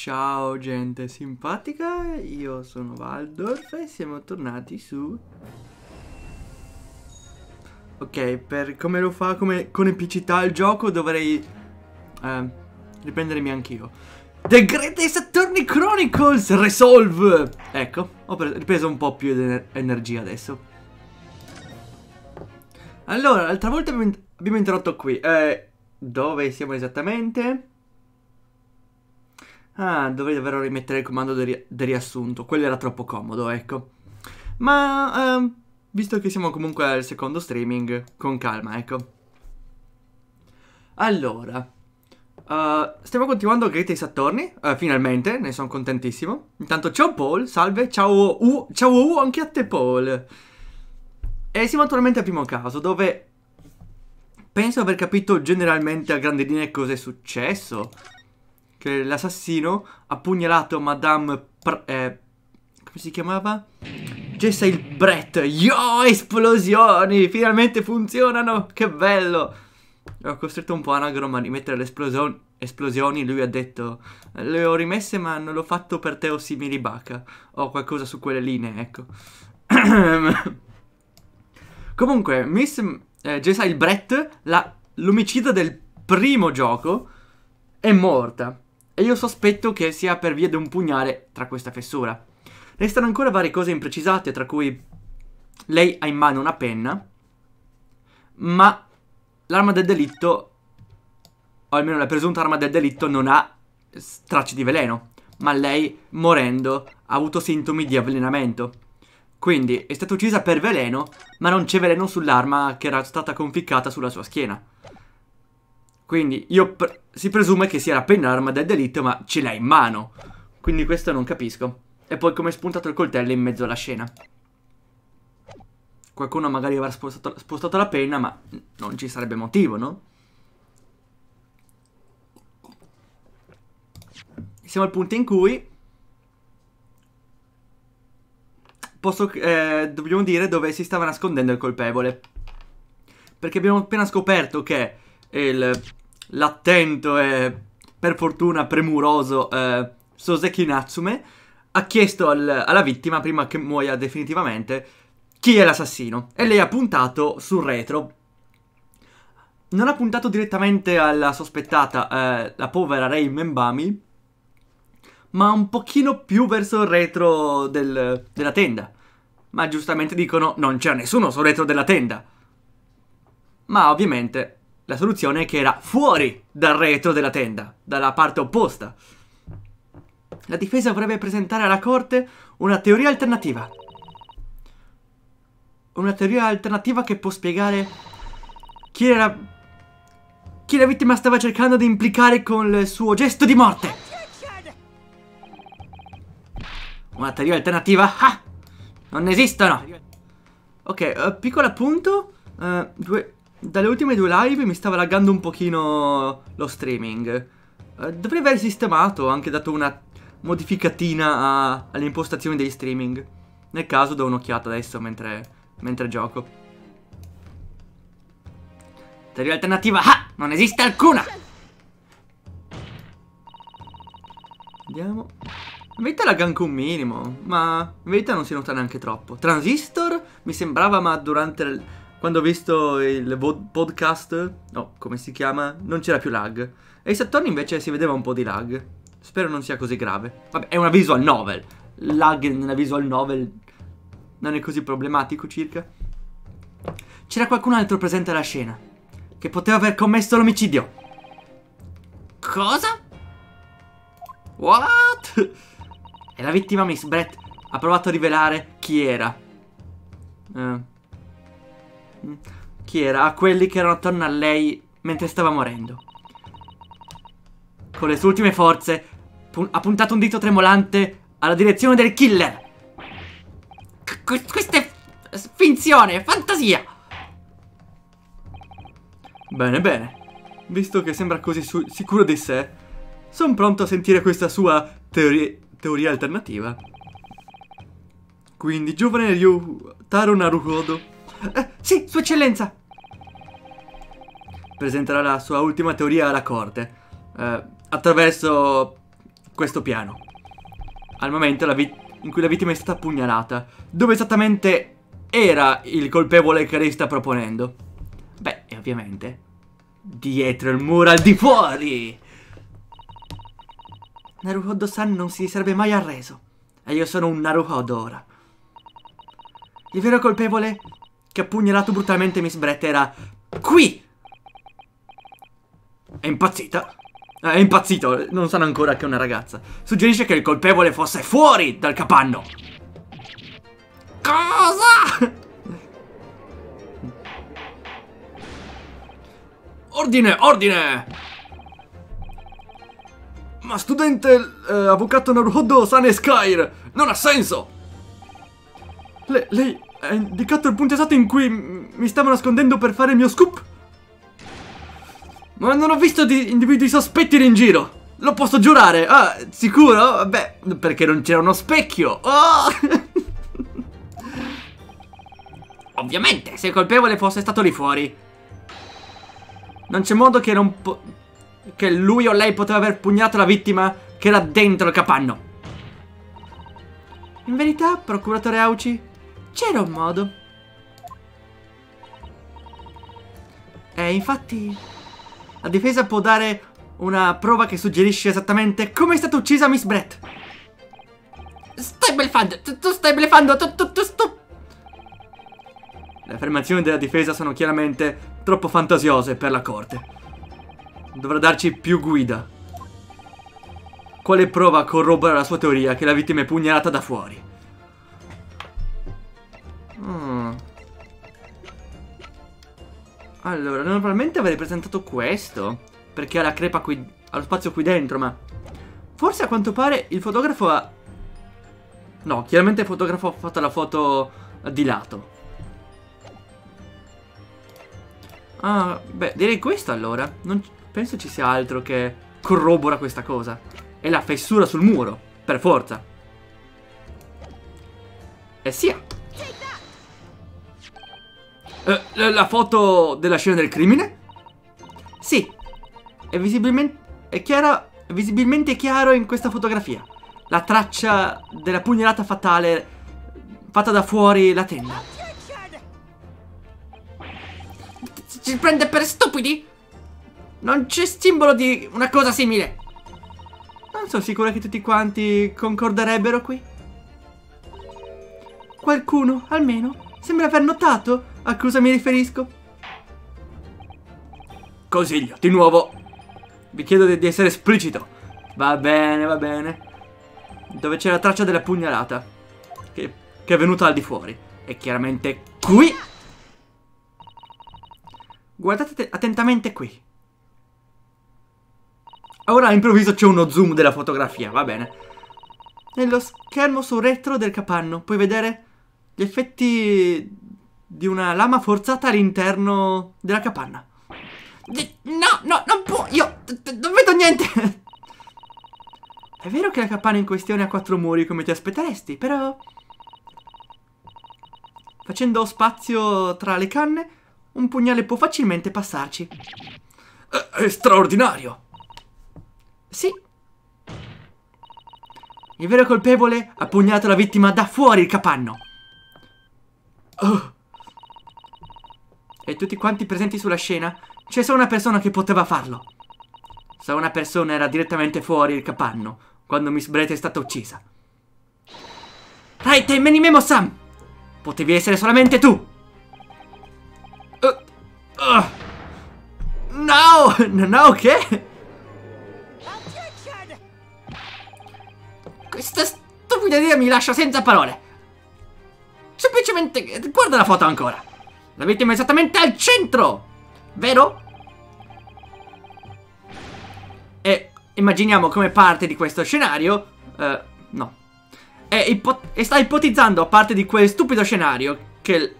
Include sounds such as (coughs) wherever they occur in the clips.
Ciao gente simpatica, io sono Waldorf e siamo tornati su... Ok, per come lo fa come, con epicità il gioco dovrei eh, riprendermi anch'io. The Greatest Attorney Chronicles Resolve! Ecco, ho ripreso un po' più di energia adesso. Allora, l'altra volta abbiamo interrotto qui. Eh, dove siamo esattamente? Ah, dovrei davvero rimettere il comando del, ri del riassunto. Quello era troppo comodo, ecco. Ma, ehm, visto che siamo comunque al secondo streaming, con calma, ecco. Allora, uh, stiamo continuando Greatest Attorney, uh, finalmente, ne sono contentissimo. Intanto, ciao Paul, salve, ciao U, ciao U, anche a te Paul. E siamo attualmente al primo caso, dove penso aver capito generalmente a grandi linee cosa è successo che l'assassino ha pugnalato Madame... Pr eh, come si chiamava? Jessa il Brett. Yo, esplosioni! Finalmente funzionano! Che bello! Ho costretto un po' Anagrom a rimettere le esplosion esplosioni. Lui ha detto: Le ho rimesse, ma non l'ho fatto per te o simili Baka. O qualcosa su quelle linee, ecco. (coughs) Comunque, Miss eh, Jessa il Brett, l'omicida del primo gioco, è morta e io sospetto che sia per via di un pugnale tra questa fessura. Restano ancora varie cose imprecisate, tra cui lei ha in mano una penna, ma l'arma del delitto, o almeno la presunta arma del delitto, non ha tracce di veleno, ma lei, morendo, ha avuto sintomi di avvelenamento. Quindi è stata uccisa per veleno, ma non c'è veleno sull'arma che era stata conficcata sulla sua schiena. Quindi io si presume che sia la penna l'arma del delitto, ma ce l'ha in mano. Quindi questo non capisco. E poi come è spuntato il coltello in mezzo alla scena. Qualcuno magari avrà spostato, spostato la penna, ma non ci sarebbe motivo, no? Siamo al punto in cui posso, eh, dobbiamo dire dove si stava nascondendo il colpevole. Perché abbiamo appena scoperto che il l'attento e per fortuna premuroso eh, Soseki Natsume ha chiesto al, alla vittima, prima che muoia definitivamente, chi è l'assassino. E lei ha puntato sul retro. Non ha puntato direttamente alla sospettata, eh, la povera Rei Membami, ma un pochino più verso il retro del, della tenda. Ma giustamente dicono non c'era nessuno sul retro della tenda. Ma ovviamente la soluzione è che era fuori dal retro della tenda, dalla parte opposta. La difesa vorrebbe presentare alla corte una teoria alternativa. Una teoria alternativa che può spiegare chi era... chi la vittima stava cercando di implicare con il suo gesto di morte. Una teoria alternativa? Ah! Non esistono! Ok, uh, piccolo appunto. Uh, due, dalle ultime due live mi stava laggando un pochino lo streaming. Eh, dovrei aver sistemato, ho anche dato una modificatina alle impostazioni dei streaming. Nel caso do un'occhiata adesso mentre, mentre gioco. Teoria alternativa, ah! Non esiste alcuna! Andiamo. In verità lagga anche un minimo, ma in verità non si nota neanche troppo. Transistor mi sembrava, ma durante quando ho visto il podcast, no, come si chiama, non c'era più lag. E i Saturn invece si vedeva un po' di lag. Spero non sia così grave. Vabbè, è una visual novel. Lag nella visual novel non è così problematico circa. C'era qualcun altro presente alla scena che poteva aver commesso l'omicidio. Cosa? What? E la vittima Miss Brett ha provato a rivelare chi era. Eh. Chi era? A quelli che erano attorno a lei mentre stava morendo. Con le sue ultime forze ha puntato un dito tremolante alla direzione del killer. C questa è finzione, fantasia. Bene, bene. Visto che sembra così sicuro di sé, sono pronto a sentire questa sua teoria, teoria alternativa. Quindi, giovane Ryu Taro Naruhodo eh, sì, sua eccellenza! Presenterà la sua ultima teoria alla corte. Eh, attraverso questo piano. Al momento in cui la vittima è stata pugnalata. Dove esattamente era il colpevole che lei sta proponendo? Beh, ovviamente dietro il muro al di fuori. Naruhodo-san non si sarebbe mai arreso. E io sono un Naruhodo ora. Il vero colpevole che ha pugnalato brutalmente Miss Brett era qui. È impazzita. Eh, è impazzito, non sanno ancora che è una ragazza. Suggerisce che il colpevole fosse fuori dal capanno. Cosa? Ordine, ordine! Ma studente, eh, avvocato Naruhodo Sane Skyr, non ha senso! Le, lei ha indicato il punto esatto in cui mi stavo nascondendo per fare il mio scoop? Ma non ho visto di individui sospetti in giro! Lo posso giurare! Ah, sicuro? Beh, perché non c'era uno specchio! Oh! (laughs) Ovviamente, se il colpevole fosse stato lì fuori. Non c'è modo che non che lui o lei poteva aver pugnato la vittima che era dentro il capanno. In verità, procuratore Auci, c'era un modo. E infatti, la difesa può dare una prova che suggerisce esattamente come è stata uccisa Miss Brett. Stai blefando, tu stai blefando, tu, tu, tu, tu. Le affermazioni della difesa sono chiaramente troppo fantasiose per la corte. Dovrà darci più guida. Quale prova corrobora la sua teoria che la vittima è pugnalata da fuori? Allora, normalmente avrei presentato questo. Perché ha la crepa qui, ha lo spazio qui dentro, ma... Forse a quanto pare il fotografo ha... No, chiaramente il fotografo ha fatto la foto di lato. Ah, beh, direi questo allora. Non penso ci sia altro che corrobora questa cosa. È la fessura sul muro, per forza. E sia. Eh, la foto della scena del crimine? Sì. È visibilmente... È chiaro... È visibilmente chiaro in questa fotografia. La traccia della pugnalata fatale fatta da fuori la tenda. Ci prende per stupidi? Non c'è simbolo di una cosa simile. Non sono sicura che tutti quanti concorderebbero qui. Qualcuno, almeno, sembra aver notato a cosa mi riferisco. Consiglio, di nuovo. Vi chiedo di, essere esplicito. Va bene, va bene. Dove c'è la traccia della pugnalata. Che, che è venuta al di fuori. E chiaramente qui. Guardate attentamente qui. Ora all'improvviso c'è uno zoom della fotografia, va bene. Nello schermo sul retro del capanno puoi vedere gli effetti di una lama forzata all'interno della capanna. No, no, non può, io non vedo niente. (laughs) È vero che la capanna in questione ha quattro muri come ti aspetteresti, però... Facendo spazio tra le canne un pugnale può facilmente passarci. È straordinario! Sì. Il vero colpevole ha pugnato la vittima da fuori il capanno. Oh. E tutti quanti presenti sulla scena, c'è solo una persona che poteva farlo. Solo una persona era direttamente fuori il capanno, quando Miss Brett è stata uccisa. Raite Menimemo-san! Potevi essere solamente tu! Uh. No! No, che? Questa stupida idea mi lascia senza parole. Semplicemente, guarda la foto ancora. La vittima è esattamente al centro, vero? E immaginiamo come parte di questo scenario, uh, no, e, e, sta ipotizzando a parte di quel stupido scenario che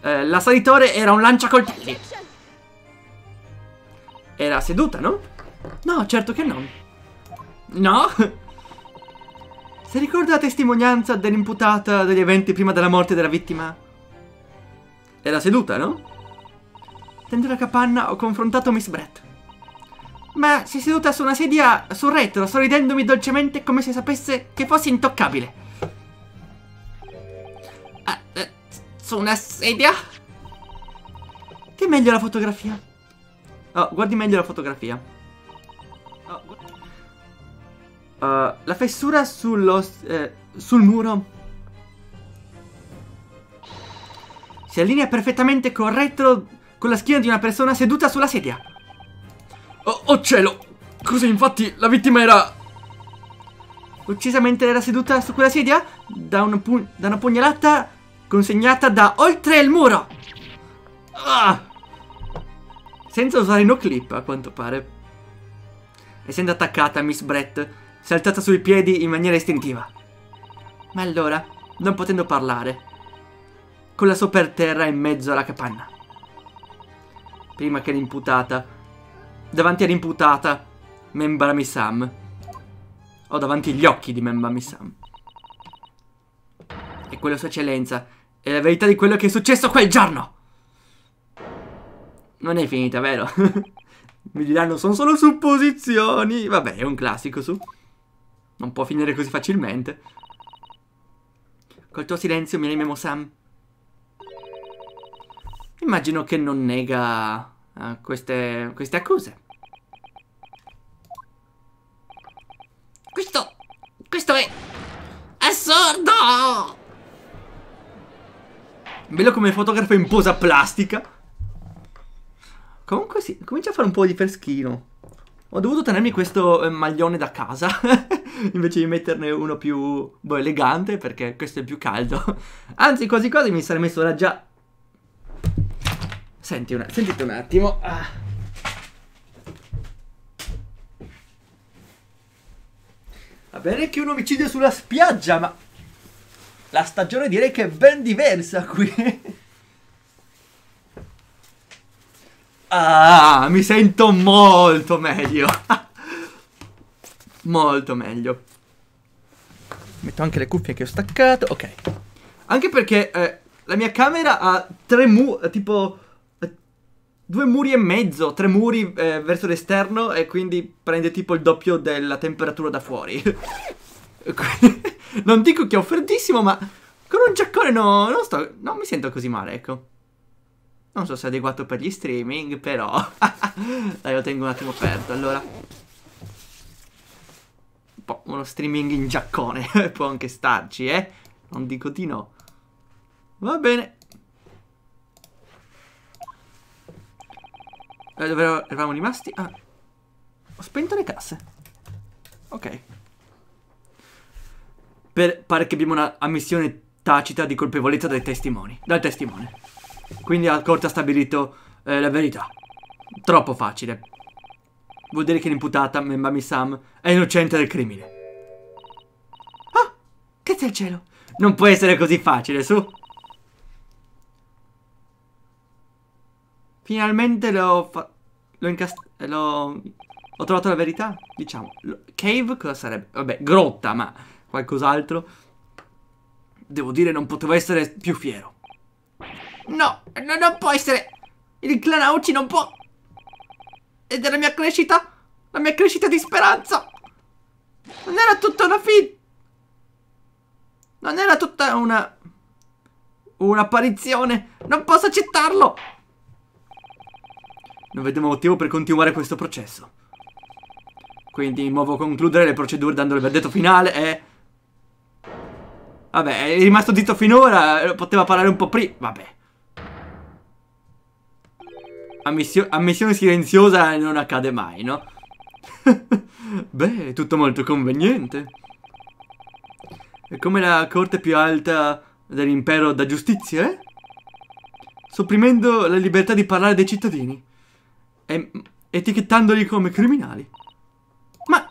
eh, l'assalitore era un lanciacoltelli. Era seduta, no? No, certo che no. No? (laughs) Se ricorda la testimonianza dell'imputata degli eventi prima della morte della vittima? Era seduta, no? Dentro la capanna ho confrontato Miss Brett. Ma si è seduta su una sedia sul retro, sorridendomi dolcemente come se sapesse che fossi intoccabile. Ah, eh, su una sedia? Che meglio la fotografia? Oh, guardi meglio la fotografia. Oh, uh, la fessura sullo, eh, sul muro si allinea perfettamente con retro con la schiena di una persona seduta sulla sedia. Oh, oh cielo! Così infatti la vittima era... Uccisa mentre era seduta su quella sedia da, un da una pugnalata consegnata da oltre il muro. Ah! Senza usare no clip, a quanto pare. Essendo attaccata, Miss Brett si è alzata sui piedi in maniera istintiva. Ma allora, non potendo parlare, con la sua per terra in mezzo alla capanna. Prima che l'imputata, davanti all'imputata, Membrami Sam, o davanti agli occhi di Membrami Sam. E quello sua eccellenza è la verità di quello che è successo quel giorno. Non è finita, vero? (laughs) Mi diranno sono solo supposizioni. Vabbè, è un classico su. Non può finire così facilmente. Col tuo silenzio mi animo Sam. Immagino che non nega uh, queste, queste accuse. Questo... Questo è... assurdo! Bello come fotografo in posa plastica. Comunque sì, comincia a fare un po' di freschino. Ho dovuto tenermi questo eh, maglione da casa (laughs) invece di metterne uno più boh, elegante perché questo è più caldo. (laughs) Anzi, quasi quasi mi sarei messo ora già Senti una, sentite un attimo. Ah. Va bene che un omicidio sulla spiaggia, ma la stagione direi che è ben diversa qui. ah, mi sento molto meglio. molto meglio. Metto anche le cuffie che ho staccato. Ok. Anche perché eh, la mia camera ha tre mu... tipo due muri e mezzo, tre muri eh, verso l'esterno e quindi prende tipo il doppio della temperatura da fuori. (laughs) non dico che è freddissimo, ma con un giaccone no, non, sto, non mi sento così male, ecco. Non so se è adeguato per gli streaming, però... (laughs) Dai, lo tengo un attimo aperto, allora. Un po' uno streaming in giaccone, (laughs) può anche starci, eh. Non dico di no. Va bene. Eh, dove eravamo rimasti? Ah. Ho spento le casse. Ok. Per, pare che abbiamo una ammissione tacita di colpevolezza dai testimoni. Dal testimone. Quindi la corte ha stabilito eh, la verità. Troppo facile. Vuol dire che l'imputata, Membami Sam, è innocente del crimine. Ah! Che c'è il cielo? Non può essere così facile, su. Finalmente l'ho fatto. L'ho incastrato. L'ho. Ho trovato la verità? Diciamo. Cave cosa sarebbe? Vabbè, grotta, ma qualcos'altro. Devo dire, non potevo essere più fiero. No, no non può essere. Il clan Auci non può. È la mia crescita. La mia crescita di speranza. Non era tutta una fin. Non era tutta una. Un'apparizione. Non posso accettarlo. Non vediamo motivo per continuare questo processo. Quindi muovo concludere le procedure dando il verdetto finale e... Vabbè, è rimasto zitto finora, poteva parlare un po' prima. Vabbè. Ammissione, ammissione silenziosa non accade mai, no? (laughs) Beh, è tutto molto conveniente. È come la corte più alta dell'impero da giustizia, eh? Sopprimendo la libertà di parlare dei cittadini e, etichettandoli come criminali. Ma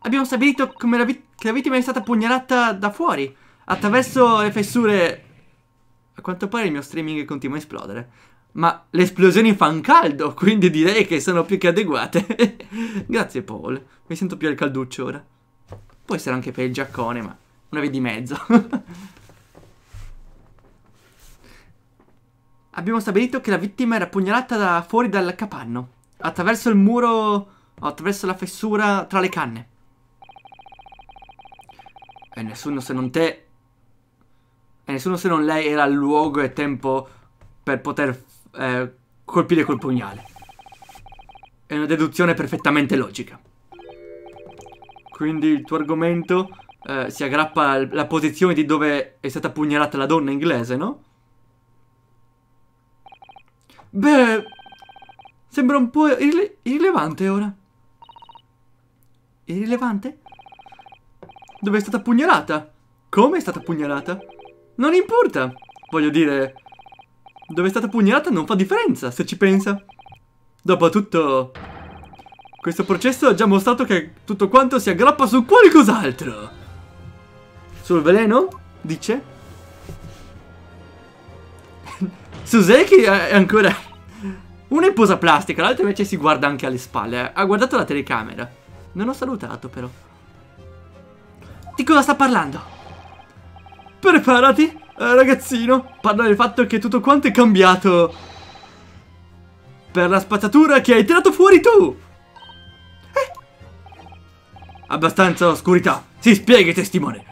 abbiamo stabilito la che la vittima è stata pugnalata da fuori, attraverso le fessure... A quanto pare il mio streaming continua a esplodere. Ma le esplosioni fanno caldo, quindi direi che sono più che adeguate. (laughs) Grazie Paul, mi sento più al calduccio ora. Può essere anche per il giaccone, ma una via di mezzo. (laughs) Abbiamo stabilito che la vittima era pugnalata da fuori dal capanno, attraverso il muro attraverso la fessura tra le canne. E nessuno se non te... E nessuno se non lei era il luogo e tempo per poter eh, colpire col pugnale. È una deduzione perfettamente logica. Quindi il tuo argomento eh, si aggrappa alla posizione di dove è stata pugnalata la donna inglese, no? Beh, sembra un po' irrile irrilevante ora. Irrilevante? Dove è stata pugnalata? Come è stata pugnalata? Non importa. Voglio dire, dove è stata pugnalata non fa differenza, se ci pensa. Dopotutto, questo processo ha già mostrato che tutto quanto si aggrappa su qualcos'altro. Sul veleno? Dice? Suseki è ancora... Una è posa plastica, l'altra invece si guarda anche alle spalle. Ha guardato la telecamera. Non ho salutato però. Di cosa sta parlando? Preparati, eh, ragazzino. Parla del fatto che tutto quanto è cambiato. Per la spazzatura che hai tirato fuori tu. Eh? Abbastanza oscurità. Si spieghi, testimone.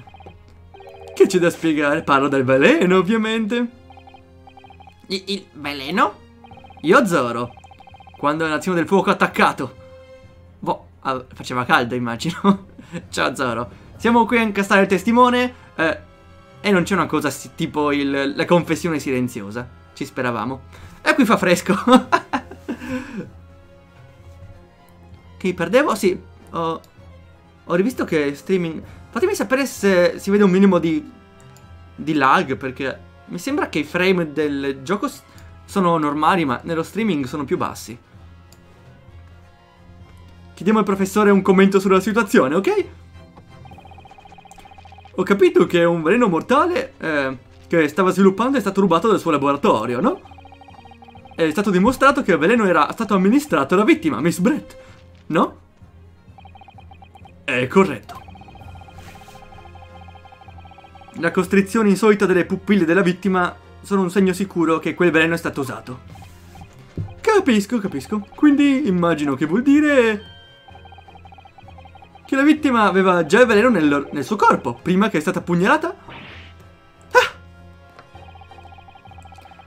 Che c'è da spiegare? Parlo del veleno, ovviamente. Il, il veleno? Io Zoro. Quando la nazione del fuoco ha attaccato. Boh, faceva caldo, immagino. (laughs) Ciao Zoro. Siamo qui a incastare il testimone. Eh, e non c'è una cosa tipo il, la confessione silenziosa. Ci speravamo. E qui fa fresco. (laughs) che perdevo? Sì. Ho, ho rivisto che streaming... Fatemi sapere se si vede un minimo di, di lag, perché mi sembra che i frame del gioco sono normali, ma nello streaming sono più bassi. Chiediamo al professore un commento sulla situazione, ok? Ho capito che un veleno mortale eh, che stava sviluppando è stato rubato dal suo laboratorio, no? È stato dimostrato che il veleno era stato amministrato alla vittima, Miss Brett, no? È corretto. La costrizione insolita delle pupille della vittima sono un segno sicuro che quel veleno è stato usato. Capisco, capisco. Quindi immagino che vuol dire... Che la vittima aveva già il veleno nel, nel suo corpo, prima che è stata pugnalata? Ah!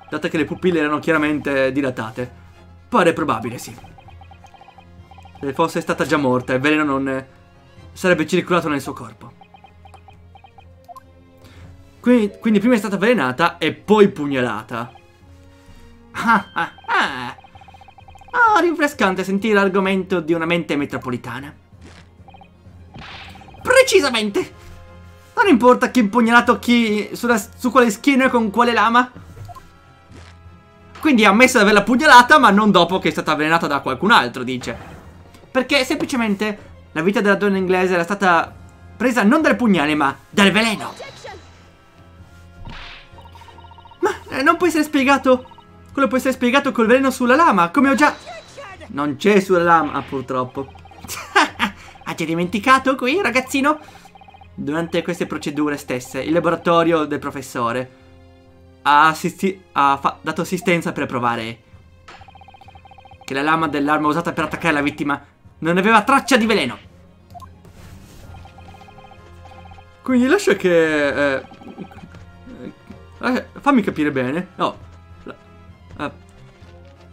Data che le pupille erano chiaramente dilatate. Pare probabile, sì. Se fosse stata già morta, il veleno non sarebbe circolato nel suo corpo. Quindi, quindi, prima è stata avvelenata e poi pugnalata. Ah, ah, ah. Oh, rinfrescante sentire l'argomento di una mente metropolitana. Precisamente! Non importa chi ha impugnalato chi sulla, su quale schiena e con quale lama. Quindi ha ammesso di averla pugnalata, ma non dopo che è stata avvelenata da qualcun altro, dice. Perché semplicemente la vita della donna inglese era stata presa non dal pugnale, ma dal veleno. Eh, non può essere spiegato. Quello può essere spiegato col veleno sulla lama, come ho già... Non c'è sulla lama, purtroppo. (laughs) ha già dimenticato qui, ragazzino? Durante queste procedure stesse, il laboratorio del professore ha, ha dato assistenza per provare che la lama dell'arma usata per attaccare la vittima non aveva traccia di veleno. Quindi lascia che eh, eh, fammi capire bene. No. Uh,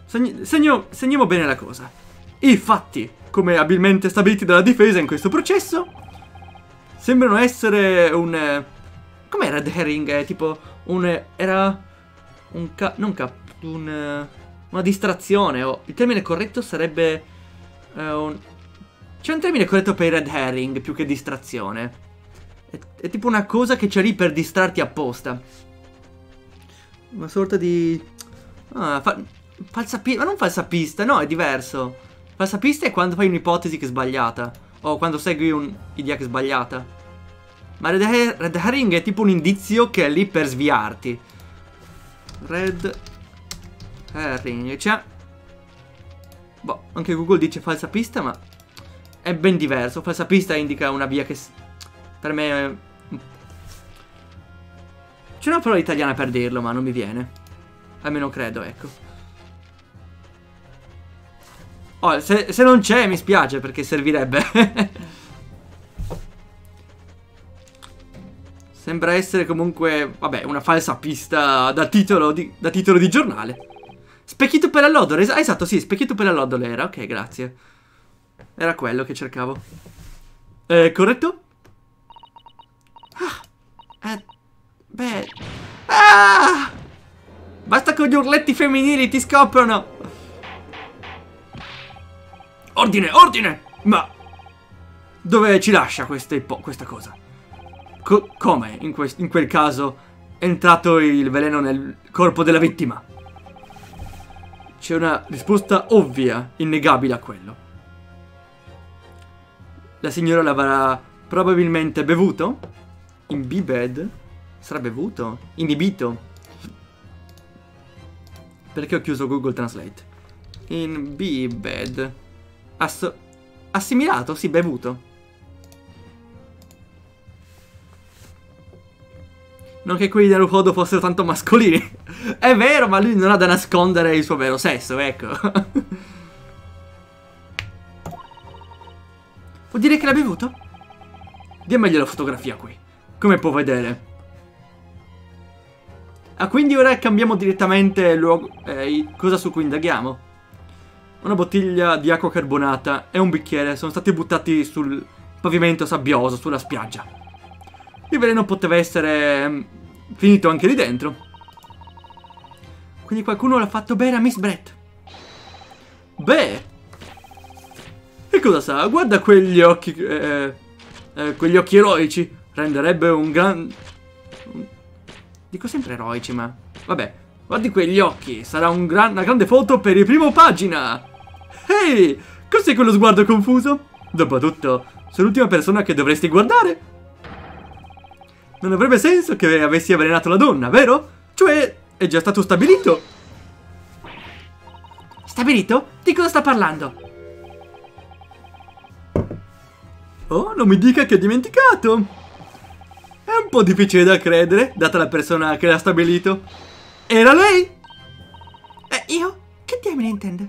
segni segno segniamo bene la cosa. I fatti, come abilmente stabiliti dalla difesa in questo processo, sembrano essere un... Eh, com'è Red Herring? È tipo un... Era... Un ca... Non cap... Un... Eh, una distrazione. O il termine corretto sarebbe... Uh, un... C'è un termine corretto per Red Herring più che distrazione. È, è tipo una cosa che c'è lì per distrarti apposta una sorta di... Ah, fa... falsa pista, ma non falsa pista, no, è diverso. Falsa pista è quando fai un'ipotesi che è sbagliata, o quando segui un'idea che è sbagliata. Ma Red, Red Herring è tipo un indizio che è lì per sviarti. Red Herring, c'è... Boh, anche Google dice falsa pista, ma è ben diverso. Falsa pista indica una via che per me c'è una parola italiana per dirlo, ma non mi viene. Almeno credo, ecco. Oh, se, se non c'è mi spiace perché servirebbe. (laughs) Sembra essere comunque, vabbè, una falsa pista da titolo di, da titolo di giornale. Specchietto per allodole, es esatto, sì, specchietto per allodole era, ok, grazie. Era quello che cercavo. Eh, corretto? Ah, eh, beh... Ah! Basta con gli urletti femminili, ti scoprono! Ordine, ordine! Ma... Dove ci lascia questa, questa cosa? Co come, in, in quel caso, è entrato il veleno nel corpo della vittima? C'è una risposta ovvia, innegabile a quello. La signora l'avrà probabilmente bevuto? Imbibed? Sarà bevuto? Inibito? Perché ho chiuso Google Translate? Imbibed. Ass assimilato? Sì, bevuto. Non che quelli del Ruodo fossero tanto mascolini. È vero, ma lui non ha da nascondere il suo vero sesso, ecco. (laughs) Vuol dire che l'ha bevuto? Diammegli la fotografia qui. Come può vedere. Ah, quindi ora cambiamo direttamente luogo... Eh, cosa su cui indaghiamo. Una bottiglia di acqua carbonata e un bicchiere sono stati buttati sul pavimento sabbioso, sulla spiaggia. Il veleno poteva essere mm, finito anche lì dentro. Quindi qualcuno l'ha fatto bere a Miss Brett. Beh, e cosa sa? Guarda quegli occhi... Eh, eh, quegli occhi eroici. Renderebbe un gran... Dico sempre eroici, ma... Vabbè, guardi quegli occhi. Sarà un gran... una grande foto per il primo pagina. Ehi, cos'è quello sguardo confuso? Dopotutto, sei l'ultima persona che dovresti guardare. Non avrebbe senso che avessi avvelenato la donna, vero? Cioè, è già stato stabilito. Stabilito? Di cosa sta parlando? Oh, non mi dica che ho dimenticato! È un po' difficile da credere, data la persona che l'ha stabilito. Era lei? Eh, io? Che diamine intende?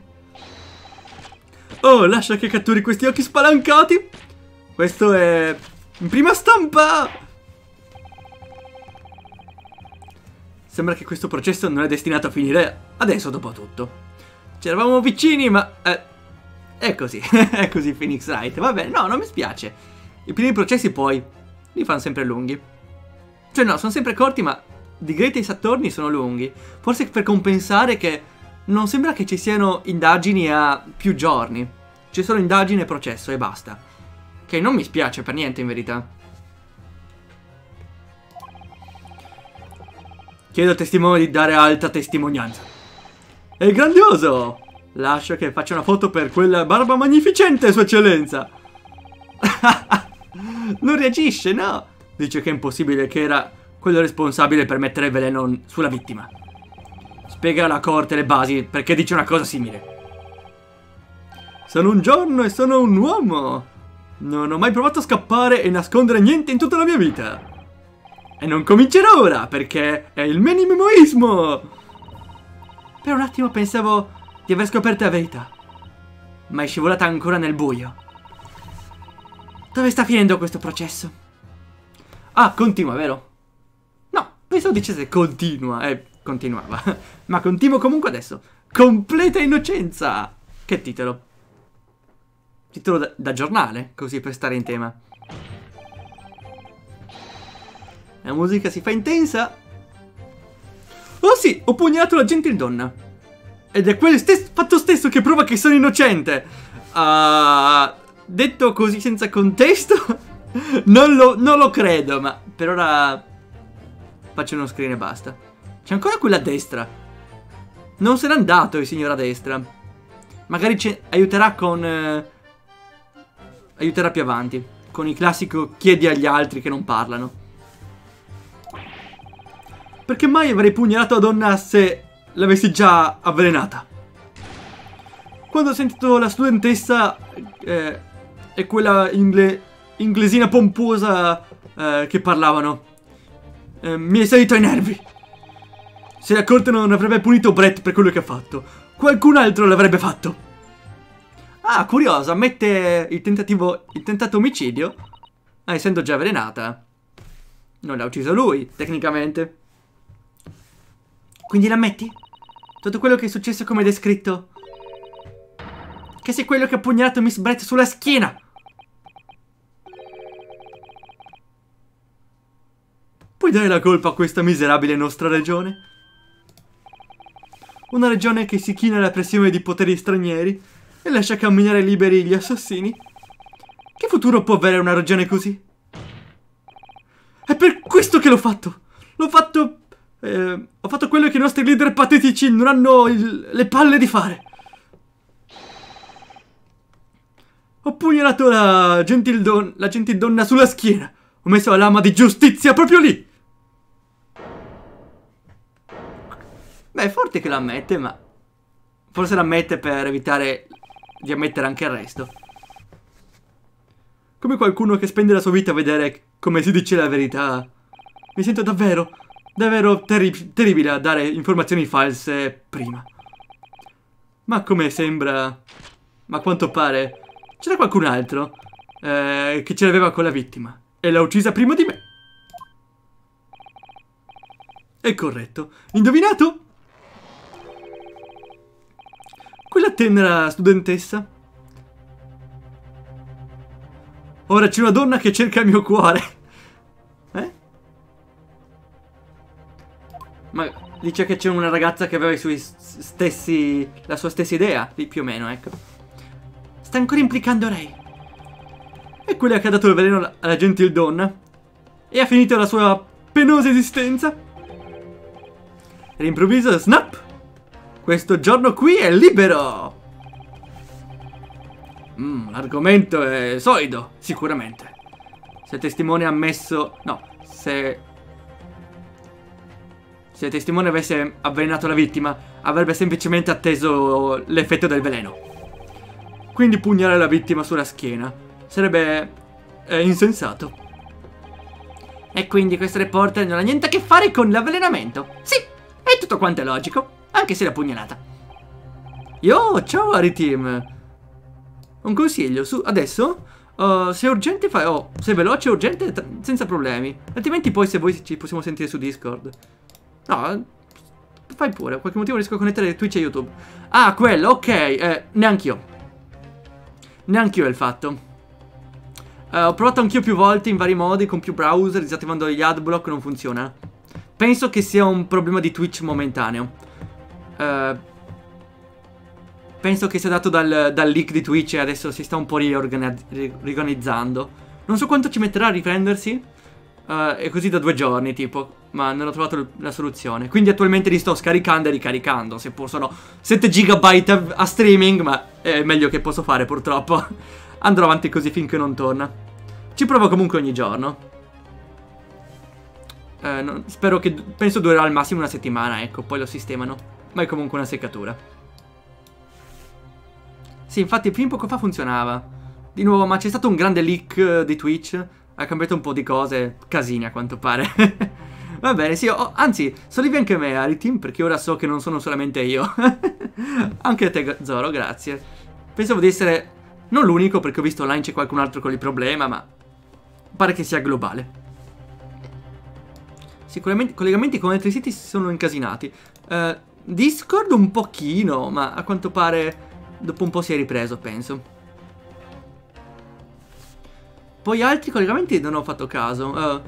Oh, lascia che catturi questi occhi spalancati. Questo è... in prima stampa! Sembra che questo processo non è destinato a finire adesso dopo tutto. C'eravamo vicini, ma... Eh, è così, (laughs) è così Phoenix Wright. Vabbè, no, non mi spiace. I primi processi poi li fanno sempre lunghi. Cioè no, sono sempre corti, ma di Greatest Attorney sono lunghi. Forse per compensare che non sembra che ci siano indagini a più giorni. Ci sono indagini e processo e basta. Che non mi spiace per niente in verità. Chiedo al testimone di dare alta testimonianza. È grandioso! Lascia che faccia una foto per quella barba magnificente, sua eccellenza. (laughs) non reagisce, no? Dice che è impossibile che era quello responsabile per mettere veleno sulla vittima. Spiega alla corte le basi perché dice una cosa simile. Sono un giorno e sono un uomo. Non ho mai provato a scappare e nascondere niente in tutta la mia vita. E non comincerò ora perché è il minimoismo. Per un attimo pensavo di aver scoperto la verità. Ma è scivolata ancora nel buio. Dove sta finendo questo processo? Ah, continua, vero? No, pensavo dicesse continua. Eh, continuava. (laughs) Ma continuo comunque adesso. Completa innocenza! Che titolo? Titolo da, da giornale, così per stare in tema. La musica si fa intensa. Oh sì, ho pugnato la gentildonna. Ed è quel stesso, fatto stesso che prova che sono innocente. Uh, detto così senza contesto, (laughs) non, lo, non lo credo, ma per ora faccio uno screen e basta. C'è ancora quella a destra. Non se n'è andato il signor a destra. Magari ci aiuterà con... Eh, aiuterà più avanti. Con il classico chiedi agli altri che non parlano. Perché mai avrei pugnalato la donna se l'avessi già avvelenata. Quando ho sentito la studentessa eh, e quella ingle inglesina pomposa eh, che parlavano, eh, mi è salito ai nervi. Se la corte non avrebbe punito Brett per quello che ha fatto, qualcun altro l'avrebbe fatto. Ah, curioso, ammette il tentativo, il tentato omicidio, ah, essendo già avvelenata. Non l'ha ucciso lui, tecnicamente. Quindi l'ammetti? Tutto quello che è successo come descritto? Che sei quello che ha pugnalato Miss Brett sulla schiena! Puoi dare la colpa a questa miserabile nostra regione? Una regione che si china alla pressione di poteri stranieri e lascia camminare liberi gli assassini? Che futuro può avere una regione così? È per questo che l'ho fatto! L'ho fatto... Eh, ho fatto quello che i nostri leader patetici non hanno il, le palle di fare. Ho pugnalato la gentildonna, la gentildonna sulla schiena. Ho messo la lama di giustizia proprio lì. Beh, è forte che lo ammette, ma... Forse l'ammette per evitare di ammettere anche il resto. Come qualcuno che spende la sua vita a vedere come si dice la verità. Mi sento davvero, davvero terri terribile a dare informazioni false prima. Ma come sembra... Ma a quanto pare... C'era qualcun altro eh, che ce l'aveva con la vittima. E l'ha uccisa prima di me. È corretto. Indovinato? Quella tenera studentessa. Ora c'è una donna che cerca il mio cuore. Eh? Ma dice che c'è una ragazza che aveva i suoi stessi... la sua stessa idea, più o meno, ecco. Sta ancora implicando Ray. È quella che ha dato il veleno alla gentildonna. E ha finito la sua penosa esistenza. E all'improvviso, snap! Questo giorno qui è libero! Mm, l'argomento è solido, sicuramente. Se testimone ammesso... No, se... Se testimone avesse avvelenato la vittima, avrebbe semplicemente atteso l'effetto del veleno. Quindi pugnare la vittima sulla schiena sarebbe eh, insensato. E quindi questo reporter non ha niente a che fare con l'avvelenamento. Sì, è tutto quanto è logico anche se l'ha pugnalata. Yo, ciao Ariteam. Un consiglio, su, adesso, uh, se è urgente fai, oh, se è veloce e urgente, senza problemi. Altrimenti poi se voi ci possiamo sentire su Discord. No, fai pure, a qualche motivo riesco a connettere Twitch e YouTube. Ah, quello, ok, eh, neanch'io. Neanch'io è il fatto. Uh, ho provato anch'io più volte in vari modi, con più browser, disattivando gli adblock, non funziona. Penso che sia un problema di Twitch momentaneo. Uh, penso che sia dato dal, dal, leak di Twitch e adesso si sta un po' riorganizzando. Non so quanto ci metterà a riprendersi. Uh, è così da due giorni, tipo. Ma non ho trovato la soluzione. Quindi attualmente li sto scaricando e ricaricando. Seppur sono 7 GB a, a streaming, ma è meglio che posso fare purtroppo. (laughs) Andrò avanti così finché non torna. Ci provo comunque ogni giorno. Uh, no, spero che... Penso durerà al massimo una settimana, ecco. Poi lo sistemano ma è comunque una seccatura. Sì, infatti fino a poco fa funzionava. Di nuovo, ma c'è stato un grande leak eh, di Twitch. Ha cambiato un po' di cose, casini a quanto pare. (laughs) Va bene, sì, oh, anzi, solivi anche me, Aritim, perché ora so che non sono solamente io. (laughs) anche a te, Zoro, grazie. Pensavo di essere non l'unico, perché ho visto online c'è qualcun altro con il problema, ma pare che sia globale. Sicuramente i collegamenti con altri siti si sono incasinati. Uh, Discord un pochino, ma a quanto pare dopo un po' si è ripreso, penso. Poi altri collegamenti non ho fatto caso. Uh,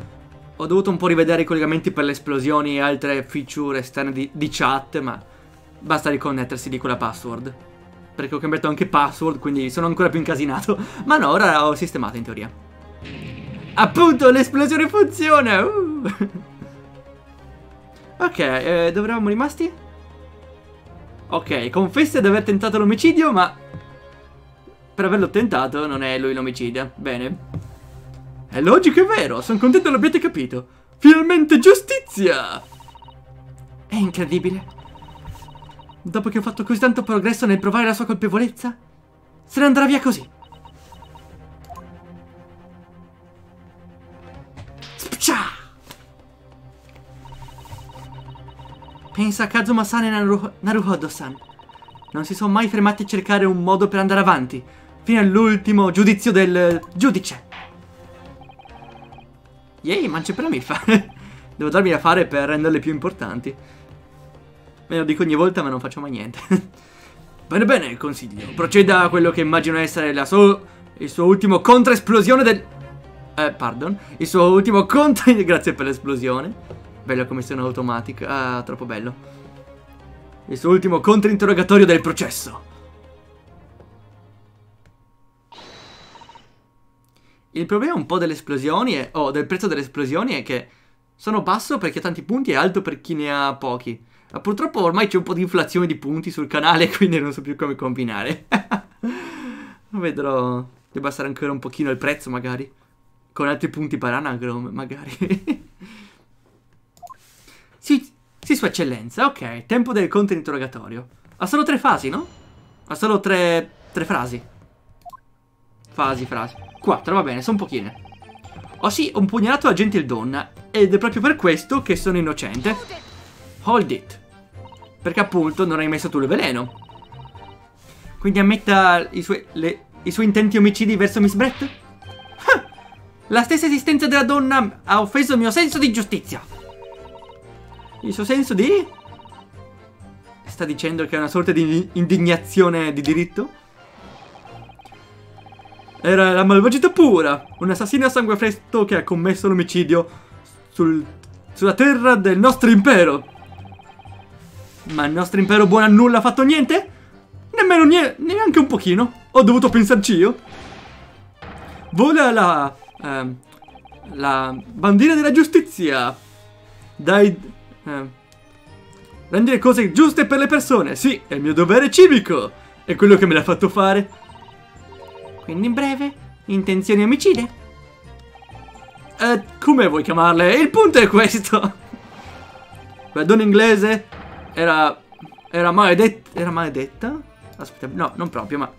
ho dovuto un po' rivedere i collegamenti per le esplosioni e altre feature esterne di, di chat, ma basta riconnettersi di quella password. Perché ho cambiato anche password, quindi sono ancora più incasinato. (laughs) Ma no, ora ho sistemato in teoria. Appunto, l'esplosione funziona! Uh. (laughs) ok, eh, dove eravamo rimasti? Ok, confessa di aver tentato l'omicidio, ma... Per averlo tentato non è lui l'omicidio. Bene. È logico, è vero. Sono contento l'abbiate capito. Finalmente giustizia! È incredibile. Dopo che ho fatto così tanto progresso nel provare la sua colpevolezza, se ne andrà via così. Pensa Kazuma-san e Naru Naruhodo-san. non si sono mai fermati a cercare un modo per andare avanti, fino all'ultimo giudizio del giudice. Yay, mance per la miffa. (laughs) Devo darmi da fare per renderle più importanti. Me lo dico ogni volta, ma non faccio mai niente. (laughs) bene, bene, consiglio. Proceda a quello che immagino essere la so il suo ultimo contra-esplosione del... Eh, pardon. Il suo ultimo contra... (laughs) Grazie per l'esplosione. Bello come sono automatico. Ah, troppo bello. Il suo ultimo controinterrogatorio del processo. Il problema un po' delle esplosioni è, o oh, del prezzo delle esplosioni è che sono basso per chi ha tanti punti e alto per chi ne ha pochi. Ma purtroppo ormai c'è un po' di inflazione di punti sul canale, (laughs) quindi non so più come combinare. (laughs) Vedrò. Deve essere ancora un pochino il prezzo, magari. Con altri punti per anagram, magari. (laughs) sì, sì, Sua Eccellenza, ok. Tempo del conto interrogatorio. Ha solo tre fasi, no? Ha solo tre... tre frasi. Fasi, frasi. Quattro, va bene, sono pochine. Oh sì, ho pugnalato la gentildonna. Ed è proprio per questo che sono innocente. Hold it. Perché appunto non hai messo tu il veleno. Quindi ammetta i suoi, le, i suoi intenti omicidi verso Miss Brett? La stessa esistenza della donna ha offeso il mio senso di giustizia. Il suo senso di... Sta dicendo che è una sorta di indignazione di diritto? Era la malvagità pura, un assassino a sangue fresco che ha commesso l'omicidio sul, sulla terra del nostro impero. Ma il nostro impero buono a nulla ha fatto niente? Nemmeno niente, neanche un pochino. Ho dovuto pensarci io. Vola la... Eh, la bandiera della giustizia. Dai... Eh, rendere cose giuste per le persone. Sì, è il mio dovere civico. È quello che me l'ha fatto fare. Quindi in breve, intenzioni omicide? Eh, come vuoi chiamarle? Il punto è questo. Quella donna inglese era... Era maledetta... Era maledetta? Aspetta, no, non proprio, ma...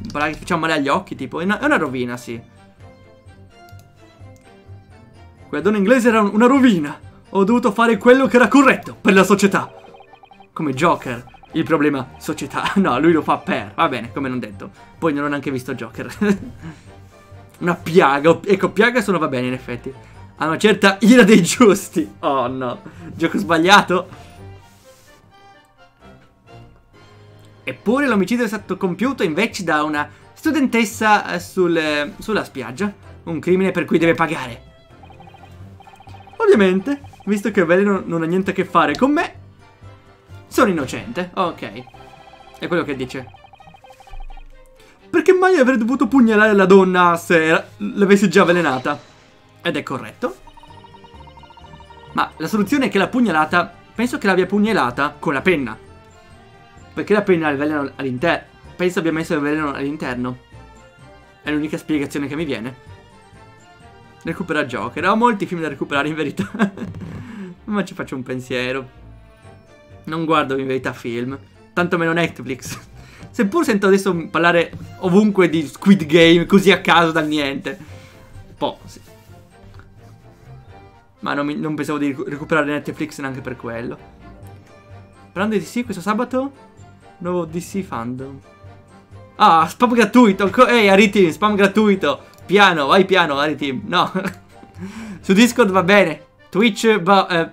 Guarda che facciamo male agli occhi, tipo. È una, è una rovina, sì. Quella donna inglese era una rovina. Ho dovuto fare quello che era corretto per la società. Come Joker. Il problema società. (laughs) No, lui lo fa per. Va bene, come non detto. Poi non ho neanche visto Joker. (laughs) una piaga. Ecco, piaga sono va bene in effetti. Ha una certa ira dei giusti. Oh no. Gioco sbagliato. Eppure l'omicidio è stato compiuto invece da una studentessa eh, sul, eh, sulla spiaggia. Un crimine per cui deve pagare. Ovviamente, visto che Veleno non ha niente a che fare con me, sono innocente. Ok. È quello che dice. Perché mai avrei dovuto pugnalare la donna se l'avessi già avvelenata? Ed è corretto. Ma la soluzione è che la pugnalata, penso che l'abbia pugnalata con la penna. Perché la penna ha il veleno all'interno? Penso abbia messo il veleno all'interno. È l'unica spiegazione che mi viene. Recupera Joker. Ho molti film da recuperare in verità. (laughs) Ma ci faccio un pensiero. Non guardo in verità film. Tanto meno Netflix. (laughs) Seppur sento adesso parlare ovunque di Squid Game così a caso dal niente. Po', sì. Ma non, mi, non pensavo di recuperare Netflix neanche per quello. Parlando di DC questo sabato Nuovo DC Fandom. Ah, spam gratuito. Ehi, hey, Aritim, spam gratuito. Piano, vai piano, Aritim. No. (laughs) Su Discord va bene. Twitch, va... Eh,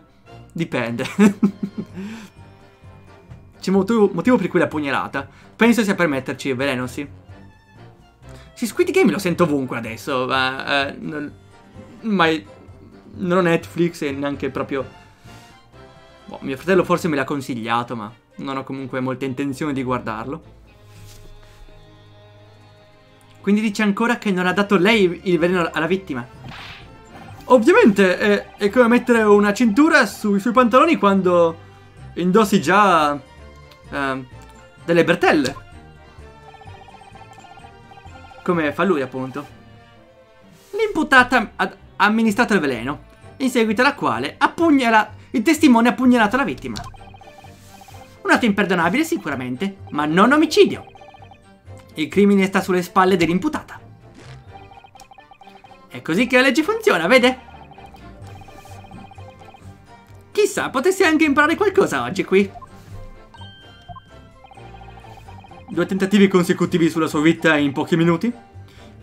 dipende. (laughs) C'è motivo, motivo per cui la pugnalata. Penso sia per metterci veleno, sì. Sì, Squid Game lo sento ovunque adesso, ma... Eh, non, mai... Non Netflix e neanche proprio... Boh, mio fratello forse me l'ha consigliato, ma... Non ho comunque molta intenzione di guardarlo. Quindi dice ancora che non ha dato lei il veleno alla vittima. Ovviamente è, è come mettere una cintura sui suoi pantaloni quando indossi già uh, delle bertelle. Come fa lui appunto. L'imputata ha amministrato il veleno, in seguito alla quale appugnala, il testimone ha pugnalato la vittima. Un atto imperdonabile sicuramente, ma non omicidio. Il crimine sta sulle spalle dell'imputata. È così che la legge funziona, vede? Chissà, potessi anche imparare qualcosa oggi qui. due tentativi consecutivi sulla sua vita in pochi minuti.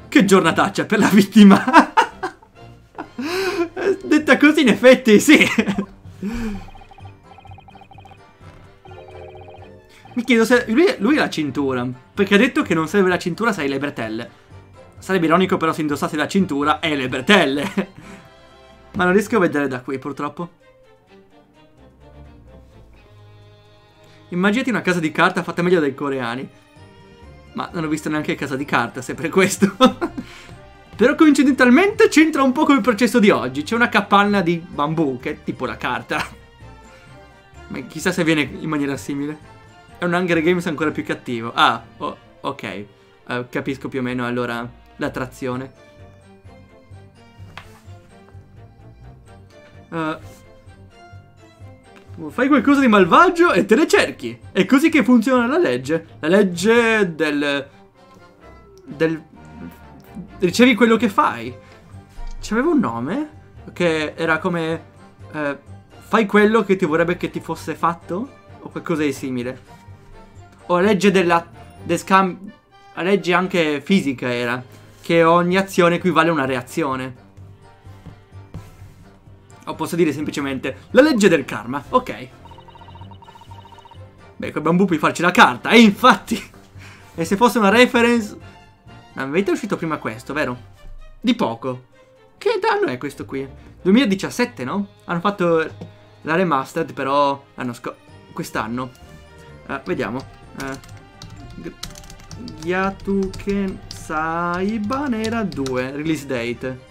Che giornataccia per la vittima. (laughs) Detta così, in effetti, sì. Mi chiedo se lui, lui ha la cintura. Perché ha detto che non serve la cintura se hai le bretelle. Sarebbe ironico però se indossassi la cintura e le bretelle. (laughs) Ma non riesco a vedere da qui, purtroppo. Immaginati una casa di carta fatta meglio dai coreani. Ma non ho visto neanche casa di carta, se per questo. (laughs) Però coincidentalmente c'entra un po' con il processo di oggi. C'è una capanna di bambù, che è tipo la carta. Ma chissà se viene in maniera simile. È un Hunger Games ancora più cattivo. Ah, oh, ok. Uh, capisco più o meno allora l'attrazione. Uh, fai qualcosa di malvagio e te ne cerchi. È così che funziona la legge. La legge del... del... Ricevi quello che fai. C'aveva un nome? Che era come... Uh, fai quello che ti vorrebbe che ti fosse fatto? O qualcosa di simile. O la legge della... De scam... La legge anche fisica era che ogni azione equivale a una reazione. O posso dire semplicemente la legge del karma, ok. Beh, col bambù puoi farci la carta, e infatti... (laughs) e se fosse una reference... Non avete uscito prima questo, vero? Di poco. Che anno è questo qui? 2017, no? Hanno fatto la remastered, però l'anno scorso... quest'anno. Uh, vediamo. Uh, Yatuken Saiban era 2, release date.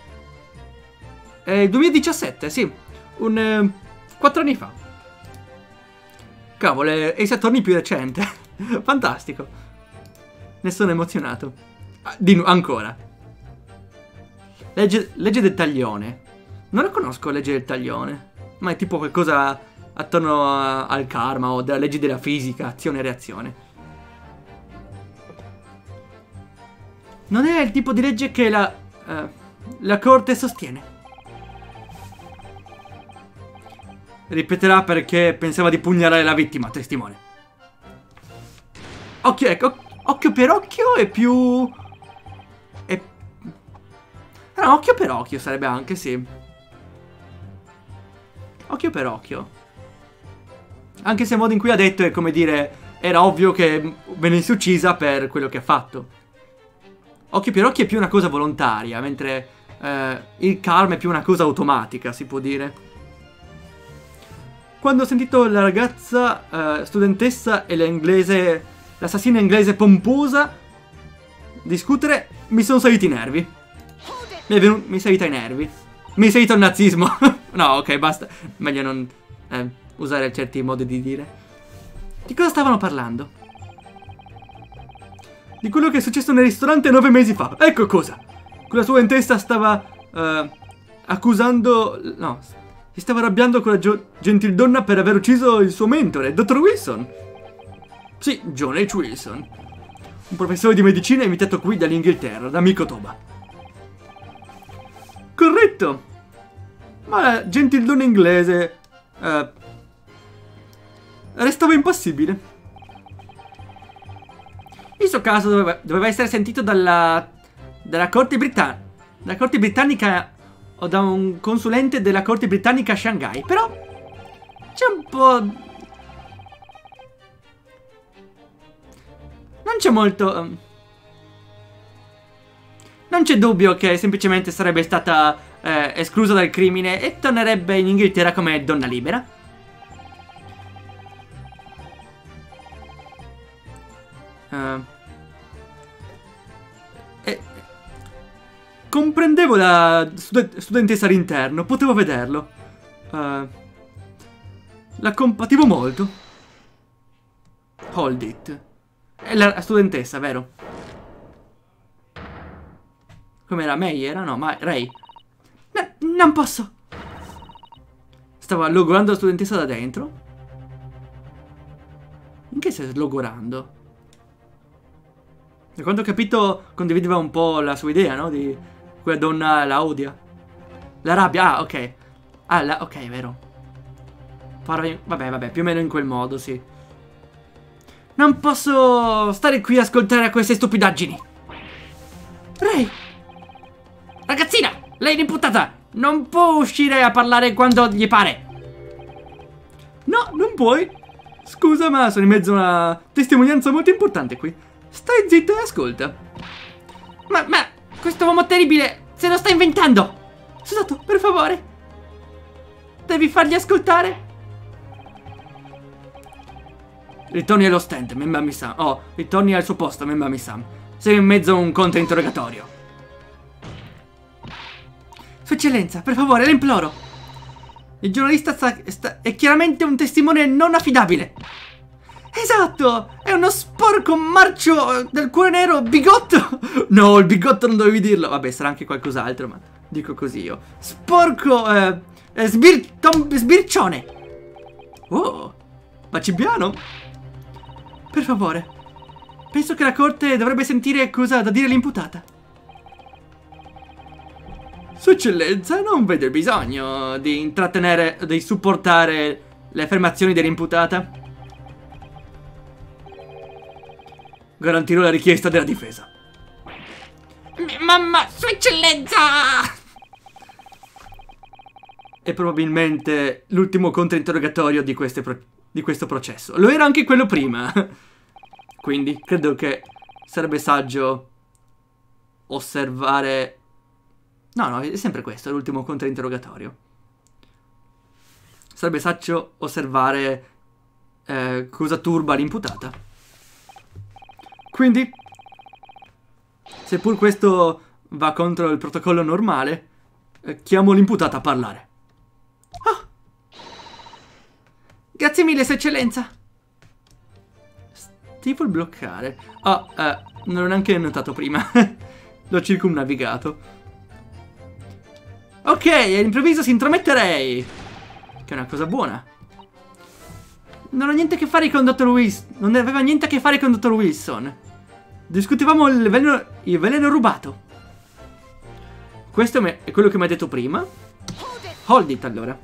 Il 2017, sì. Un... Eh, 4 anni fa. Cavolo, è Ace Attorney più recente. (laughs) Fantastico. Ne sono emozionato. Ah, di ancora. Legge, legge del taglione. Non la conosco, legge del taglione. Ma è tipo qualcosa attorno a, al karma o della legge della fisica, azione e reazione. Non è il tipo di legge che la... Uh, la corte sostiene. Ripeterà perché pensava di pugnalare la vittima, testimone. Occhio, ecco, occhio per occhio è più... È... No, occhio per occhio sarebbe anche, sì. Occhio per occhio. Anche se il modo in cui ha detto è come dire... Era ovvio che venisse uccisa per quello che ha fatto. Occhio per occhio è più una cosa volontaria, mentre eh, il karma è più una cosa automatica, si può dire. Quando ho sentito la ragazza eh, studentessa e l'inglese, l'assassina inglese pomposa discutere, mi sono saliti i nervi. Mi è venuto, mi salita i nervi. Mi è salito il nazismo. (laughs) no, ok, basta. Meglio non eh, usare certi modi di dire. Di cosa stavano parlando? di quello che è successo nel ristorante nove mesi fa. Ecco cosa. Quella sua in testa stava uh, accusando... No, si stava arrabbiando con la gentildonna per aver ucciso il suo mentore, Dottor Wilson. Sì, John H. Wilson. Un professore di medicina invitato qui dall'Inghilterra, da amico Toba. Corretto. Ma la gentildonna inglese... Uh, restava impassibile. Il suo caso doveva, doveva essere sentito dalla, dalla corte. Dalla corte britannica o da un consulente della corte britannica a Shanghai. Però c'è un po'... Non c'è molto... Um... Non c'è dubbio che semplicemente sarebbe stata eh, esclusa dal crimine e tornerebbe in Inghilterra come donna libera. Uh, eh, comprendevo la stud studentessa all'interno, potevo vederlo. Uh, la compativo molto. Hold it. È la studentessa, vero? Com'era? May era? No, ma Ray. No, non posso. Stava logorando la studentessa da dentro. In che senso logorando? Da quanto ho capito condivideva un po' la sua idea, no? Di quella donna la odia. La rabbia, ah, ok. Ah, la, ok, vero. Parla, vabbè, vabbè, più o meno in quel modo, sì. Non posso stare qui a ascoltare queste stupidaggini. Ray! Ragazzina, lei è l'imputata! Non può uscire a parlare quando gli pare. No, non puoi. Scusa, ma sono in mezzo a una testimonianza molto importante qui. Stai zitta e ascolta. Ma, ma, questo uomo terribile se lo sta inventando! Susato, per favore! Devi fargli ascoltare? Ritorni allo stand, Membami Sam. Oh, ritorni al suo posto, Membami Sam. Sei in mezzo a un controinterrogatorio. Sua eccellenza, per favore, le imploro. Il giornalista sta, sta, è chiaramente un testimone non affidabile. Esatto! È uno sporco marcio del cuore nero bigotto! (laughs) No, il bigotto non dovevi dirlo. Vabbè, sarà anche qualcos'altro, ma dico così io. Sporco, eh, eh sbir, sbircione! Oh, baci piano? Per favore, penso che la corte dovrebbe sentire cosa da dire l'imputata. Sua eccellenza, non vedo il bisogno di intrattenere, di supportare le affermazioni dell'imputata. Garantirò la richiesta della difesa. Mamma, sua eccellenza! È probabilmente l'ultimo controinterrogatorio di, di questo processo. Lo era anche quello prima. (laughs) Quindi credo che sarebbe saggio osservare... No, no, è sempre questo, l'ultimo controinterrogatorio. Sarebbe saggio osservare eh, cosa turba l'imputata. Quindi, seppur questo va contro il protocollo normale, eh, chiamo l'imputata a parlare. Oh! Grazie mille, Sua Eccellenza! Tipo il bloccare. Oh, eh, non l'ho neanche notato prima. (laughs) L'ho circumnavigato. Ok, all'improvviso si intrometterei. Che è una cosa buona. Non ho niente a che fare con Dottor Wilson. Non aveva niente a che fare con Dottor Wilson. Discutevamo il veleno, il veleno rubato. Questo è quello che mi ha detto prima. Hold it allora.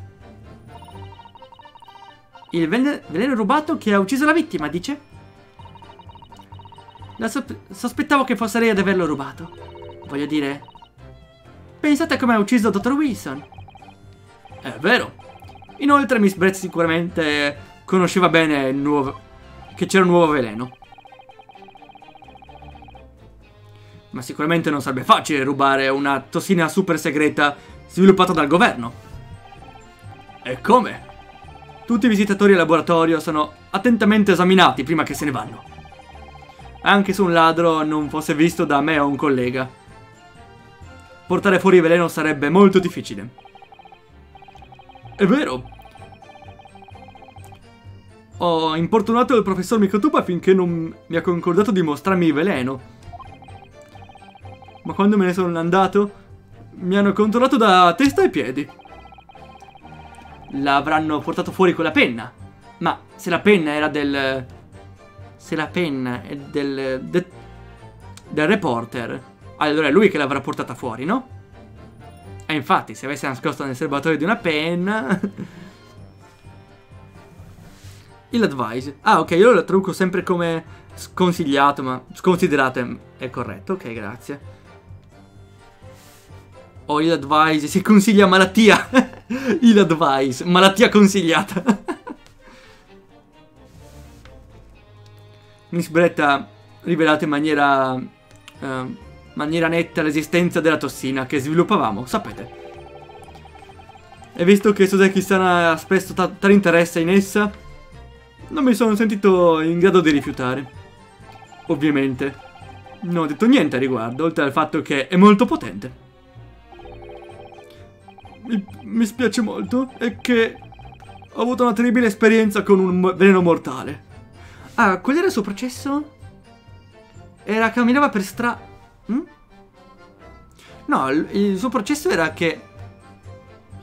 Il veleno, veleno rubato che ha ucciso la vittima, dice? So sospettavo che fosse lei ad averlo rubato. Voglio dire... Pensate a come ha ucciso Dottor Wilson. È vero. Inoltre Miss Brett sicuramente conosceva bene il nuovo... che c'era un nuovo veleno. Ma sicuramente non sarebbe facile rubare una tossina super segreta sviluppata dal governo. E come? Tutti i visitatori al laboratorio sono attentamente esaminati prima che se ne vanno anche se un ladro non fosse visto da me o un collega. Portare fuori veleno sarebbe molto difficile. È vero. Ho importunato il professor Mikotupa finché non mi ha concordato di mostrarmi il veleno. Ma quando me ne sono andato, mi hanno controllato da testa e piedi. L'avranno portato fuori con la penna. Ma se la penna era del se la penna è del, de, del reporter, allora è lui che l'avrà portata fuori, no? E infatti, se avesse nascosto nel serbatoio di una penna... (laughs) Il advise. Ah, ok, io lo traduco sempre come sconsigliato, ma sconsiderate è corretto. Ok, grazie. Oh, il advise, si consiglia malattia. (laughs) il advise, malattia consigliata. (laughs) Miss Brett ha rivelato in maniera, uh, maniera netta l'esistenza della tossina che sviluppavamo, sapete. E visto che Suzeki-san ha espresso tale interesse in essa, non mi sono sentito in grado di rifiutare. Ovviamente. Non ho detto niente a riguardo, oltre al fatto che è molto potente. Mi, mi spiace molto, è che ho avuto una terribile esperienza con un veleno mortale. Ah, qual era il suo processo? Era camminava per strada... Hm? No, il, suo processo era che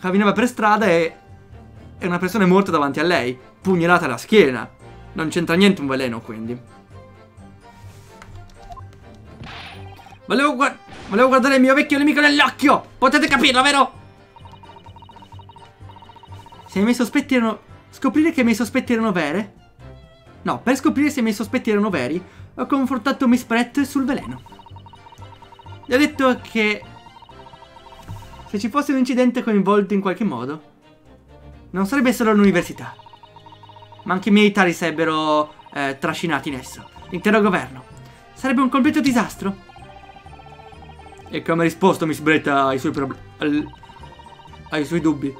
camminava per strada e... e una persona è morta davanti a lei, pugnalata alla schiena. Non c'entra niente un veleno, quindi. Volevo, guard volevo guardare il mio vecchio nemico nell'occhio! Potete capirlo, vero? Se i miei sospetti erano... Scoprire che i miei sospetti erano vere? No, per scoprire se i miei sospetti erano veri, ho confrontato Miss Brett sul veleno. Gli ho detto che se ci fosse un incidente coinvolto in qualche modo, non sarebbe solo l'università, ma anche i militari sarebbero eh, trascinati in esso, l'intero governo. Sarebbe un completo disastro. E come ha risposto Miss Brett ai suoi problemi? ai suoi dubbi?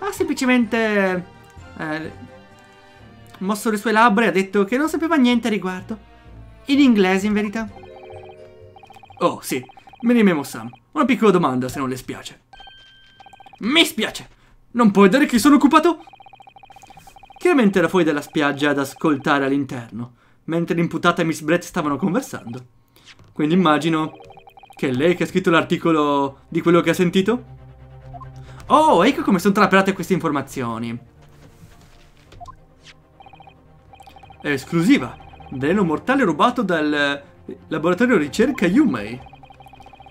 Ha semplicemente eh, mosso le sue labbra e ha detto che non sapeva niente a riguardo. In inglese, in verità. Oh, sì. Me ne memo Sam. Una piccola domanda, se non le spiace. Mi spiace. Non puoi dire che sono occupato? Chiaramente era fuori dalla spiaggia ad ascoltare all'interno, mentre l'imputata e Miss Brett stavano conversando. Quindi immagino che è lei che ha scritto l'articolo di quello che ha sentito? Oh, ecco come sono trapelate queste informazioni. Esclusiva. Veleno mortale rubato dal laboratorio ricerca Yumei.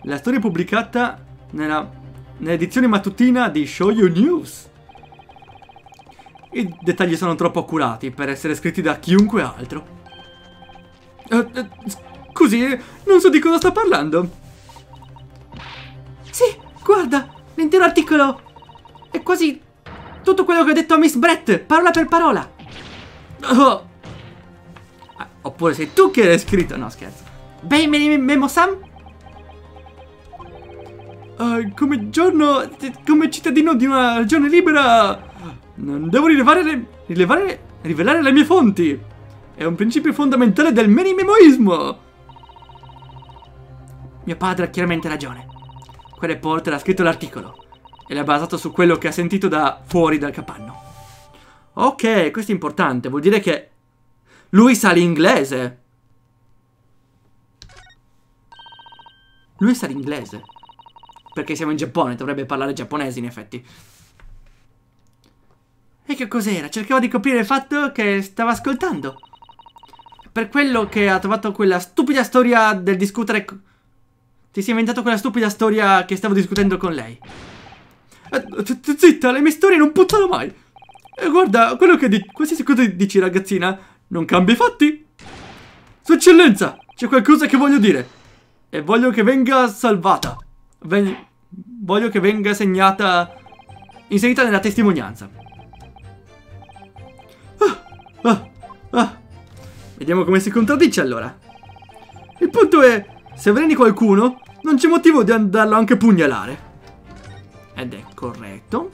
La storia pubblicata nella, nell'edizione mattutina di Show You News. I dettagli sono troppo accurati per essere scritti da chiunque altro. Uh, uh, scusi, non so di cosa sta parlando. Sì, guarda, l'intero articolo è quasi tutto quello che ho detto a Miss Brett, parola per parola. Oh. Ah, oppure sei tu che l'hai scritto. No, scherzo. Beh, memo Sam? Uh, come giorno, come cittadino di una regione libera, devo rilevare le, rilevare, rivelare le mie fonti. È un principio fondamentale del menimemoismo. Mio padre ha chiaramente ragione. Quel reporter ha scritto l'articolo e l'ha basato su quello che ha sentito da fuori dal capanno. Ok, questo è importante, vuol dire che lui sa l'inglese. Lui sa l'inglese. Perché siamo in Giappone, dovrebbe parlare giapponese in effetti. E che cos'era? Cercava di coprire il fatto che stava ascoltando. Per quello che ha trovato quella stupida storia del discutere... Ti sei inventato quella stupida storia che stavo discutendo con lei. Eh, zitta, le mie storie non puttano mai. E guarda, quello che dici, qualsiasi cosa dici ragazzina, non cambia i fatti. Sua eccellenza, c'è qualcosa che voglio dire. E voglio che venga salvata. Ven voglio che venga segnata, inserita nella testimonianza. Ah, ah, ah. Vediamo come si contraddice allora. Il punto è, se avveleni qualcuno, non c'è motivo di andarlo anche a pugnalare. Ed è corretto.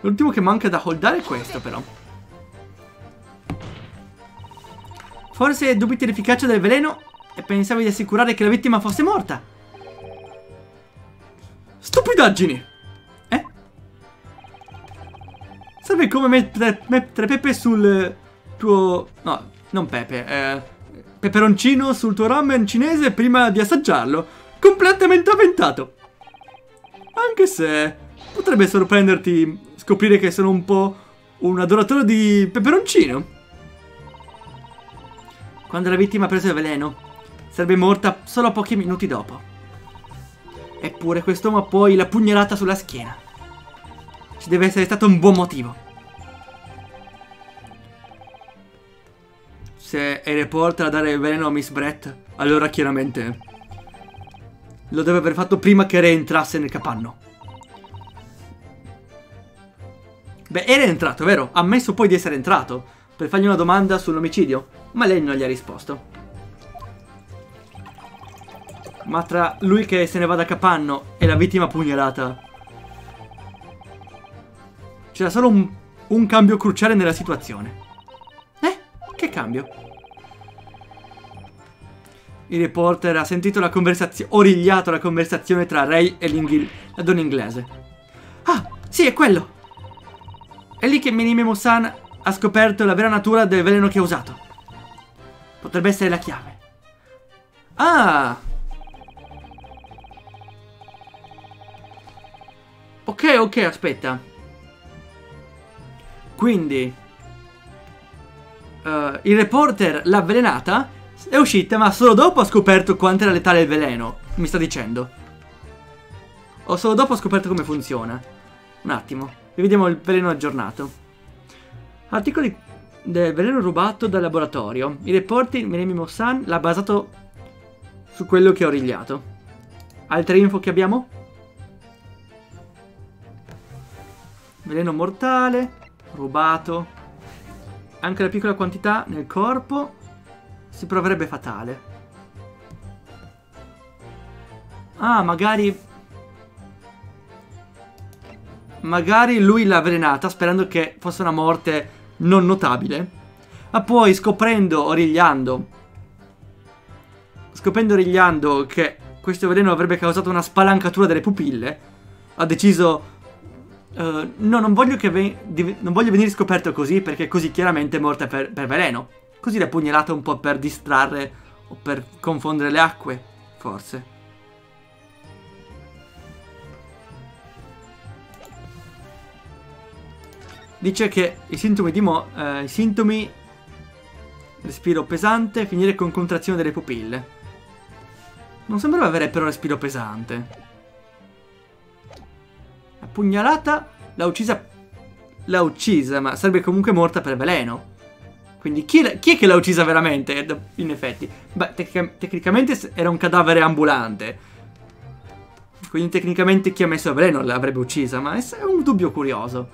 L'ultimo che manca da holdare è questo però. Forse dubiti l'efficacia del veleno e pensavi di assicurare che la vittima fosse morta. Stupidaggini! Eh? Serve come mettere, mettere pepe sul tuo... No, non pepe, eh, peperoncino sul tuo ramen cinese prima di assaggiarlo. Completamente avventato! Anche se potrebbe sorprenderti scoprire che sono un po' un adoratore di peperoncino. Quando la vittima ha preso il veleno, sarebbe morta solo pochi minuti dopo. Eppure quest'uomo ha poi la pugnalata sulla schiena. Ci deve essere stato un buon motivo. Se è reporter a dare il veleno a Miss Brett, allora chiaramente lo deve aver fatto prima che rientrasse nel capanno. Beh, era entrato, vero? Ha ammesso poi di essere entrato per fargli una domanda sull'omicidio, ma lei non gli ha risposto. Ma tra lui che se ne va da capanno e la vittima pugnalata c'era solo un, un cambio cruciale nella situazione. Eh? Che cambio? Il reporter ha sentito la conversazione, origliato la conversazione tra Ray e la donna inglese. Ah, sì, è quello! È lì che Minimemo-san ha scoperto la vera natura del veleno che ha usato. Potrebbe essere la chiave. Ah! Ok, ok, aspetta. Quindi... Uh, il reporter l'ha avvelenata è uscita, ma solo dopo ha scoperto quanto era letale il veleno. Mi sta dicendo. O solo dopo ha scoperto come funziona. Un attimo. Rivediamo il veleno aggiornato. Articoli del veleno rubato dal laboratorio. I reporti Minimimo San l'ha basato su quello che ho origliato. Altre info che abbiamo? Veleno mortale, rubato. Anche la piccola quantità nel corpo si proverebbe fatale. Ah, magari... Magari lui l'ha avvelenata sperando che fosse una morte non notabile. Ma poi scoprendo, origliando... Scoprendo origliando che questo veleno avrebbe causato una spalancatura delle pupille, ha deciso... Uh, no, non voglio, che non voglio venire scoperto così perché così chiaramente è morta per, per veleno. Così l'ha pugnalata un po' per distrarre o per confondere le acque, forse. Dice che i sintomi di mo... Eh, i sintomi... Respiro pesante, finire con contrazione delle pupille. Non sembrava avere però respiro pesante. La pugnalata l'ha uccisa... L'ha uccisa, ma sarebbe comunque morta per veleno. Quindi chi, chi è che l'ha uccisa veramente, in effetti? Beh, tec tecnicamente era un cadavere ambulante. Quindi tecnicamente chi ha messo il veleno l'avrebbe uccisa, ma è un dubbio curioso.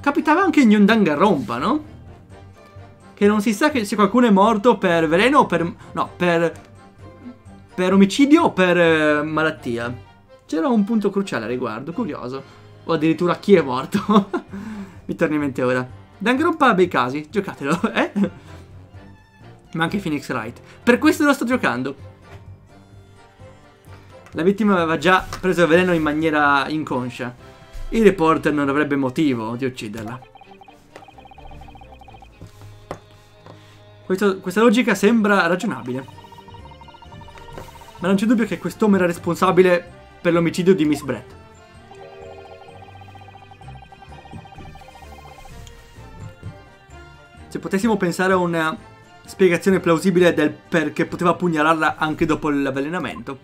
Capitava anche in Yondanganronpa, no? Che non si sa se qualcuno è morto per veleno o per... No, per... Per omicidio o per eh, malattia. C'era un punto cruciale a riguardo, curioso. O addirittura chi è morto. (laughs) Mi torna in mente ora. Danganronpa ha bei casi, giocatelo, (laughs) eh? Ma anche Phoenix Wright. Per questo lo sto giocando. La vittima aveva già preso il veleno in maniera inconscia il reporter non avrebbe motivo di ucciderla. Questo, questa logica sembra ragionabile. Ma non c'è dubbio che quest'uomo era responsabile per l'omicidio di Miss Brett. Se potessimo pensare a una spiegazione plausibile del perché poteva pugnalarla anche dopo l'avvelenamento.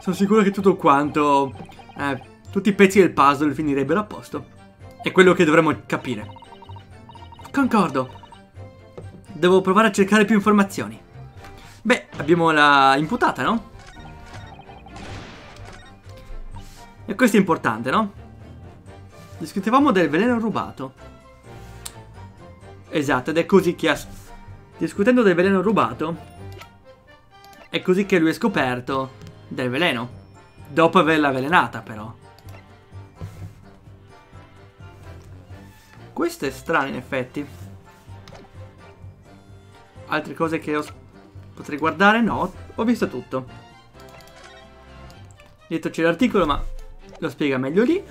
Sono sicuro che tutto quanto eh, tutti i pezzi del puzzle finirebbero a posto. È quello che dovremmo capire. Concordo. Devo provare a cercare più informazioni. Beh, abbiamo la imputata, no? E questo è importante, no? Discutevamo del veleno rubato. Esatto, ed è così che ha... Discutendo del veleno rubato, è così che lui è scoperto del veleno. Dopo averla avvelenata, però. Questo è strano in effetti. Altre cose che ho... potrei guardare? No, ho visto tutto. Dietro c'è l'articolo ma lo spiega meglio lì.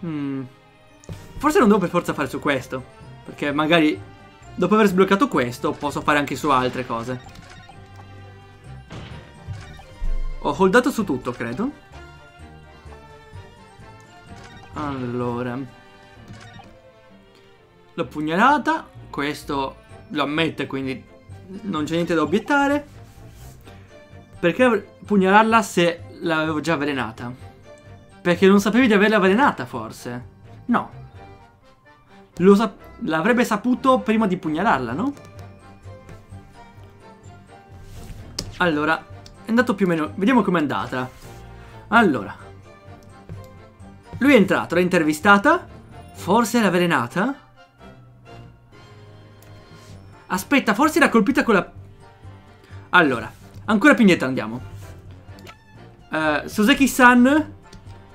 Hmm. Forse non devo per forza fare su questo. Perché magari dopo aver sbloccato questo posso fare anche su altre cose. Ho holdato su tutto, credo. Allora. L'ho pugnalata. Questo lo ammette, quindi non c'è niente da obiettare. Perché pugnalarla se l'avevo già avvelenata? Perché non sapevi di averla avvelenata, forse? No. Sa l'avrebbe saputo prima di pugnalarla, no? Allora, è andato più o meno... Vediamo com'è andata. Allora, lui è entrato, l'ha intervistata. Forse l'ha avvelenata? Aspetta, forse l'ha colpita con la... Allora, ancora più indietro andiamo. Uh, Soseki-san...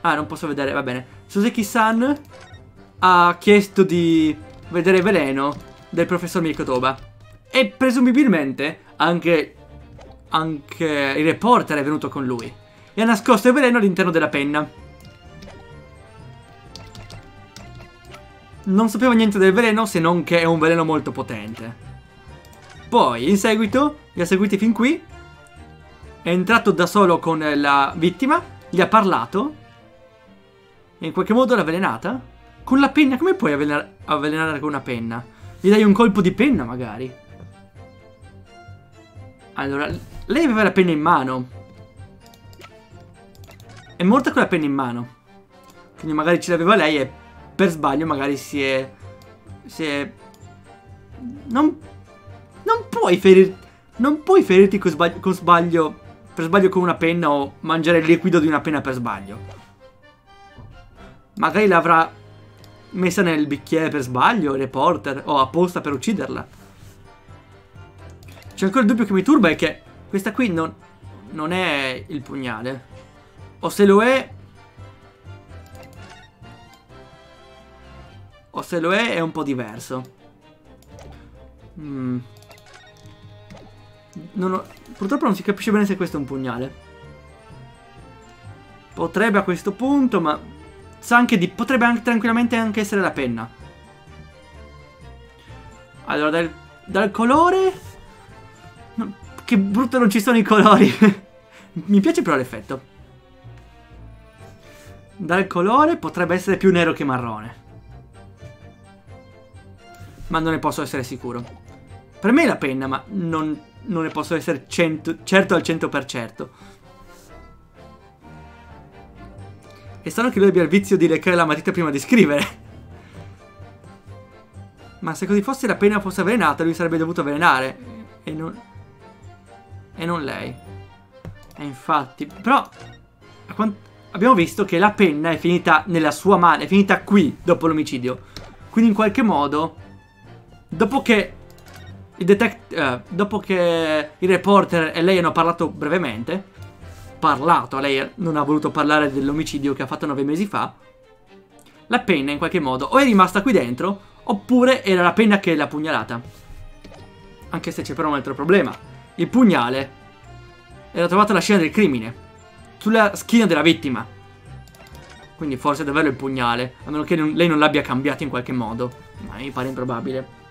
Ah, non posso vedere, va bene. Soseki-san ha chiesto di vedere veleno del professor Mikotoba. E presumibilmente anche, anche il reporter è venuto con lui. E ha nascosto il veleno all'interno della penna. non sapevo niente del veleno se non che è un veleno molto potente. Poi, in seguito, li ha seguiti fin qui, è entrato da solo con la vittima, gli ha parlato, e in qualche modo l'ha avvelenata? Con la penna, come puoi avvelenare, con una penna? Gli dai un colpo di penna, magari. Allora, lei aveva la penna in mano. è morta con la penna in mano. Quindi magari ce l'aveva lei e per sbaglio magari si è... Si è... Non... Non puoi ferirti... Non puoi ferirti con sbaglio, con sbaglio... Per sbaglio con una penna o mangiare il liquido di una penna per sbaglio. Magari l'avrà messa nel bicchiere per sbaglio, reporter, o apposta per ucciderla. C'è ancora il dubbio che mi turba è che questa qui non, non è il pugnale. O se lo è... O se lo è è un po' diverso. Mm. Non ho... Purtroppo non si capisce bene se questo è un pugnale. Potrebbe a questo punto, ma... Sa anche di... Potrebbe anche, tranquillamente anche essere la penna. Allora, dal, dal colore... Che brutto non ci sono i colori. (laughs) Mi piace però l'effetto. Dal colore potrebbe essere più nero che marrone. Ma non ne posso essere sicuro. Per me è la penna, ma non, non ne posso essere cento, certo al 100%. È strano che lui abbia il vizio di leccare la matita prima di scrivere. Ma se così fosse la penna fosse avvelenata, lui sarebbe dovuto avvelenare. E non... E non lei. E infatti... Però... Abbiamo visto che la penna è finita nella sua mano. È finita qui, dopo l'omicidio. Quindi in qualche modo... Dopo che... Detect... Eh, dopo che il reporter e lei hanno parlato brevemente... Parlato, lei non ha voluto parlare dell'omicidio che ha fatto nove mesi fa. La penna in qualche modo o è rimasta qui dentro... Oppure era la penna che l'ha pugnalata. Anche se c'è però un altro problema. Il pugnale era trovato alla scena del crimine. Sulla schiena della vittima. Quindi forse è davvero il pugnale. A meno che lei non l'abbia cambiato in qualche modo. Ma mi pare improbabile.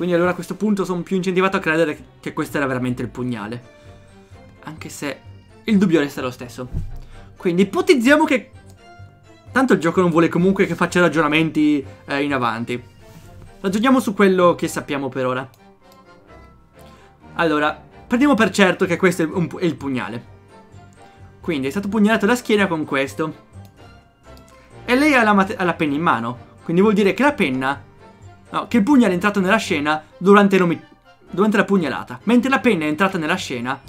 Quindi allora a questo punto sono più incentivato a credere che questo era veramente il pugnale. Anche se il dubbio resta lo stesso. Quindi ipotizziamo che Tanto il gioco non vuole comunque che faccia ragionamenti eh, in avanti. Ragioniamo su quello che sappiamo per ora. Allora, prendiamo per certo che questo è, un, è il pugnale. Quindi è stato pugnalato alla schiena con questo. E lei ha la, ha la penna in mano. Quindi vuol dire che la penna... No, che il pugnale è entrato nella scena durante, durante la pugnalata. Mentre la penna è entrata nella scena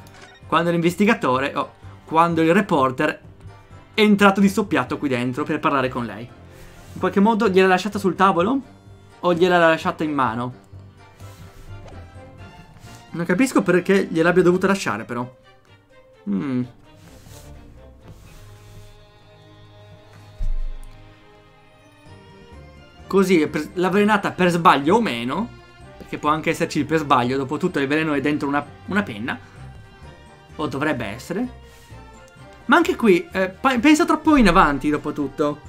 quando l'investigatore... Oh, quando il reporter è entrato di soppiatto qui dentro per parlare con lei. In qualche modo gliel'ha lasciata sul tavolo? O gliel'ha lasciata in mano? Non capisco perché gliel'abbia dovuta lasciare però. Hmm. Così l'ha avvelenata per sbaglio o meno. Perché può anche esserci per sbaglio. Dopotutto il veleno è dentro una, una penna. O dovrebbe essere. Ma anche qui, eh, pensa troppo in avanti, dopo tutto.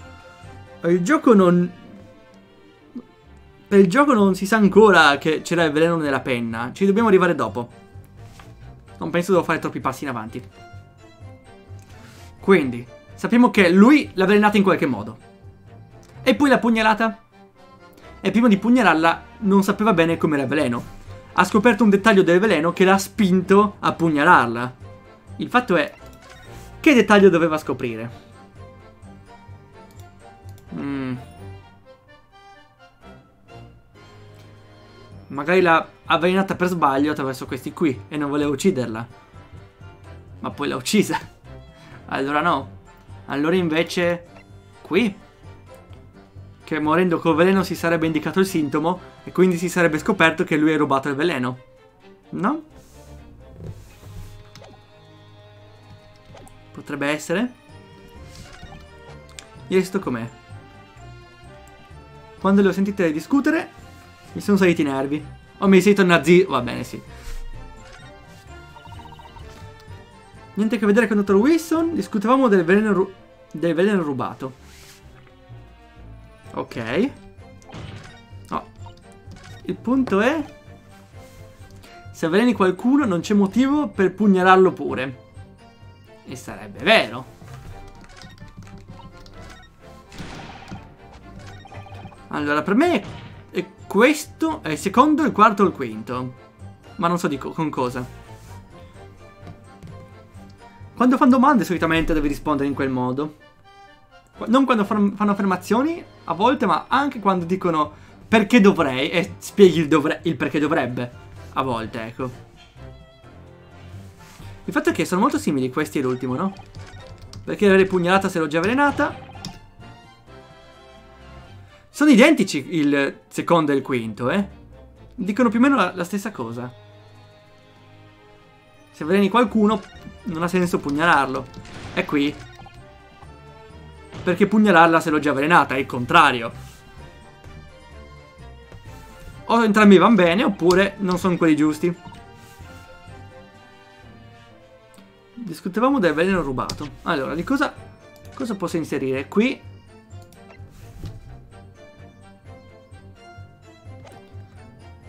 Il gioco non... Per il gioco non si sa ancora che c'era il veleno nella penna. Ci dobbiamo arrivare dopo. Non penso devo fare troppi passi in avanti. Quindi, sappiamo che lui l'ha avvelenata in qualche modo. E poi l'ha pugnalata. E prima di pugnalarla non sapeva bene com'era il veleno. Ha scoperto un dettaglio del veleno che l'ha spinto a pugnalarla. Il fatto è, che dettaglio doveva scoprire? Mm. Magari l'ha avvelenata per sbaglio attraverso questi qui e non voleva ucciderla. Ma poi l'ha uccisa. Allora no. Allora invece qui. Che morendo col veleno si sarebbe indicato il sintomo e quindi si sarebbe scoperto che lui ha rubato il veleno. No? Potrebbe essere? Io resto com'è. Quando le ho sentite discutere, mi sono saliti i nervi. O mi sei tornato zitto. Va bene, sì. Niente a che vedere con il dottor Wilson. Discutevamo del veleno, del veleno rubato. Ok. Oh. Il punto è... Se avveleni qualcuno non c'è motivo per pugnalarlo pure. E sarebbe vero. Allora, per me è questo è il secondo, il quarto o il quinto. Ma non so di co con cosa. Quando fanno domande solitamente devi rispondere in quel modo. Non quando fanno affermazioni, a volte, ma anche quando dicono perché dovrei e spieghi il, dovre il perché dovrebbe. A volte, ecco. Il fatto è che sono molto simili questi e l'ultimo, no? Perché avere pugnalata se l'ho già avvelenata. Sono identici il secondo e il quinto, eh? Dicono più o meno la, la stessa cosa. Se avveleni qualcuno, non ha senso pugnalarlo. È qui. Perché pugnalarla se l'ho già avvelenata, è il contrario. O entrambi vanno bene, oppure non sono quelli giusti. Discutevamo del veleno rubato. Allora, di cosa, cosa posso inserire? Qui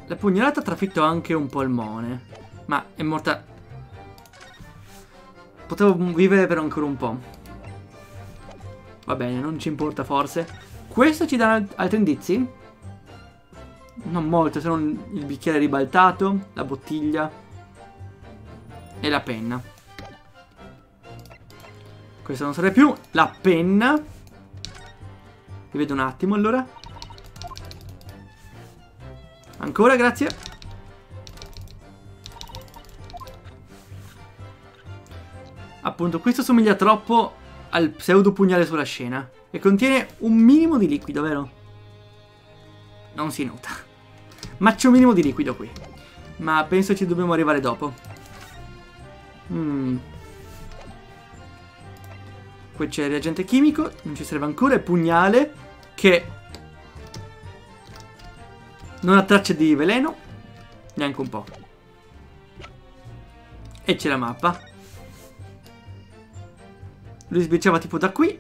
La pugnalata ha trafitto anche un polmone. Ma è morta... Potevo vivere per ancora un po'. Va bene, non ci importa forse. Questo ci dà altri indizi? Non molto, se non il bicchiere ribaltato, la bottiglia e la penna. Questa non serve più. La penna. Rivedo un attimo allora. Ancora, grazie. Appunto, questo somiglia troppo al pseudo pugnale sulla scena. E contiene un minimo di liquido, vero? Non si nota. Ma c'è un minimo di liquido qui. Ma penso ci dobbiamo arrivare dopo. Mmm. Qui c'è il reagente chimico. Non ci serve ancora il pugnale. Che non ha tracce di veleno. Neanche un po'. E c'è la mappa. Lui sbirciava tipo da qui.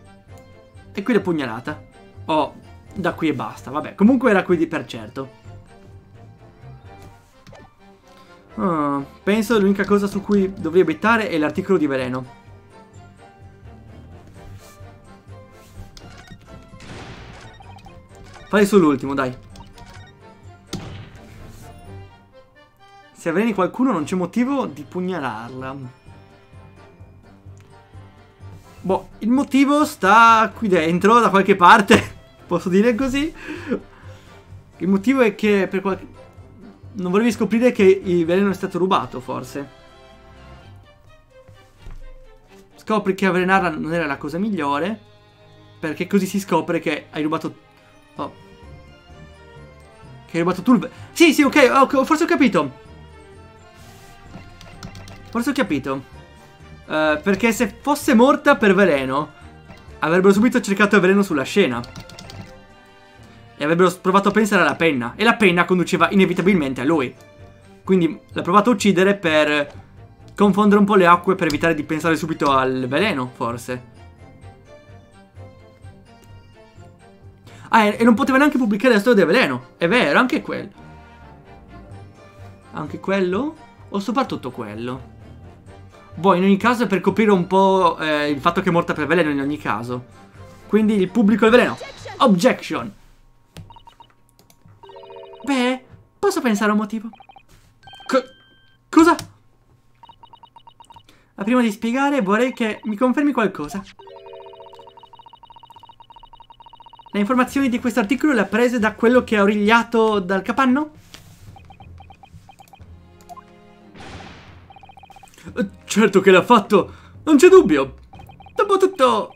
E qui la pugnalata. Oh, da qui e basta. Vabbè, comunque era qui di per certo. Oh, penso l'unica cosa su cui dovrei abitare è l'articolo di veleno. Fai sull'ultimo, dai. Se avveleni qualcuno non c'è motivo di pugnalarla. Boh, il motivo sta qui dentro, da qualche parte. (laughs) Posso dire così? Il motivo è che per qualche... Non volevi scoprire che il veleno è stato rubato, forse. Scopri che avvelenarla non era la cosa migliore. Perché così si scopre che hai rubato... Oh. Che hai rubato tu il... Sì, sì, ok, oh, forse ho capito. Forse ho capito. Uh, perché se fosse morta per veleno, avrebbero subito cercato il veleno sulla scena. E avrebbero provato a pensare alla penna. E la penna conduceva inevitabilmente a lui. Quindi l'ha provato a uccidere per confondere un po' le acque per evitare di pensare subito al veleno, forse. Ah, e non poteva neanche pubblicare la storia del veleno. È vero, anche quello. Anche quello? O soprattutto quello? Boh, in ogni caso è per coprire un po' eh, il fatto che è morta per veleno in ogni caso. Quindi il pubblico è veleno. Objection. Beh, posso pensare a un motivo. C cosa? Ma prima di spiegare vorrei che mi confermi qualcosa. Le informazioni di questo articolo le ha prese da quello che ha origliato dal capanno? Certo che l'ha fatto, non c'è dubbio. Dopotutto,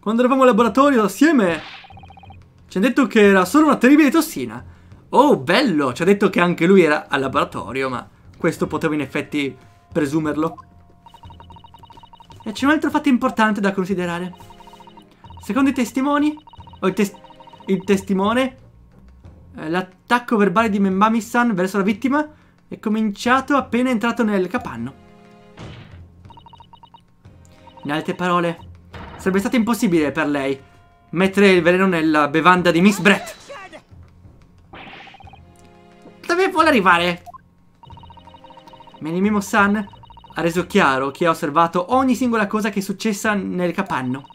quando eravamo al laboratorio assieme, ci hanno detto che era solo una terribile tossina. Oh, bello! Ci ha detto che anche lui era al laboratorio, ma questo potevo in effetti presumerlo. E c'è un altro fatto importante da considerare. Secondo i testimoni, o il, tes il testimone, eh, l'attacco verbale di Membami-san verso la vittima è cominciato appena entrato nel capanno. In altre parole, sarebbe stato impossibile per lei mettere il veleno nella bevanda di Miss Brett. Dove vuole arrivare? Menimimo-san ha reso chiaro che ha osservato ogni singola cosa che è successa nel capanno.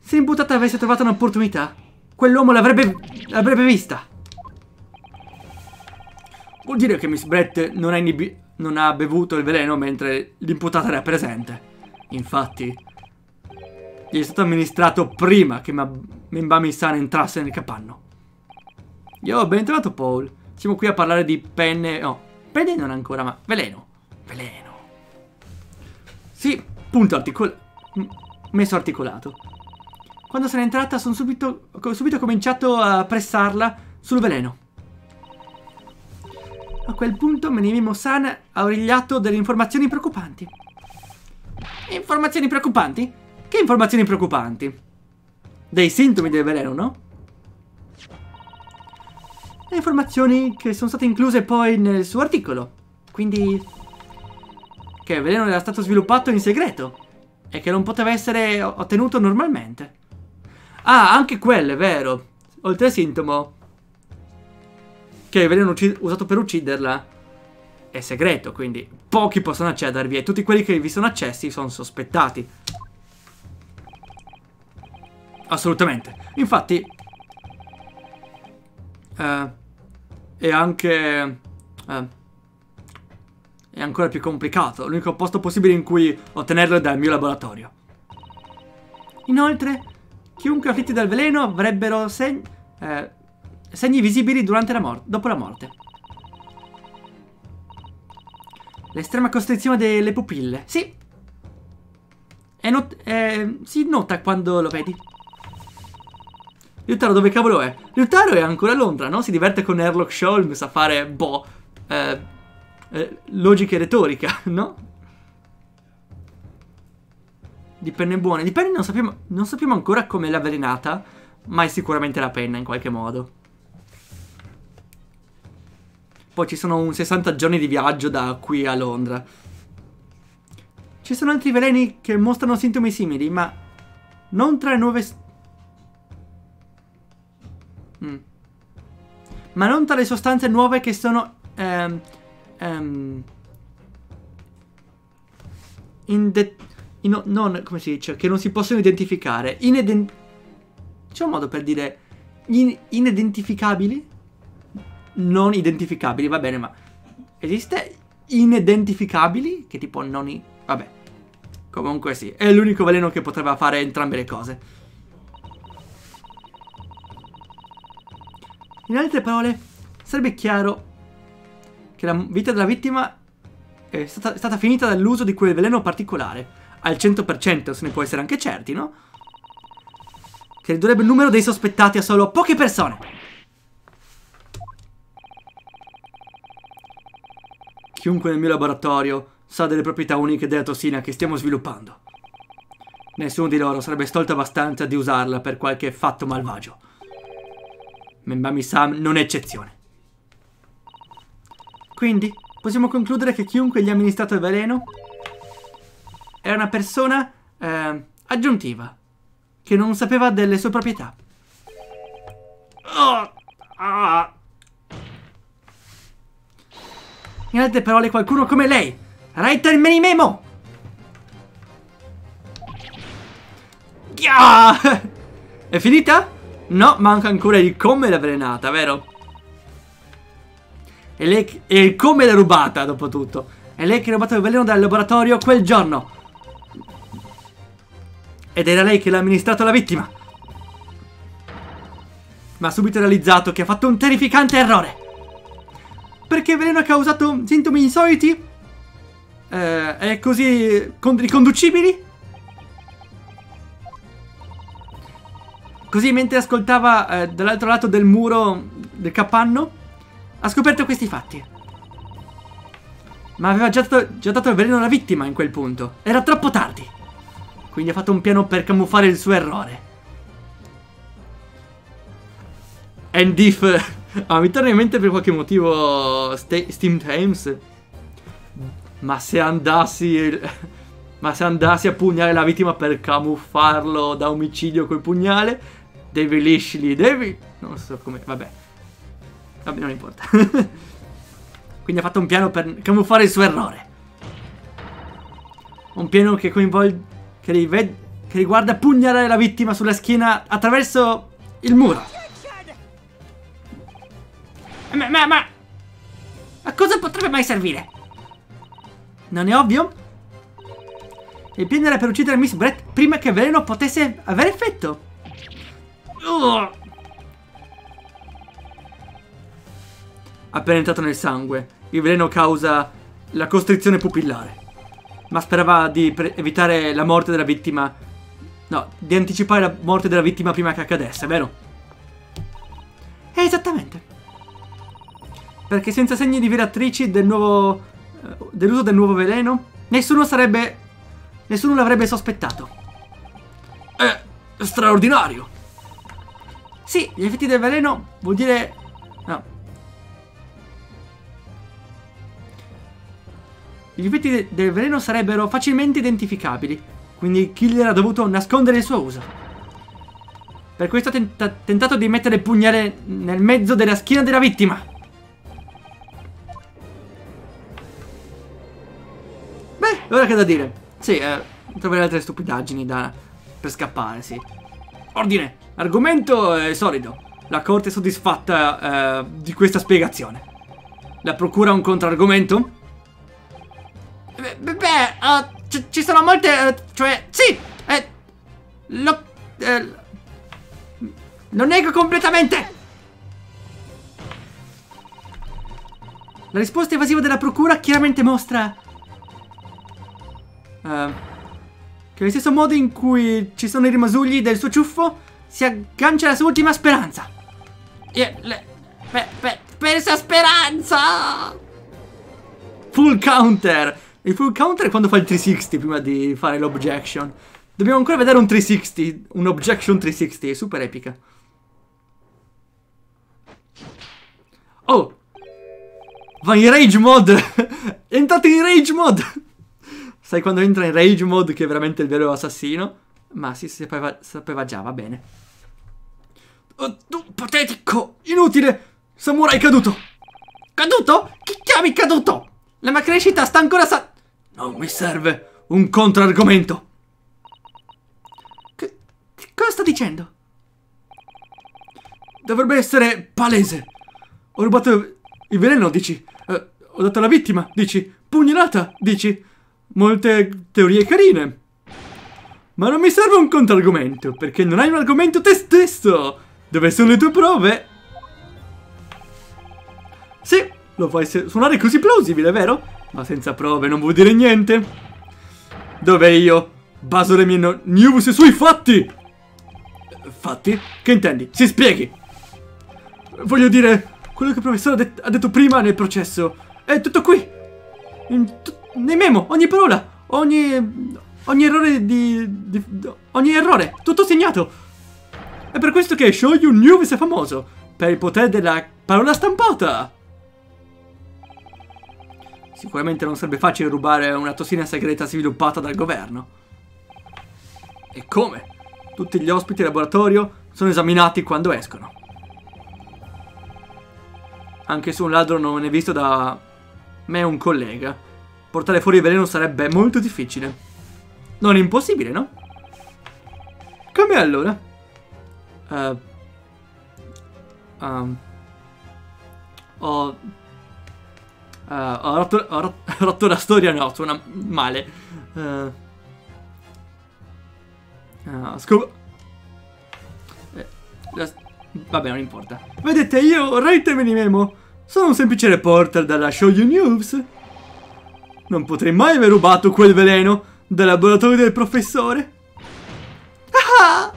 Se l'imputata avesse trovato un'opportunità, quell'uomo l'avrebbe vista. Vuol dire che Miss Brett non ha, non ha bevuto il veleno mentre l'imputata era presente. Infatti, gli è stato amministrato prima che Mimbami-san entrasse nel capanno. Io, ben trovato Paul. Siamo qui a parlare di penne... No, penne non ancora, ma veleno. Veleno. Sì, punto articolato. Messo articolato. Quando sono entrata sono subito, subito cominciato a pressarla sul veleno. A quel punto Menimimo-san ha origliato delle informazioni preoccupanti. Informazioni preoccupanti? Che informazioni preoccupanti? Dei sintomi del veleno, no? Le informazioni che sono state incluse poi nel suo articolo. Quindi... Che il veleno era stato sviluppato in segreto. E che non poteva essere ottenuto normalmente. Ah, anche quelle, vero. Oltre al sintomo che il veleno usato per ucciderla è segreto, quindi pochi possono accedervi e tutti quelli che vi sono accessi sono sospettati. Assolutamente. Infatti, eh, è anche... Eh, è ancora più complicato. L'unico posto possibile in cui ottenerlo è dal mio laboratorio. Inoltre, chiunque afflitti dal veleno avrebbero segni, eh, segni visibili durante la dopo la morte. L'estrema costrizione delle pupille. Sì. Not eh, si nota quando lo vedi. Ryutaro dove cavolo è? Ryutaro è ancora a Londra, no? Si diverte con Erlock Sholmes a fare, boh, eh, eh, logica e retorica, (laughs) no? Di penne buone. Di penne non sappiamo, non sappiamo ancora come l'ha avvelenata, ma è sicuramente la penna in qualche modo. Poi ci sono un 60 giorni di viaggio da qui a Londra. Ci sono altri veleni che mostrano sintomi simili, ma non tra le nuove Mm. Ma non tra le sostanze nuove che sono... Um, um, in in, non, come si dice, che non si possono identificare. Ineden C'è un modo per dire in inidentificabili? Non identificabili, va bene, ma esiste inidentificabili? Che tipo non... I vabbè. Comunque sì, è l'unico veleno che potrebbe fare entrambe le cose. In altre parole, sarebbe chiaro che la vita della vittima è stata, è stata finita dall'uso di quel veleno particolare. Al 100% se ne può essere anche certi, no? Che ridurrebbe il numero dei sospettati a solo poche persone. Chiunque nel mio laboratorio sa delle proprietà uniche della tossina che stiamo sviluppando. Nessuno di loro sarebbe stolto abbastanza di usarla per qualche fatto malvagio. Membami Sam non è eccezione. Quindi, possiamo concludere che chiunque gli ha amministrato il veleno era una persona eh, aggiuntiva, che non sapeva delle sue proprietà. Oh, ah. In altre parole, qualcuno come lei, Writer Menimemo! Yeah! È finita? No, manca ancora il come l'ha avvelenata, vero? E lei e il come l'ha rubata, dopo tutto. È lei che ha rubato il veleno dal laboratorio quel giorno. Ed era lei che l'ha amministrato alla vittima. Ma ha subito realizzato che ha fatto un terrificante errore. Perché veleno ha causato sintomi insoliti? Eh, è così riconducibili? Così mentre ascoltava eh, dall'altro lato del muro del capanno, ha scoperto questi fatti. Ma aveva già dato, già dato il veleno alla vittima in quel punto. Era troppo tardi. Quindi ha fatto un piano per camuffare il suo errore. And if... Ah, mi torna in mente per qualche motivo Steam Times. Ma se andassi... (laughs) Ma se andassi a pugnare la vittima per camuffarlo da omicidio col pugnale, Devi liscili, devi... Non so come... Vabbè. Vabbè, non importa. (laughs) Quindi ha fatto un piano per camuffare il suo errore. Un piano che coinvolge... Che, che riguarda pugnalare la vittima sulla schiena attraverso il muro. Ma, ma, ma... A cosa potrebbe mai servire? Non è ovvio? Il piano era per uccidere Miss Brett prima che il veleno potesse avere effetto. Uh. Appena entrato nel sangue, il veleno causa la costrizione pupillare. Ma sperava di evitare la morte della vittima. No, di anticipare la morte della vittima prima che accadesse, vero? Esattamente. Perché senza segni di viratrici del nuovo. Eh, dell'uso del nuovo veleno, nessuno sarebbe. nessuno l'avrebbe sospettato. È straordinario! Sì, gli effetti del veleno vuol dire. No. Gli effetti de del veleno sarebbero facilmente identificabili, quindi Killer ha dovuto nascondere il suo uso. Per questo ha tenta tentato di mettere il pugnale nel mezzo della schiena della vittima. Beh, ora che da dire. Sì, eh, troverei altre stupidaggini da... per scappare, sì. Ordine! Argomento è solido. La corte è soddisfatta eh, di questa spiegazione. La procura un controargomento? Beh, beh uh, ci sono molte... Uh, cioè, sì! Eh, lo... Eh, lo nego completamente! La risposta evasiva della procura chiaramente mostra... Uh, che allo stesso modo in cui ci sono i rimasugli del suo ciuffo, si aggancia alla sua ultima speranza. Yeah, le, per, per, persa speranza! Full counter! Il full counter è quando fa il 360 prima di fare l'objection. Dobbiamo ancora vedere un 360, un objection 360, è super epica. Oh! Va in rage mode! (laughs) è entrato in rage mode! Sai quando entra in rage mode che è veramente il vero assassino? Ma si sapeva, sapeva già, va bene. Oh, tu, patetico! Inutile! Samurai caduto! Caduto? Chi chiami caduto? La mia crescita sta ancora sa... Non mi serve un controargomento. Che, cosa sta dicendo? Dovrebbe essere palese. Ho rubato il veleno, dici. Eh, ho dato alla vittima, dici. Pugnalata, dici. Molte teorie carine. Ma non mi serve un controargomento, perché non hai un argomento te stesso. Dove sono le tue prove? Sì, lo fai suonare così plausibile, vero? Ma senza prove non vuol dire niente. Dove io baso le mie no news sui fatti. Fatti? Che intendi? Si spieghi. Voglio dire, quello che il professore ha, det ha detto prima nel processo. È tutto qui. Nei memo, ogni parola, ogni Ogni errore di, di, Ogni errore, tutto segnato. È per questo che Show You News è famoso. Per il potere della parola stampata. Sicuramente non sarebbe facile rubare una tossina segreta sviluppata dal governo. E come? Tutti gli ospiti del laboratorio sono esaminati quando escono. Anche se un ladro non è visto da me un collega, portare fuori veleno sarebbe molto difficile. Non è impossibile, no? Come allora? Uh, um, ho, uh, ho, rotto, (laughs) ho, rotto, la storia, no, suona male. Uh, uh, scop- eh, vabbè, non importa. Vedete, io, Ray Memo, sono un semplice reporter dalla Show You News. Non potrei mai aver rubato quel veleno dal laboratorio del professore? Ah!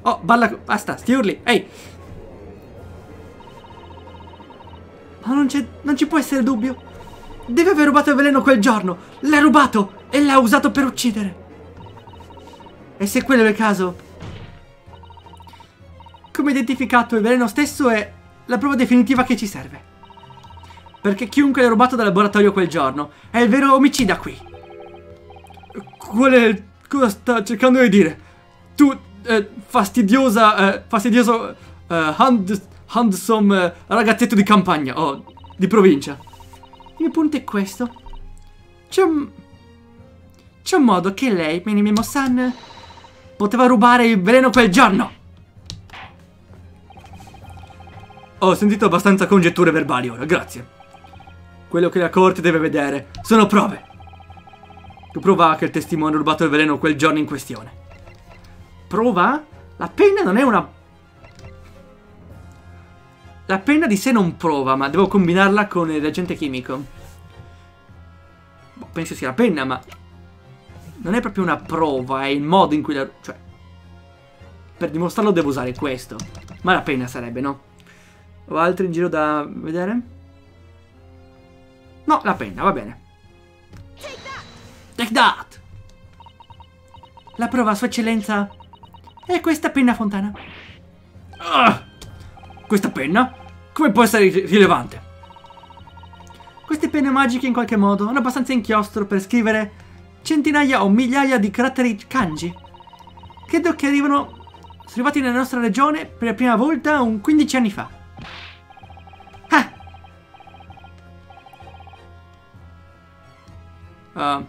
Oh, balla... Basta, sti urli. Ehi! Ma non c'è... Non ci può essere dubbio. Deve aver rubato il veleno quel giorno. L'ha rubato e l'ha usato per uccidere. E se quello è il caso... Come identificato il veleno stesso è la prova definitiva che ci serve. Perché chiunque l'ha rubato dal laboratorio quel giorno è il vero omicida qui. Qual è... Cosa sta cercando di dire? Tu, eh, fastidiosa, eh, fastidioso, eh, hand, handsome eh, ragazzetto di campagna, o oh, di provincia. Il punto è questo. C'è un... C'è un modo che lei, Minimimo-san, poteva rubare il veleno quel giorno. Ho sentito abbastanza congetture verbali ora, grazie. Quello che la corte deve vedere sono prove. Tu prova che il testimone ha rubato il veleno quel giorno in questione. Prova? La penna non è una... La penna di sé non prova, ma devo combinarla con il reagente chimico. Boh, penso sia la penna, ma... Non è proprio una prova, è il modo in cui la... Cioè... Per dimostrarlo devo usare questo. Ma la penna sarebbe, no? Ho altri in giro da vedere? No, la penna, va bene. Take that! La prova, sua eccellenza, è questa penna fontana. Ah! Questa penna? Come può essere rilevante? Queste penne magiche in qualche modo hanno abbastanza inchiostro per scrivere centinaia o migliaia di caratteri kanji. Credo che arrivano, sono arrivati nella nostra regione per la prima volta un 15 anni fa. Uh.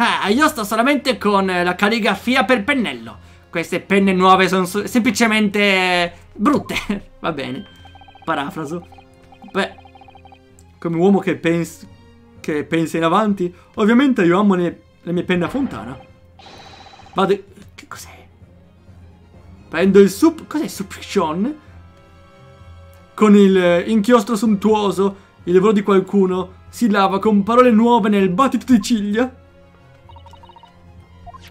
Ah, io sto solamente con la calligrafia per pennello. Queste penne nuove sono semplicemente brutte. (laughs) Va bene. Parafraso. Beh, come uomo che, pens che pensa in avanti, ovviamente io amo le, le mie penne a fontana. Vado... Che cos'è? Prendo il sup... Cos'è suppression? Con il inchiostro sontuoso, il lavoro di qualcuno si lava con parole nuove nel battito di ciglia.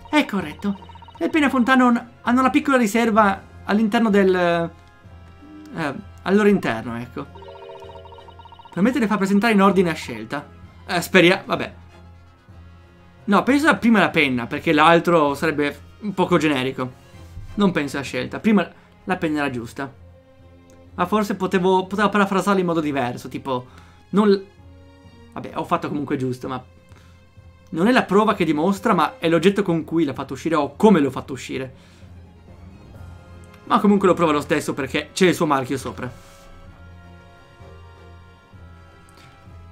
È corretto. Le penne a fontana hanno una piccola riserva all'interno del... Eh, al loro interno, ecco. Permette di far presentare in ordine a scelta. Eh, speriamo... vabbè. No, penso prima la penna, perché l'altro sarebbe un poco generico. Non penso a scelta. Prima la penna era giusta. Ma forse potevo, potevo parafrasarla in modo diverso, tipo... Non... Vabbè, ho fatto comunque giusto, ma non è la prova che dimostra, ma è l'oggetto con cui l'ha fatto uscire o come l'ho fatto uscire. Ma comunque lo prova lo stesso perché c'è il suo marchio sopra.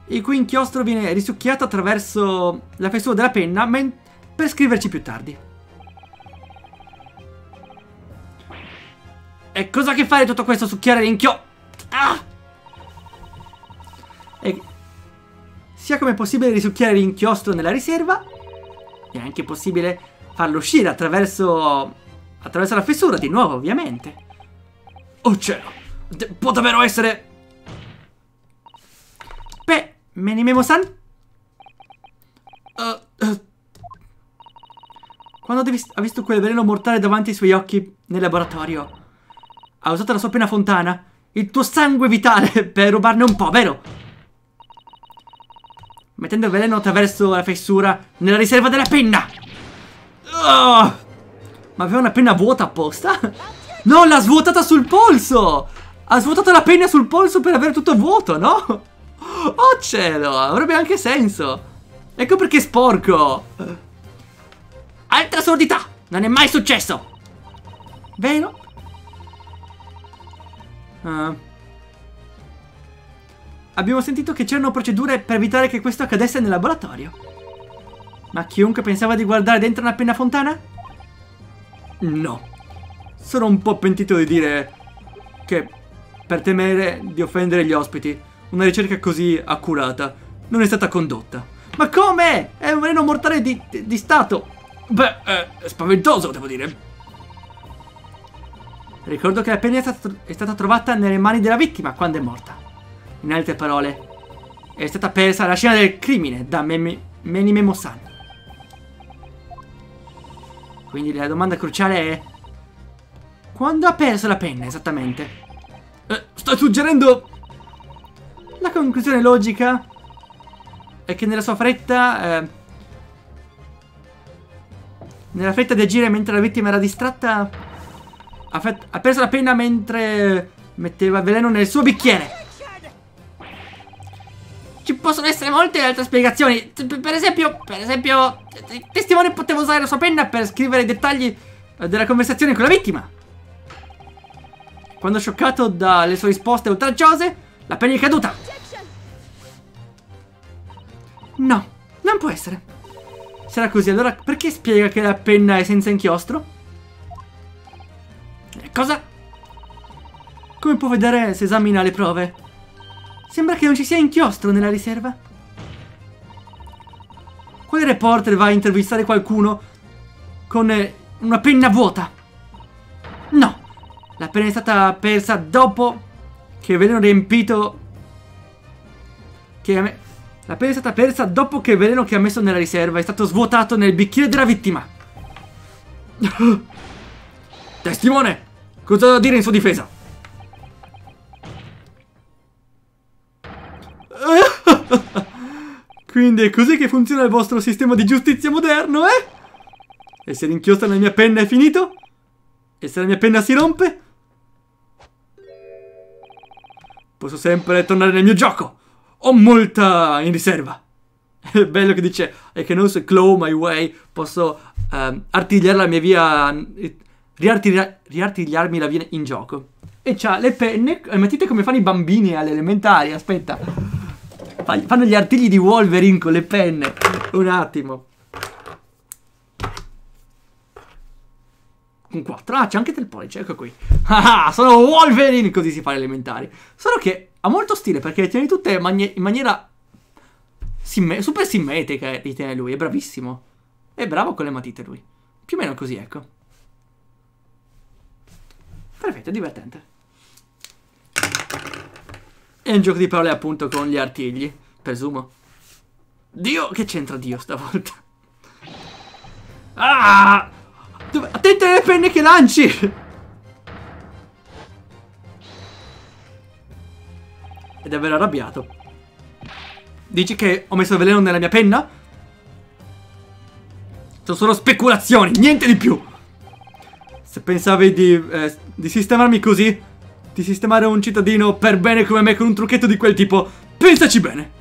Il cui inchiostro viene risucchiato attraverso la fessura della penna per scriverci più tardi. E cosa che fare tutto questo succhiare l'inchio... Ah! E sia come è possibile risucchiare l'inchiostro nella riserva, è anche possibile farlo uscire attraverso, attraverso la fessura, di nuovo ovviamente. Oh cielo, può davvero essere... Beh, Menimemo-san? Uh, uh. Quando ha visto quel veleno mortale davanti ai suoi occhi nel laboratorio, ha usato la sua penna fontana, il tuo sangue vitale, (laughs) per rubarne un po', vero? Mettendo il veleno attraverso la fessura nella riserva della penna. Oh! Ma aveva una penna vuota apposta? (laughs) No, l'ha svuotata sul polso! Ha svuotato la penna sul polso per avere tutto vuoto, no? (laughs) Oh cielo, avrebbe anche senso. Ecco perché è sporco. Altra sordità! Non è mai successo! Vero? Uh, Abbiamo sentito che c'erano procedure per evitare che questo accadesse nel laboratorio. Ma chiunque pensava di guardare dentro una penna fontana? No. Sono un po' pentito di dire che, per temere di offendere gli ospiti, una ricerca così accurata non è stata condotta. Ma come? È un veleno mortale di, di, di stato. Beh, è spaventoso, devo dire. Ricordo che la penna è stata, è stata trovata nelle mani della vittima quando è morta. In altre parole, è stata persa la scena del crimine da Menimemo-san. Quindi la domanda cruciale è... Quando ha perso la penna, esattamente? Eh, sto suggerendo... La conclusione logica è che nella sua fretta... Eh, nella fretta di agire mentre la vittima era distratta... Ha, ha perso la penna mentre metteva veleno nel suo bicchiere. Ci possono essere molte altre spiegazioni. Per esempio, per esempio, il testimone poteva usare la sua penna per scrivere i dettagli eh, della conversazione con la vittima. Quando scioccato dalle sue risposte oltraggiose, la penna è caduta. No, non può essere. Sarà così, allora perché spiega che la penna è senza inchiostro? Cosa? Come può vedere se esamina le prove? Sembra che non ci sia inchiostro nella riserva. reporter va a intervistare qualcuno con eh, una penna vuota. No, la penna è stata persa dopo che veleno riempito... Che me... La penna è stata persa dopo che il veleno che ha messo nella riserva è stato svuotato nel bicchiere della vittima. (laughs) Testimone, cosa da dire in sua difesa? Quindi è così che funziona il vostro sistema di giustizia moderno, eh? E se l'inchiostro nella mia penna è finito? E se la mia penna si rompe? Posso sempre tornare nel mio gioco. Ho molta in riserva. È bello che dice I can also claw my way. Posso um, artigliare la mia via. Riartiglia, riartigliarmi la via in gioco. E c'ha le penne. Mettete come fanno i bambini alle elementari. Aspetta. Fanno gli artigli di Wolverine con le penne. Un attimo. Un 4. Ah, c'è anche del pollice, ecco qui. Ah, sono Wolverine! Così si fa alle elementari. Solo che ha molto stile perché le tiene tutte in maniera simme super simmetrica. Le tiene lui, è bravissimo. È bravo con le matite lui. Più o meno così, ecco. Perfetto, divertente. È un gioco di parole appunto con gli artigli, presumo. Dio, che c'entra Dio stavolta? Ah! Dove? Attenti alle penne che lanci! Ed è davvero arrabbiato. Dici che ho messo veleno nella mia penna? Sono solo speculazioni, niente di più! Se pensavi di, eh, di sistemarmi così, di sistemare un cittadino per bene come me con un trucchetto di quel tipo, pensaci bene!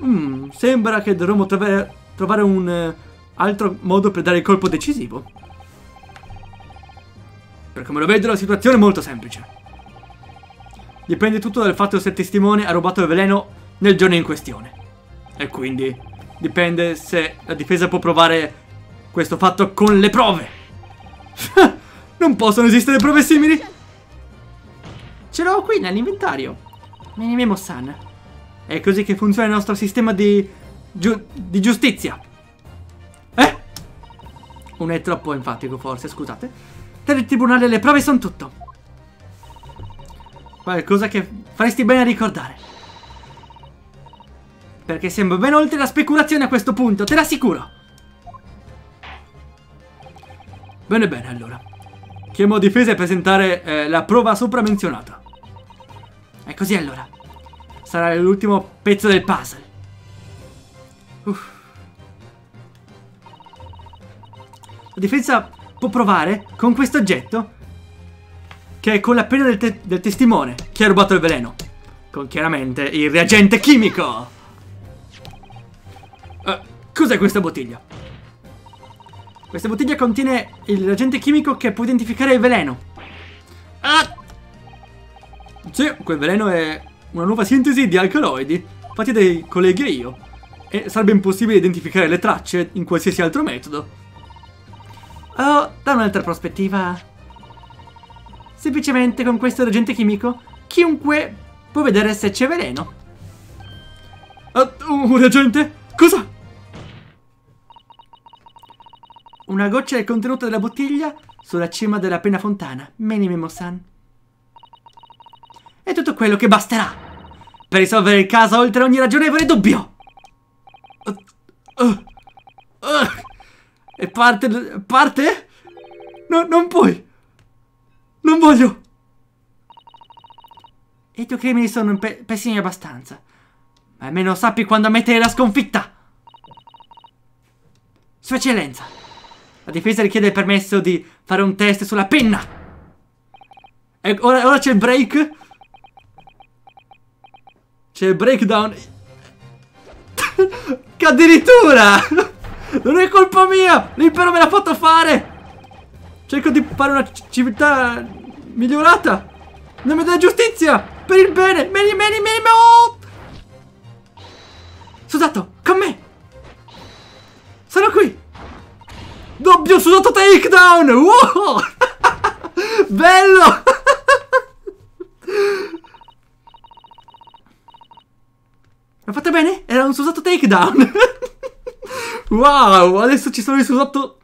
Mm, sembra che dovremmo trovare, un... Eh, altro modo per dare il colpo decisivo. Per come lo vedo la situazione è molto semplice. Dipende tutto dal fatto se il testimone ha rubato il veleno nel giorno in questione. E quindi dipende se la difesa può provare questo fatto con le prove. (laughs) non possono esistere prove simili? Ce l'ho qui nell'inventario. Minimemo-san. È così che funziona il nostro sistema di, giu di giustizia. Un è troppo enfatico forse, scusate. Per il tribunale le prove sono tutto. Qualcosa che faresti bene a ricordare. Perché siamo ben oltre la speculazione a questo punto, te l'assicuro. Bene bene allora. Chiamo difesa e presentare eh, la prova sopra menzionata. E così allora. Sarà l'ultimo pezzo del puzzle. Uff. La difesa può provare con questo oggetto che è con la penna del, te del testimone che ha rubato il veleno. Con chiaramente il reagente chimico. Uh, Cos'è questa bottiglia? Questa bottiglia contiene il reagente chimico che può identificare il veleno. Ah! Sì, quel veleno è una nuova sintesi di alcaloidi fatti dai colleghi e io. E sarebbe impossibile identificare le tracce in qualsiasi altro metodo. Oh, da un'altra prospettiva. Semplicemente con questo reagente chimico, chiunque può vedere se c'è veleno. Uh, un reagente? Cosa? Una goccia del contenuto della bottiglia sulla cima della penna fontana. Menimemo-san. È tutto quello che basterà per risolvere il caso oltre ogni ragionevole dubbio. Uh, uh, uh. E parte... Parte? No, non puoi. Non voglio. I tuoi crimini sono pe pessimi abbastanza. Ma almeno sappi quando ammettere la sconfitta. Sua eccellenza. La difesa richiede il permesso di fare un test sulla penna. E ora, ora c'è il break. C'è il breakdown. (laughs) che addirittura... (laughs) Non è colpa mia! L'impero me l'ha fatto fare! Cerco di fare una civiltà migliorata! Nome della giustizia! Per il bene! Meni, meni, meni, oh! Sudato, con me! Sono qui! Doppio sudato takedown! Wow! (laughs) Bello! L'ho fatta bene? Era un susato takedown. (laughs) wow, adesso ci sono i susato...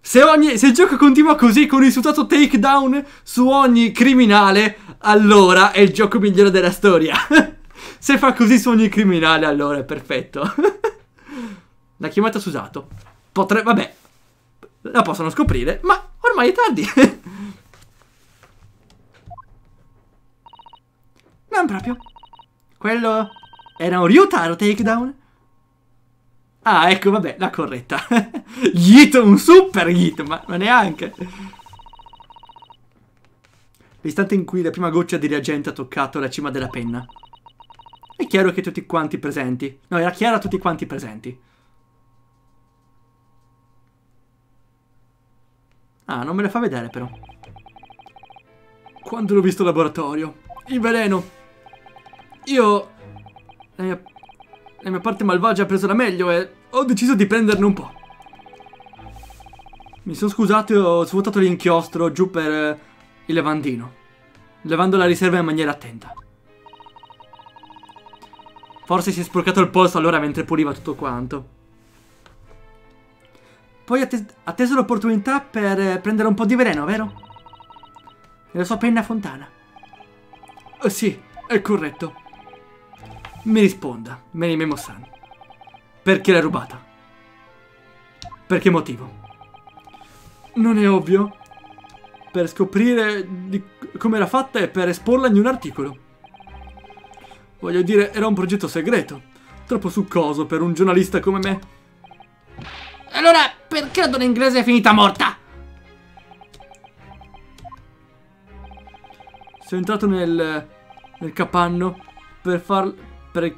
Se, ogni, se il gioco continua così con il risultato takedown su ogni criminale, allora è il gioco migliore della storia. (laughs) se fa così su ogni criminale, allora è perfetto. L'ha chiamata Susato. Potrebbe, vabbè, la possono scoprire, ma ormai è tardi. (laughs) non proprio. Quello era un Ryutaro takedown. Ah, ecco, vabbè, la corretta. (laughs) Yeet, un super Yeet, ma, ma neanche. L'istante in cui la prima goccia di reagente ha toccato la cima della penna. È chiaro che tutti quanti presenti. No, era chiaro a tutti quanti presenti. Ah, non me la fa vedere però. Quando l'ho visto al laboratorio. Il veleno. Io... La mia la mia parte malvagia ha preso la meglio e ho deciso di prenderne un po'. Mi sono scusato e ho svuotato l'inchiostro giù per eh, il lavandino, levando la riserva in maniera attenta. Forse si è sporcato il polso allora mentre puliva tutto quanto. Poi ha atteso l'opportunità per eh, prendere un po' di veleno, vero? E la sua penna fontana. Uh, sì, è corretto. Mi risponda, Menimemo-san. Perché l'ha rubata? Per che motivo? Non è ovvio. Per scoprire come era fatta e per esporla in un articolo. Voglio dire, era un progetto segreto. Troppo succoso per un giornalista come me. Allora, perché la donna inglese è finita morta? Sono entrato nel, nel capanno per far, per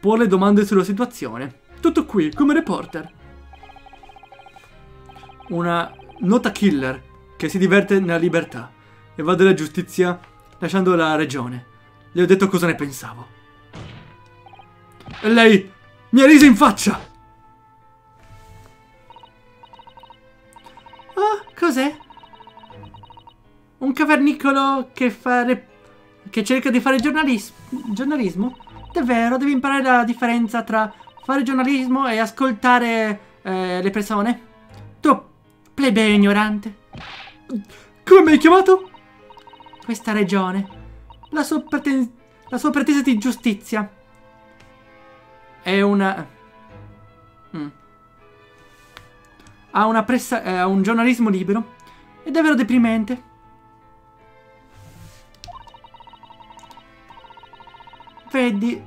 porre domande sulla situazione. Tutto qui, come reporter. Una nota killer che si diverte nella libertà e va della giustizia lasciando la regione. Le ho detto cosa ne pensavo. E lei mi ha riso in faccia! Cos'è? Un cavernicolo che fa... che cerca di fare giornalis giornalismo? Davvero, devi imparare la differenza tra fare giornalismo e ascoltare eh, le persone. Tu, plebeo ignorante. Come mi hai chiamato? Questa regione. La sua, la sua pretesa di giustizia. È una... Una pressa... Eh, un giornalismo libero. È davvero deprimente. Vedi,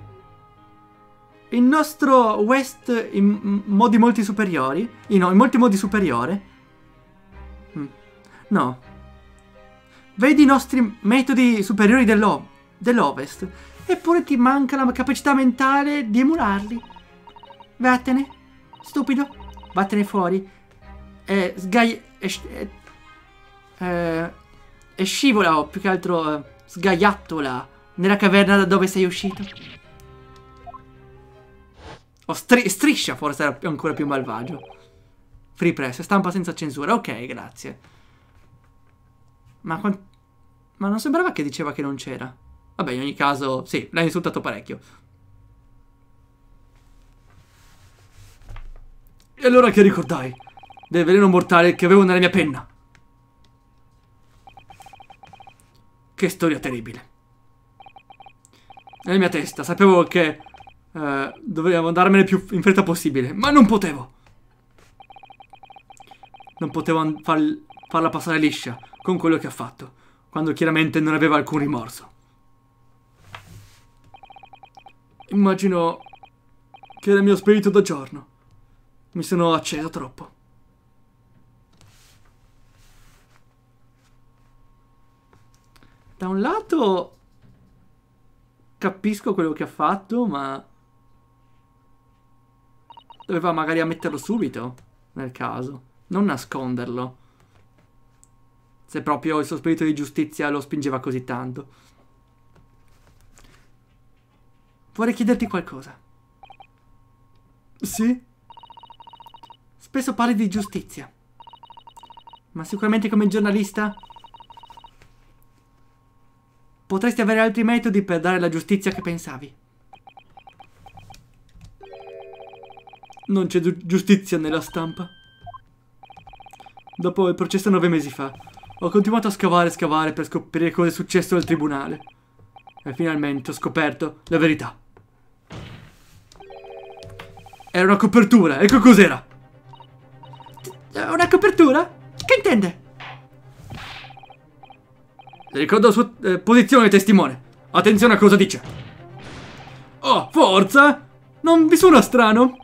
il nostro West in modi molti superiori, no, in molti modi superiore, mm, no, vedi i nostri metodi superiori dell'Ovest, eppure ti manca la capacità mentale di emularli. Vattene, stupido, vattene fuori, e sgai... e, e, e scivola o più che altro eh, sgaiattola nella caverna da dove sei uscito? O stri striscia forse era ancora più malvagio. Free press, stampa senza censura. Ok, grazie. Ma, ma non sembrava che diceva che non c'era. Vabbè, in ogni caso, sì, l'ha insultato parecchio. E allora che ricordai? Del veleno mortale che avevo nella mia penna. Che storia terribile. Nella mia testa sapevo che uh, dovevo andarmene più in fretta possibile, ma non potevo. Non potevo far, farla passare liscia con quello che ha fatto, quando chiaramente non aveva alcun rimorso. Immagino che era il mio spirito da giorno. Mi sono acceso troppo. Da un lato capisco quello che ha fatto, ma... Doveva magari ammetterlo subito, nel caso. Non nasconderlo. Se proprio il suo spirito di giustizia lo spingeva così tanto. Vorrei chiederti qualcosa. Sì? Spesso parli di giustizia. Ma sicuramente come giornalista Potresti avere altri metodi per dare la giustizia che pensavi. Non c'è giu- giustizia nella stampa. Dopo il processo nove mesi fa, ho continuato a scavare e scavare per scoprire cosa è successo al tribunale. E finalmente ho scoperto la verità. Era una copertura, ecco cos'era. Una copertura? Che intende? Le ricordo la sua eh, posizione testimone. Attenzione a cosa dice. Oh, forza! Non vi suona strano?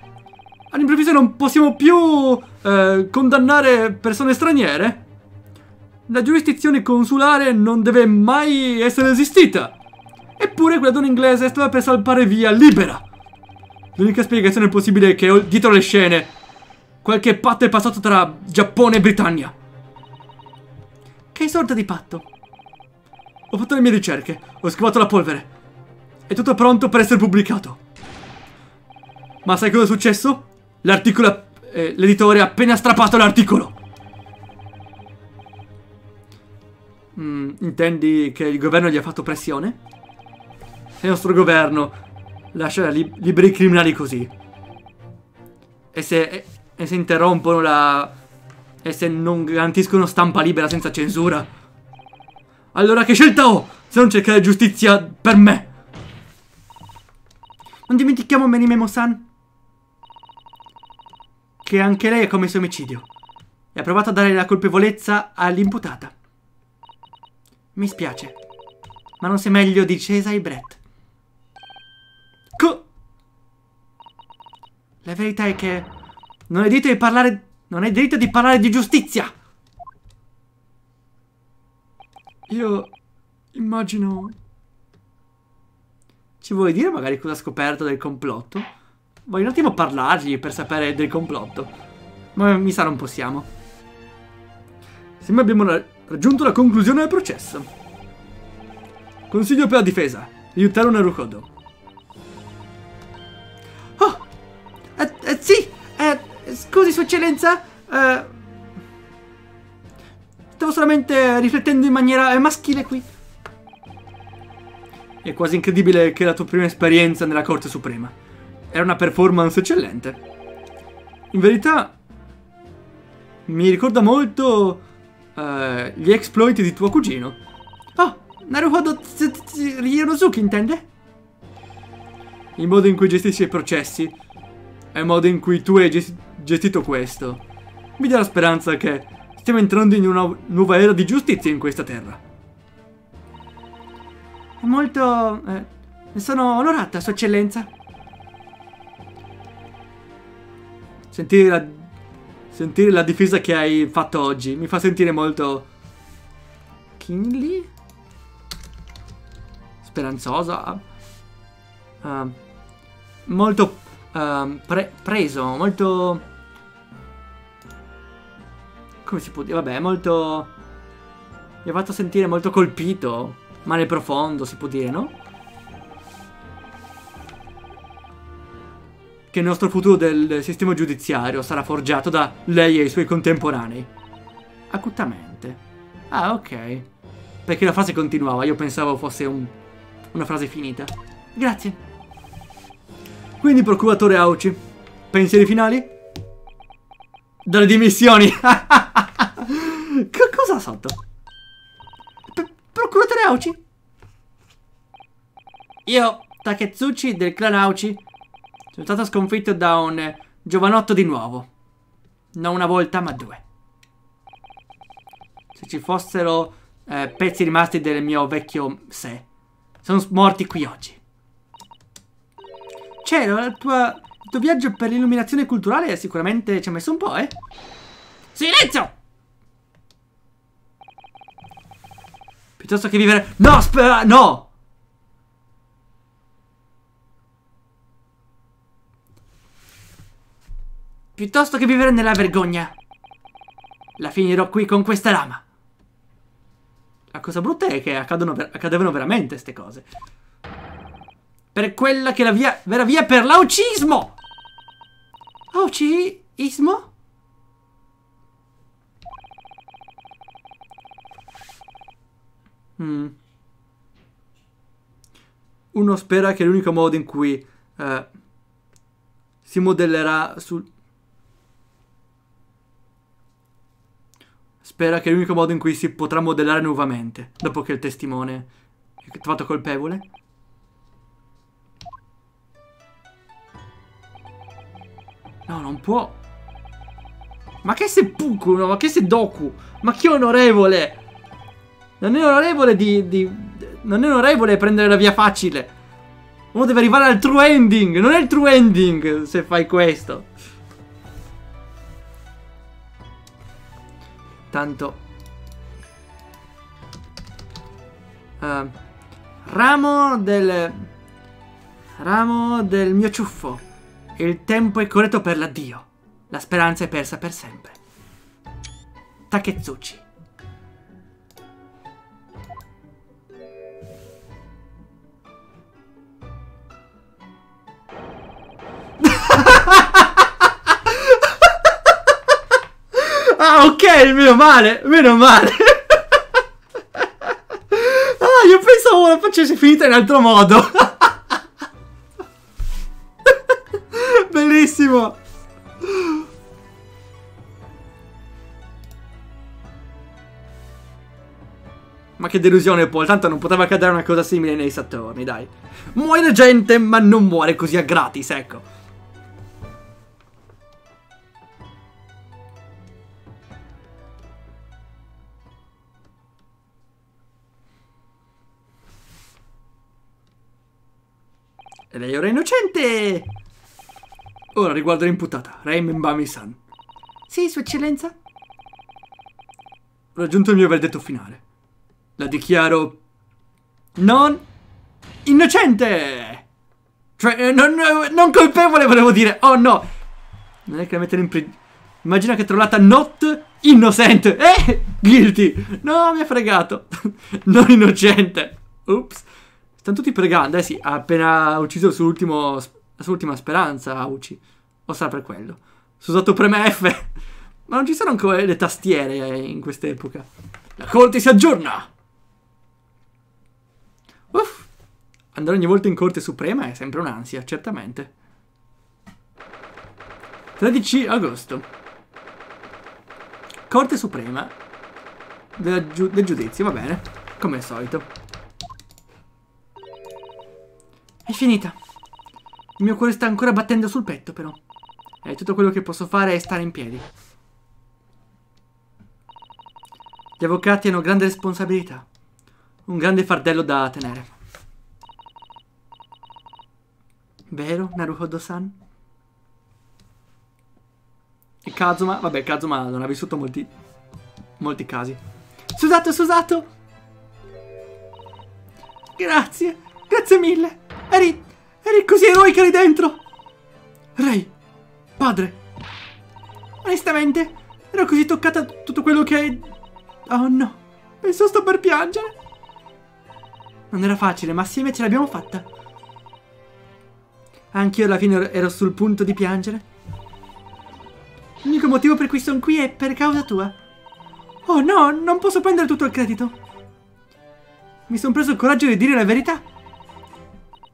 All'improvviso non possiamo più eh, condannare persone straniere? La giurisdizione consulare non deve mai essere esistita. Eppure quella donna inglese stava per salpare via libera. L'unica spiegazione possibile è che dietro le scene qualche patto è passato tra Giappone e Britannia. Che sorta di patto? Ho fatto le mie ricerche, ho scavato la polvere. È tutto pronto per essere pubblicato. Ma sai cosa è successo? L'articolo... Eh, l'editore ha appena strappato l'articolo. Mm, intendi che il governo gli ha fatto pressione? Se il nostro governo lascia li liberi i criminali così. E se, e, e se interrompono la... E se non garantiscono stampa libera senza censura. Allora che scelta ho se non cercare giustizia per me? Non dimentichiamo Menimemo-san che anche lei ha commesso omicidio e ha provato a dare la colpevolezza all'imputata. Mi spiace, ma non sei meglio di Cesa e Brett. Co la verità è che non hai diritto di parlare non hai diritto di parlare di giustizia. Io immagino Ci vuoi dire magari cosa ha scoperto del complotto? Voglio un attimo parlargli per sapere del complotto. Ma mi sa non possiamo. Sembra abbiamo ra raggiunto la conclusione del processo. Consiglio per la difesa. Aiutare un Naruhodo. Oh! Eh, eh, sì! Eh, scusi, Sua Eccellenza. Eh, stavo solamente riflettendo in maniera eh, maschile qui. È quasi incredibile che la tua prima esperienza nella Corte Suprema. Era una performance eccellente. In verità, mi ricorda molto uh, gli exploit di tuo cugino. Oh, Naruhodo Ryunosuke intende? Il modo in cui gestisci i processi è il modo in cui tu hai gestito questo. Mi dà la speranza che stiamo entrando in una nuova era di giustizia in questa terra. È molto... Eh, sono onorata, Sua Eccellenza. Sentire la, sentire la difesa che hai fatto oggi mi fa sentire molto... Kingly? Speranzosa? Uh, molto uh, pre preso, molto... Come si può dire? Vabbè, molto... Mi ha fatto sentire molto colpito. Male profondo, si può dire, no? che il nostro futuro del sistema giudiziario sarà forgiato da lei e i suoi contemporanei. Acutamente. Ah, ok. Perché la frase continuava, io pensavo fosse un, una frase finita. Grazie. Quindi, procuratore Auci, pensieri finali? Dalle dimissioni! (laughs) che cosa sotto? P procuratore Auci? Io, Taketsuchi del clan Auci, sono stato sconfitto da un giovanotto di nuovo. Non una volta, ma due. Se ci fossero eh, pezzi rimasti del mio vecchio sé, sono morti qui oggi. Tuo, il tuo viaggio per l'illuminazione culturale sicuramente ci ha messo un po', eh? Silenzio! Piuttosto che vivere... No, spera... No! Piuttosto che vivere nella vergogna. La finirò qui con questa lama. La cosa brutta è che ver accadevano veramente queste cose. Per quella che la via, vera via per l'aucismo! Aucismo? Mm. Uno spera che l'unico modo in cui uh, si modellerà sul... Spera che l'unico modo in cui si potrà modellare nuovamente, dopo che il testimone è trovato colpevole. No, non può. Ma che seppuku, no? Ma che se doku? Ma che onorevole! Non è onorevole di, di... Non è onorevole prendere la via facile. Uno deve arrivare al true ending. Non è il true ending se fai questo. Tanto... Uh, ramo del... Ramo del mio ciuffo. Il tempo è corretto per l'addio. La speranza è persa per sempre. Taketsuchi. Ok, meno male, meno male. (laughs) ah, io pensavo la facessi finita in altro modo. (laughs) Bellissimo. Ma che delusione, Paul. Tanto non poteva accadere una cosa simile nei Saturni, dai. Muore gente, ma non muore così a gratis, ecco. Riguardo l'imputata, Raymond Bami-san. Sì, sua eccellenza? Ho raggiunto il mio verdetto finale. La dichiaro non innocente! Cioè, eh, non, non, colpevole volevo dire. Oh no! Non è che la mettono in prigione. Immagina che trollata not innocente. Eh! Guilty! No, mi ha fregato. (laughs) non innocente. Ups. Stanno tutti pregando. Eh sì, ha appena ucciso il suo ultimo, la sua ultima speranza, Auci. O sarà per quello. Si usato preme F. Ma non ci sono ancora le tastiere in quest'epoca. La corte si aggiorna! Uff. Andare ogni volta in corte suprema è sempre un'ansia, certamente. 13 agosto. Corte suprema giu del giudizio, va bene, come al solito. È finita. Il mio cuore sta ancora battendo sul petto, però. E tutto quello che posso fare è stare in piedi. Gli avvocati hanno grande responsabilità. Un grande fardello da tenere. Vero, Naruhodo-san? E Kazuma? Vabbè, Kazuma non ha vissuto molti... Molti casi. Susato, Susato! Grazie, grazie mille! Eri... eri così eroica lì dentro! Ray, padre! Onestamente, ero così toccata da tutto quello che... Oh no, penso sto per piangere! Non era facile, ma assieme ce l'abbiamo fatta. Anch'io alla fine ero sul punto di piangere. L'unico motivo per cui sono qui è per causa tua. Oh no, non posso prendere tutto il credito. Mi sono preso il coraggio di dire la verità.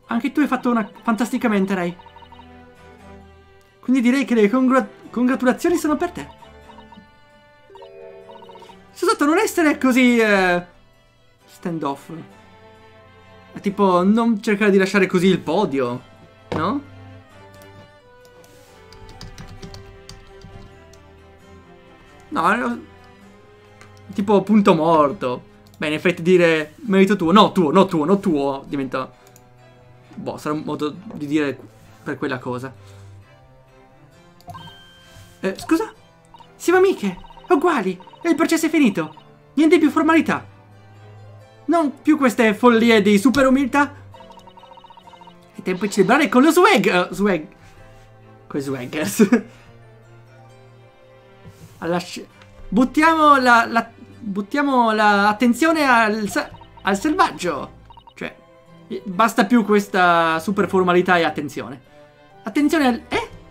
Anche tu hai fatto una fantasticamente, Ray. Quindi direi che le congra congratulazioni sono per te. Susato, non essere così... Eh, stand off. Tipo, non cercare di lasciare così il podio, no? No, tipo punto morto. Beh, in effetti dire merito tuo, no tuo, no tuo, no tuo, diventa... Boh, sarà un modo di dire per quella cosa. Eh, scusa? Siamo amiche, uguali, e il processo è finito. Niente più formalità. Non più queste follie di super umiltà. È tempo di celebrare con lo swag. Uh, swag. Con i swaggers. (laughs) Alla buttiamo la, la, buttiamo l'attenzione al, al selvaggio. Cioè, basta più questa super formalità e attenzione. Attenzione al... Eh?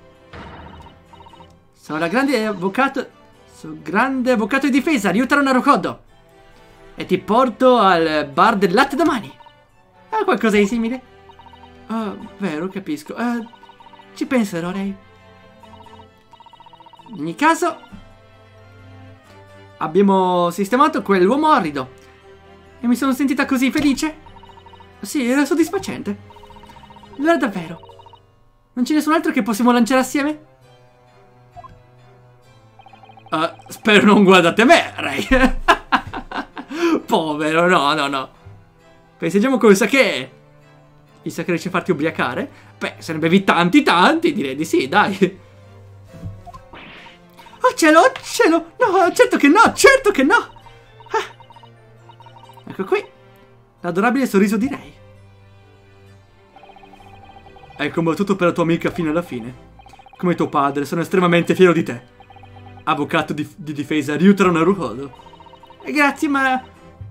Sono la grande avvocato... Sono grande avvocato di difesa, Ryutaro Narukodo. E ti porto al bar del latte domani. Ah, qualcosa di simile? Ah, vero, capisco. Uh, Ci penserò, Ray. In ogni caso, abbiamo sistemato quell'uomo orrido. E mi sono sentita così felice. Sì, era soddisfacente. Era davvero. Non c'è nessun altro che possiamo lanciare assieme? Uh, spero non guardate me, Ray. (laughs) Povero, no, no, no. Festeggiamo col sake. Il sake riesce a farti ubriacare? Beh, se ne bevi tanti, tanti, direi di sì, dai. Oh cielo, oh cielo! No, certo che no, certo che no! Ah. Ecco qui, l'adorabile sorriso di Ray. Hai combattuto per la tua amica fino alla fine. Come tuo padre, sono estremamente fiero di te. Avvocato di, di difesa Ryutaro Naruhodo. Grazie, ma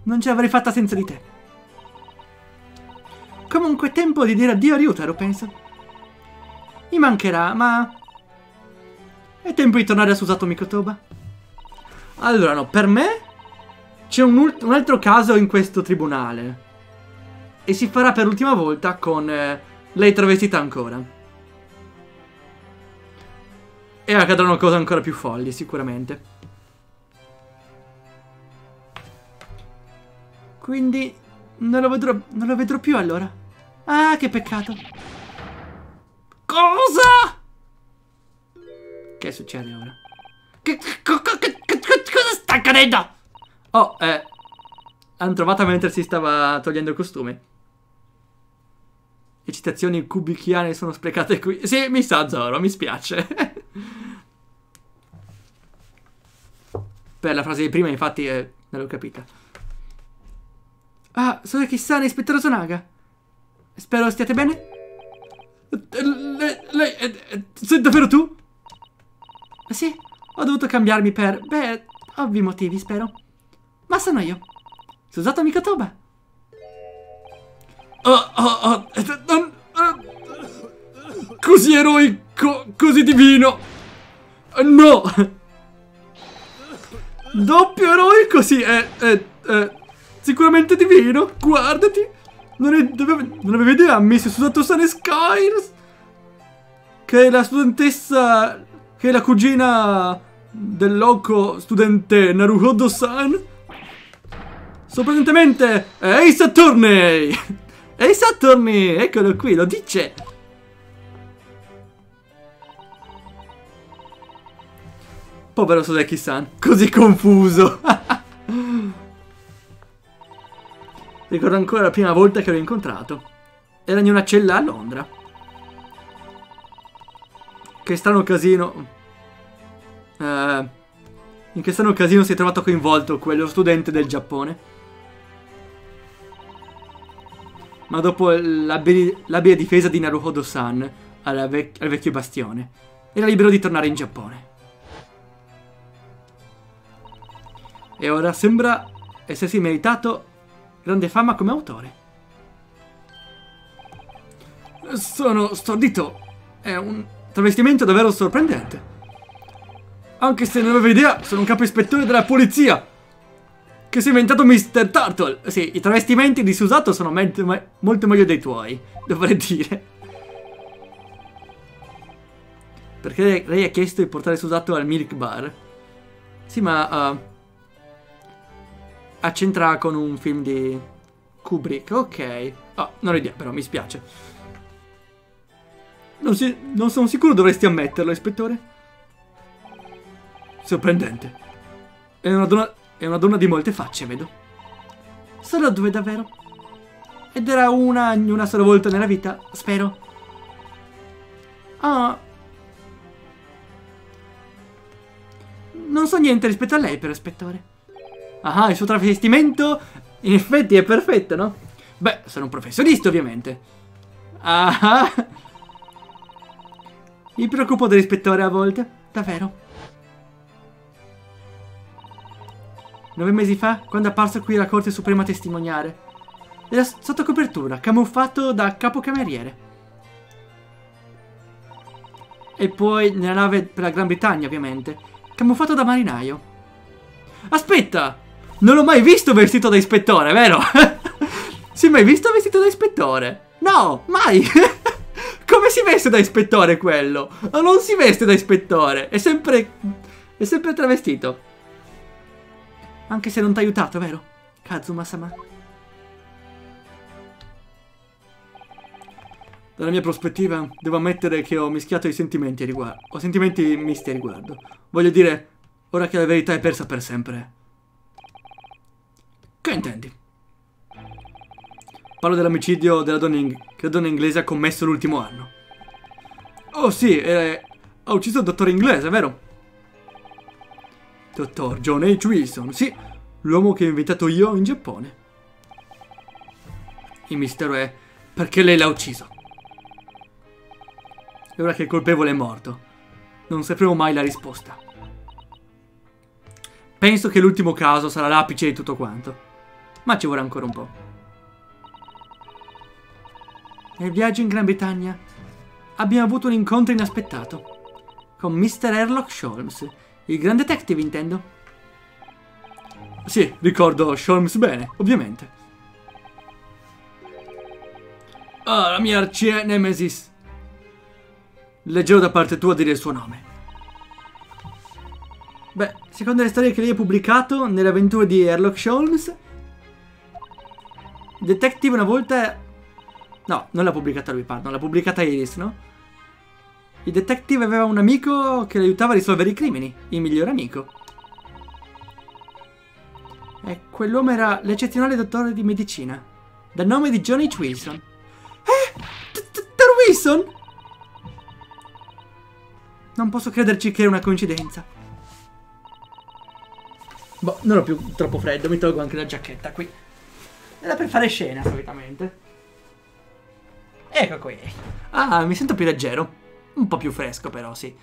non ce l'avrei fatta senza di te. Comunque è tempo di dire addio a Ryutaro, penso. Mi mancherà, ma... È tempo di tornare a Susato Mikotoba. Allora, no, per me c'è un, un, altro caso in questo tribunale. E si farà per l'ultima volta con eh, lei travestita ancora. E accadranno cose ancora più folli, sicuramente. Quindi non lo vedrò, non lo vedrò più allora. Ah, che peccato. Cosa? Che succede ora? Che, co, co, che, che, cosa sta accadendo? Oh, eh... Hanno trovato mentre si stava togliendo il costume. Le citazioni kubichiane sono sprecate qui. Sì, mi sa Zoro, mi spiace. per la frase di prima, infatti, eh, non l'ho capita. Ah, sono Kisane, ispettore Sonaga. Spero stiate bene. Lei, lei, eh, sei davvero tu? Sì, ho dovuto cambiarmi per, beh, ovvi motivi, spero. Ma sono io. Susato Mikotoba. Oh, oh, oh, non, uh, così eroico, così divino. No! Doppio eroico, sì, è, è, è sicuramente divino. Guardati. Non, è, dove, non avevo idea, ha messo Susato Sane Skies. Che è la studentessa, che è la cugina del loco studente Naruhodo-san. Sorprendentemente, è Ace Attorney. Ehi Saturni, eccolo qui, lo dice. Povero Soseki-san, così confuso. (laughs) Ricordo ancora la prima volta che l'ho incontrato. Era in una cella a Londra. Che strano casino. Uh, in che strano casino si è trovato coinvolto quello studente del Giappone. Ma dopo l'abile difesa di Naruhodo-san al, vec al vecchio bastione, era libero di tornare in Giappone. E ora sembra essersi meritato grande fama come autore. Sono stordito. È un travestimento davvero sorprendente. Anche se non avevo idea, sono un capo ispettore della polizia. Che è inventato Mr. Turtle. Sì, i travestimenti di Susato sono molto meglio dei tuoi, dovrei dire. Perché lei ha chiesto di portare Susato al Milk Bar. Sì, ma... Uh, accentra con un film di Kubrick. Ok. Oh, non ho idea, però mi spiace. Non, si, non sono sicuro dovresti ammetterlo, ispettore. Sorprendente. È una donna è una donna di molte facce, vedo. Solo due, davvero? Ed era una una sola volta nella vita, spero. Ah. Non so niente rispetto a lei, però, ispettore. Ah, il suo travestimento in effetti è perfetto, no? Beh, sono un professionista, ovviamente. Ah. Mi preoccupo dell'ispettore a volte, davvero. Nove mesi fa, quando è apparso qui alla Corte Suprema a testimoniare. Era sotto copertura, camuffato da capocameriere. E poi nella nave per la Gran Bretagna, ovviamente. Camuffato da marinaio. Aspetta! Non l'ho mai visto vestito da ispettore, vero? (laughs) si è mai visto vestito da ispettore? No, mai! (laughs) Come si veste da ispettore quello? Non si veste da ispettore. È sempre... È sempre travestito. Anche se non ti ha aiutato, vero? Kazuma-sama. Dalla mia prospettiva, devo ammettere che ho mischiato i sentimenti a riguardo. Ho sentimenti misti a riguardo. Voglio dire, ora che la verità è persa per sempre. Che intendi? Parlo dell'omicidio della donna che la donna inglese ha commesso l'ultimo anno. Oh sì, eh, ha ucciso il dottore inglese, vero? Dottor John H. Wilson, sì, l'uomo che ho invitato io in Giappone. Il mistero è perché lei l'ha ucciso. E ora che il colpevole è morto, non sapremo mai la risposta. Penso che l'ultimo caso sarà l'apice di tutto quanto, ma ci vorrà ancora un po'. Nel viaggio in Gran Bretagna abbiamo avuto un incontro inaspettato con Mr. Sherlock Holmes, il gran detective intendo. Sì, ricordo Holmes bene, ovviamente. Ah, la mia arcia nemesis. Leggerò da parte tua dire il suo nome. Beh, secondo le storie che lei ha pubblicato nelle avventure di Sherlock Holmes, il detective una volta No, non l'ha pubblicata lui, pardon, l'ha pubblicata Iris, no? Il detective aveva un amico che l'aiutava a risolvere i crimini, il migliore amico. E quell'uomo era l'eccezionale dottore di medicina, dal nome di Johnny. Wilson. Eh? Dottor Wilson? Non posso crederci che è una coincidenza. Boh, non ho più troppo freddo, mi tolgo anche la giacchetta qui. Era per fare scena, solitamente. Ecco qui. Ah, mi sento più leggero. Un po' più fresco però, sì.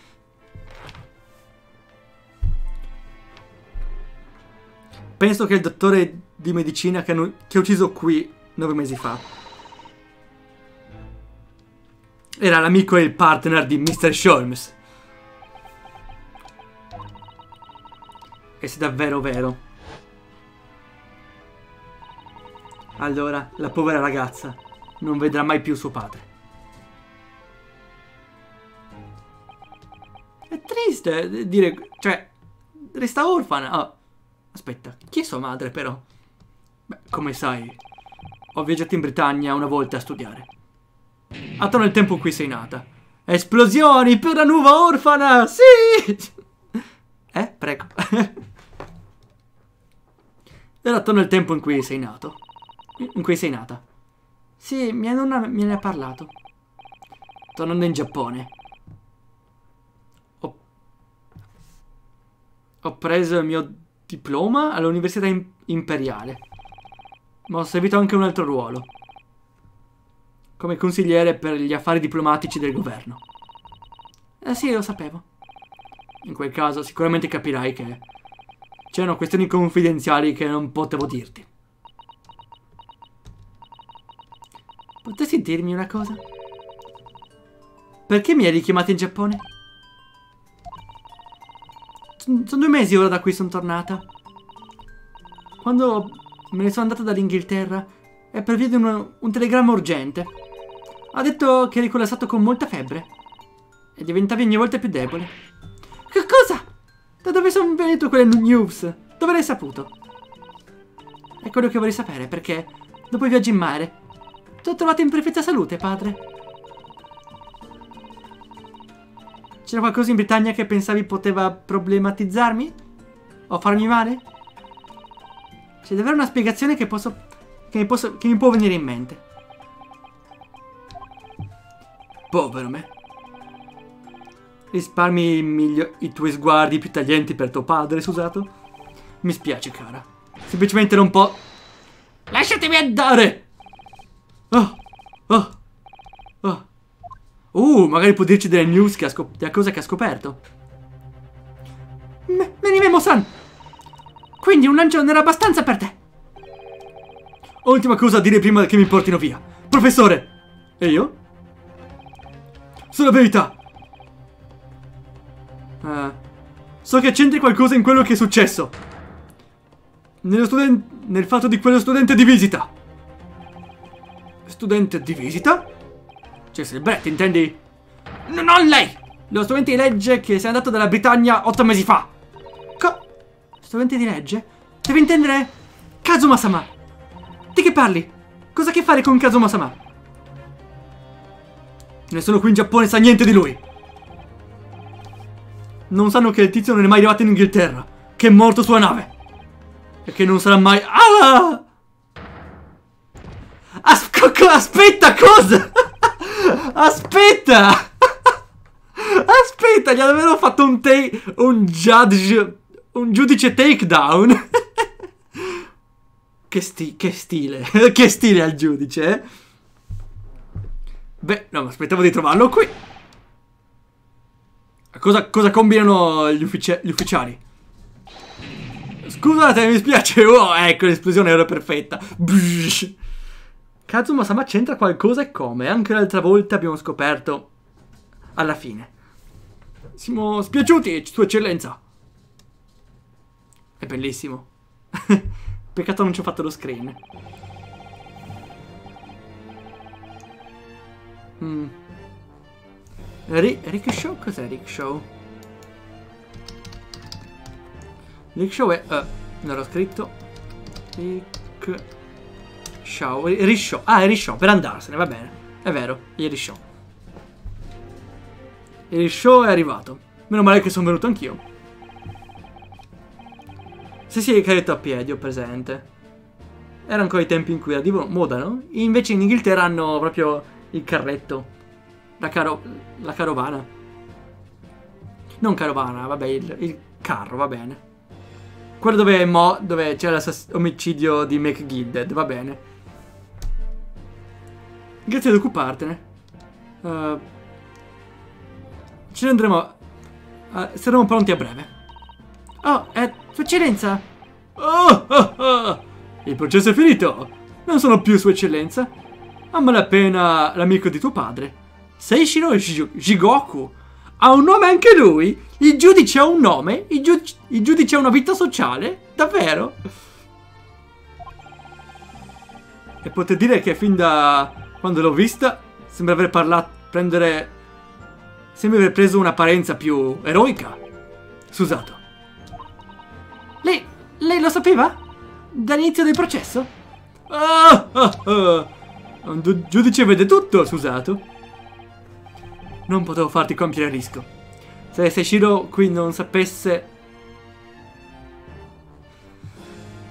Penso che il dottore di medicina che, hanno, che ha ucciso qui nove mesi fa era l'amico e il partner di Mr. Sholmes. E se davvero vero. Allora, la povera ragazza non vedrà mai più suo padre. È triste dire, cioè, resta orfana. Oh, aspetta, chi è sua madre però? Beh, come sai, ho viaggiato in Britannia una volta a studiare. Attorno al tempo in cui sei nata. Esplosioni per la nuova orfana! Sì! Eh, prego. (laughs) Era attorno al tempo in cui sei nato. In cui sei nata. Sì, mia nonna me ne ha parlato. Tornando in Giappone. Ho preso il mio diploma all'Università Imperiale. Ma ho servito anche un altro ruolo. Come consigliere per gli affari diplomatici del governo. Eh sì, lo sapevo. In quel caso sicuramente capirai che c'erano questioni confidenziali che non potevo dirti. Potresti dirmi una cosa? Perché mi hai richiamato in Giappone? Sono due mesi ora da cui sono tornata. Quando me ne sono andata dall'Inghilterra è per via di un, un telegramma urgente. Ha detto che eri collassato con molta febbre e diventavi ogni volta più debole. Che cosa? Da dove sono venute quelle news? Dove l'hai saputo? È quello che vorrei sapere perché dopo i viaggi in mare T'ho trovato in perfetta salute, padre. C'era qualcosa in Britannia che pensavi poteva problematizzarmi? O farmi male? C'è davvero una spiegazione che posso... Che mi, posso, che mi può venire in mente. Povero me. Risparmi i tuoi sguardi più taglienti per tuo padre, Susato? Mi spiace, cara. Semplicemente non può... Lasciatemi andare! Oh, oh. Uh, magari può dirci delle news che ha della cosa che ha scoperto. Me Menimemo-san! Quindi un lancio non era abbastanza per te. Ultima cosa a dire prima che mi portino via. Professore! E io? Sulla verità! Uh, so che c'entri qualcosa in quello che è successo. Nello nel fatto di quello studente di visita studente di visita? Cioè, il Brett, intendi? No, non lei! Lo strumento di legge che è andato dalla Britannia otto mesi fa. Co... Strumento di legge? Devi intendere... Kazuma-sama. Di che parli? Cosa ha a che fare con Kazuma-sama? Nessuno qui in Giappone sa niente di lui. Non sanno che il tizio non è mai arrivato in Inghilterra. Che è morto sulla nave. E che non sarà mai... Ah! As aspetta, cosa? Aspetta! (laughs) aspetta, gli avevano fatto un take... Un judge... Un giudice takedown. (laughs) che, sti che stile. (laughs) che stile al giudice, eh? Beh, no, ma aspettavo di trovarlo qui. Cosa, cosa combinano gli, uffici gli ufficiali? Scusate, mi spiace. Oh, ecco, l'esplosione era perfetta. Kazuma-sama c'entra qualcosa e come? Anche l'altra volta abbiamo scoperto alla fine. Siamo spiaciuti, Sua Eccellenza. È bellissimo. (laughs) Peccato non ci ho fatto lo screen. Mm. Rickshaw? Cos'è Rickshaw? Rickshaw è... Uh, non l'ho scritto. Rickshaw. Rishow. Ah, è Rishow, per andarsene, va bene. È vero, il Rishow. Il Rishow è arrivato. Meno male che sono venuto anch'io. Sì, sì, carretto a piedi, ho presente. Era ancora i tempi in cui era di moda, no? Invece in Inghilterra hanno proprio il carretto. La, caro la carovana. Non carovana, vabbè, il, il carro, va bene. Quello dove, dove c'è l'omicidio di McGilded, va bene. Grazie ad occupartene. Uh, ce ne andremo... Uh, saremo pronti a breve. Oh, eh, Sua Eccellenza! Oh, oh, oh! Il processo è finito! Non sono più Sua Eccellenza. A malapena l'amico di tuo padre. Seishiro Jigoku. Ha un nome anche lui? Il giudice ha un nome? Il, giu il giudice ha una vita sociale? Davvero? E potete dire che fin da quando l'ho vista sembra aver parlato, prendere... Sembra aver preso un'apparenza più eroica. Scusato. Lei, lei lo sapeva? Dall'inizio del processo? Ah, ah, ah. Un giudice vede tutto, Susato. Non potevo farti compiere il rischio. Se Seishiro qui non sapesse...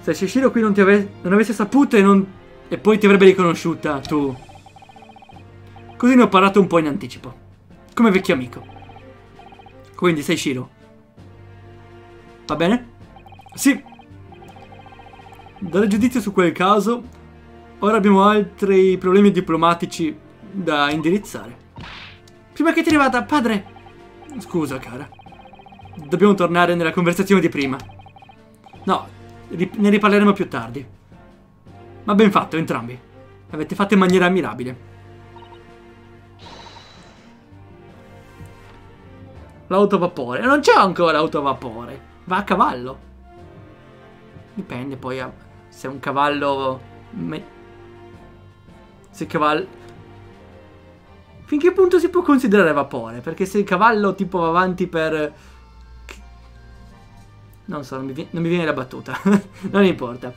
Se Seishiro qui non, ti ave... non avesse saputo e, non... e poi ti avrebbe riconosciuta, tu... Così ne ho parlato un po' in anticipo. Come vecchio amico. Quindi Seishiro. Va bene? Sì. Dare giudizio su quel caso Ora abbiamo altri problemi diplomatici da indirizzare. Prima che ti arrivata, padre! Scusa, cara. Dobbiamo tornare nella conversazione di prima. No, ne riparleremo più tardi. Ma ben fatto, entrambi. Avete fatto in maniera ammirabile. L'auto a vapore. Non c'è ancora l'auto a vapore. Va a cavallo. Dipende poi a, se un cavallo... Se il cavallo... Fin che punto si può considerare vapore? Perché se il cavallo tipo va avanti per... Non so, non mi, viene, non mi viene la battuta. (laughs) non importa.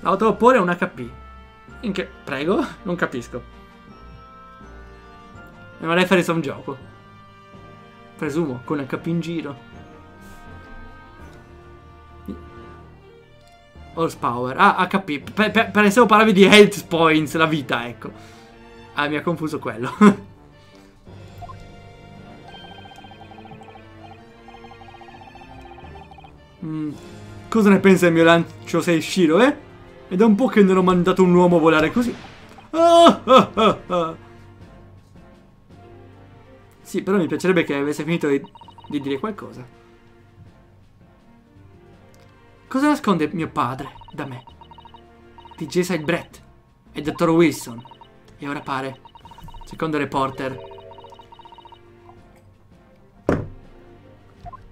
L'autovapore è un HP. In che... Prego? Non capisco. Una reference a un gioco. Presumo, con HP in giro. Horsepower. Ah, HP. Per, per, pensavo parlavi di health points, la vita, ecco. Ah, mi ha confuso quello. (laughs) mm. Cosa ne pensa il mio lancio sei Shiro, eh? È da un po' che non ho mandato un uomo a volare così. Ah, ah, ah, ah. Sì, però mi piacerebbe che avesse finito di, di dire qualcosa. Cosa nasconde mio padre da me? DJ Side Brett e Dottor Wilson. E ora pare, secondo il reporter,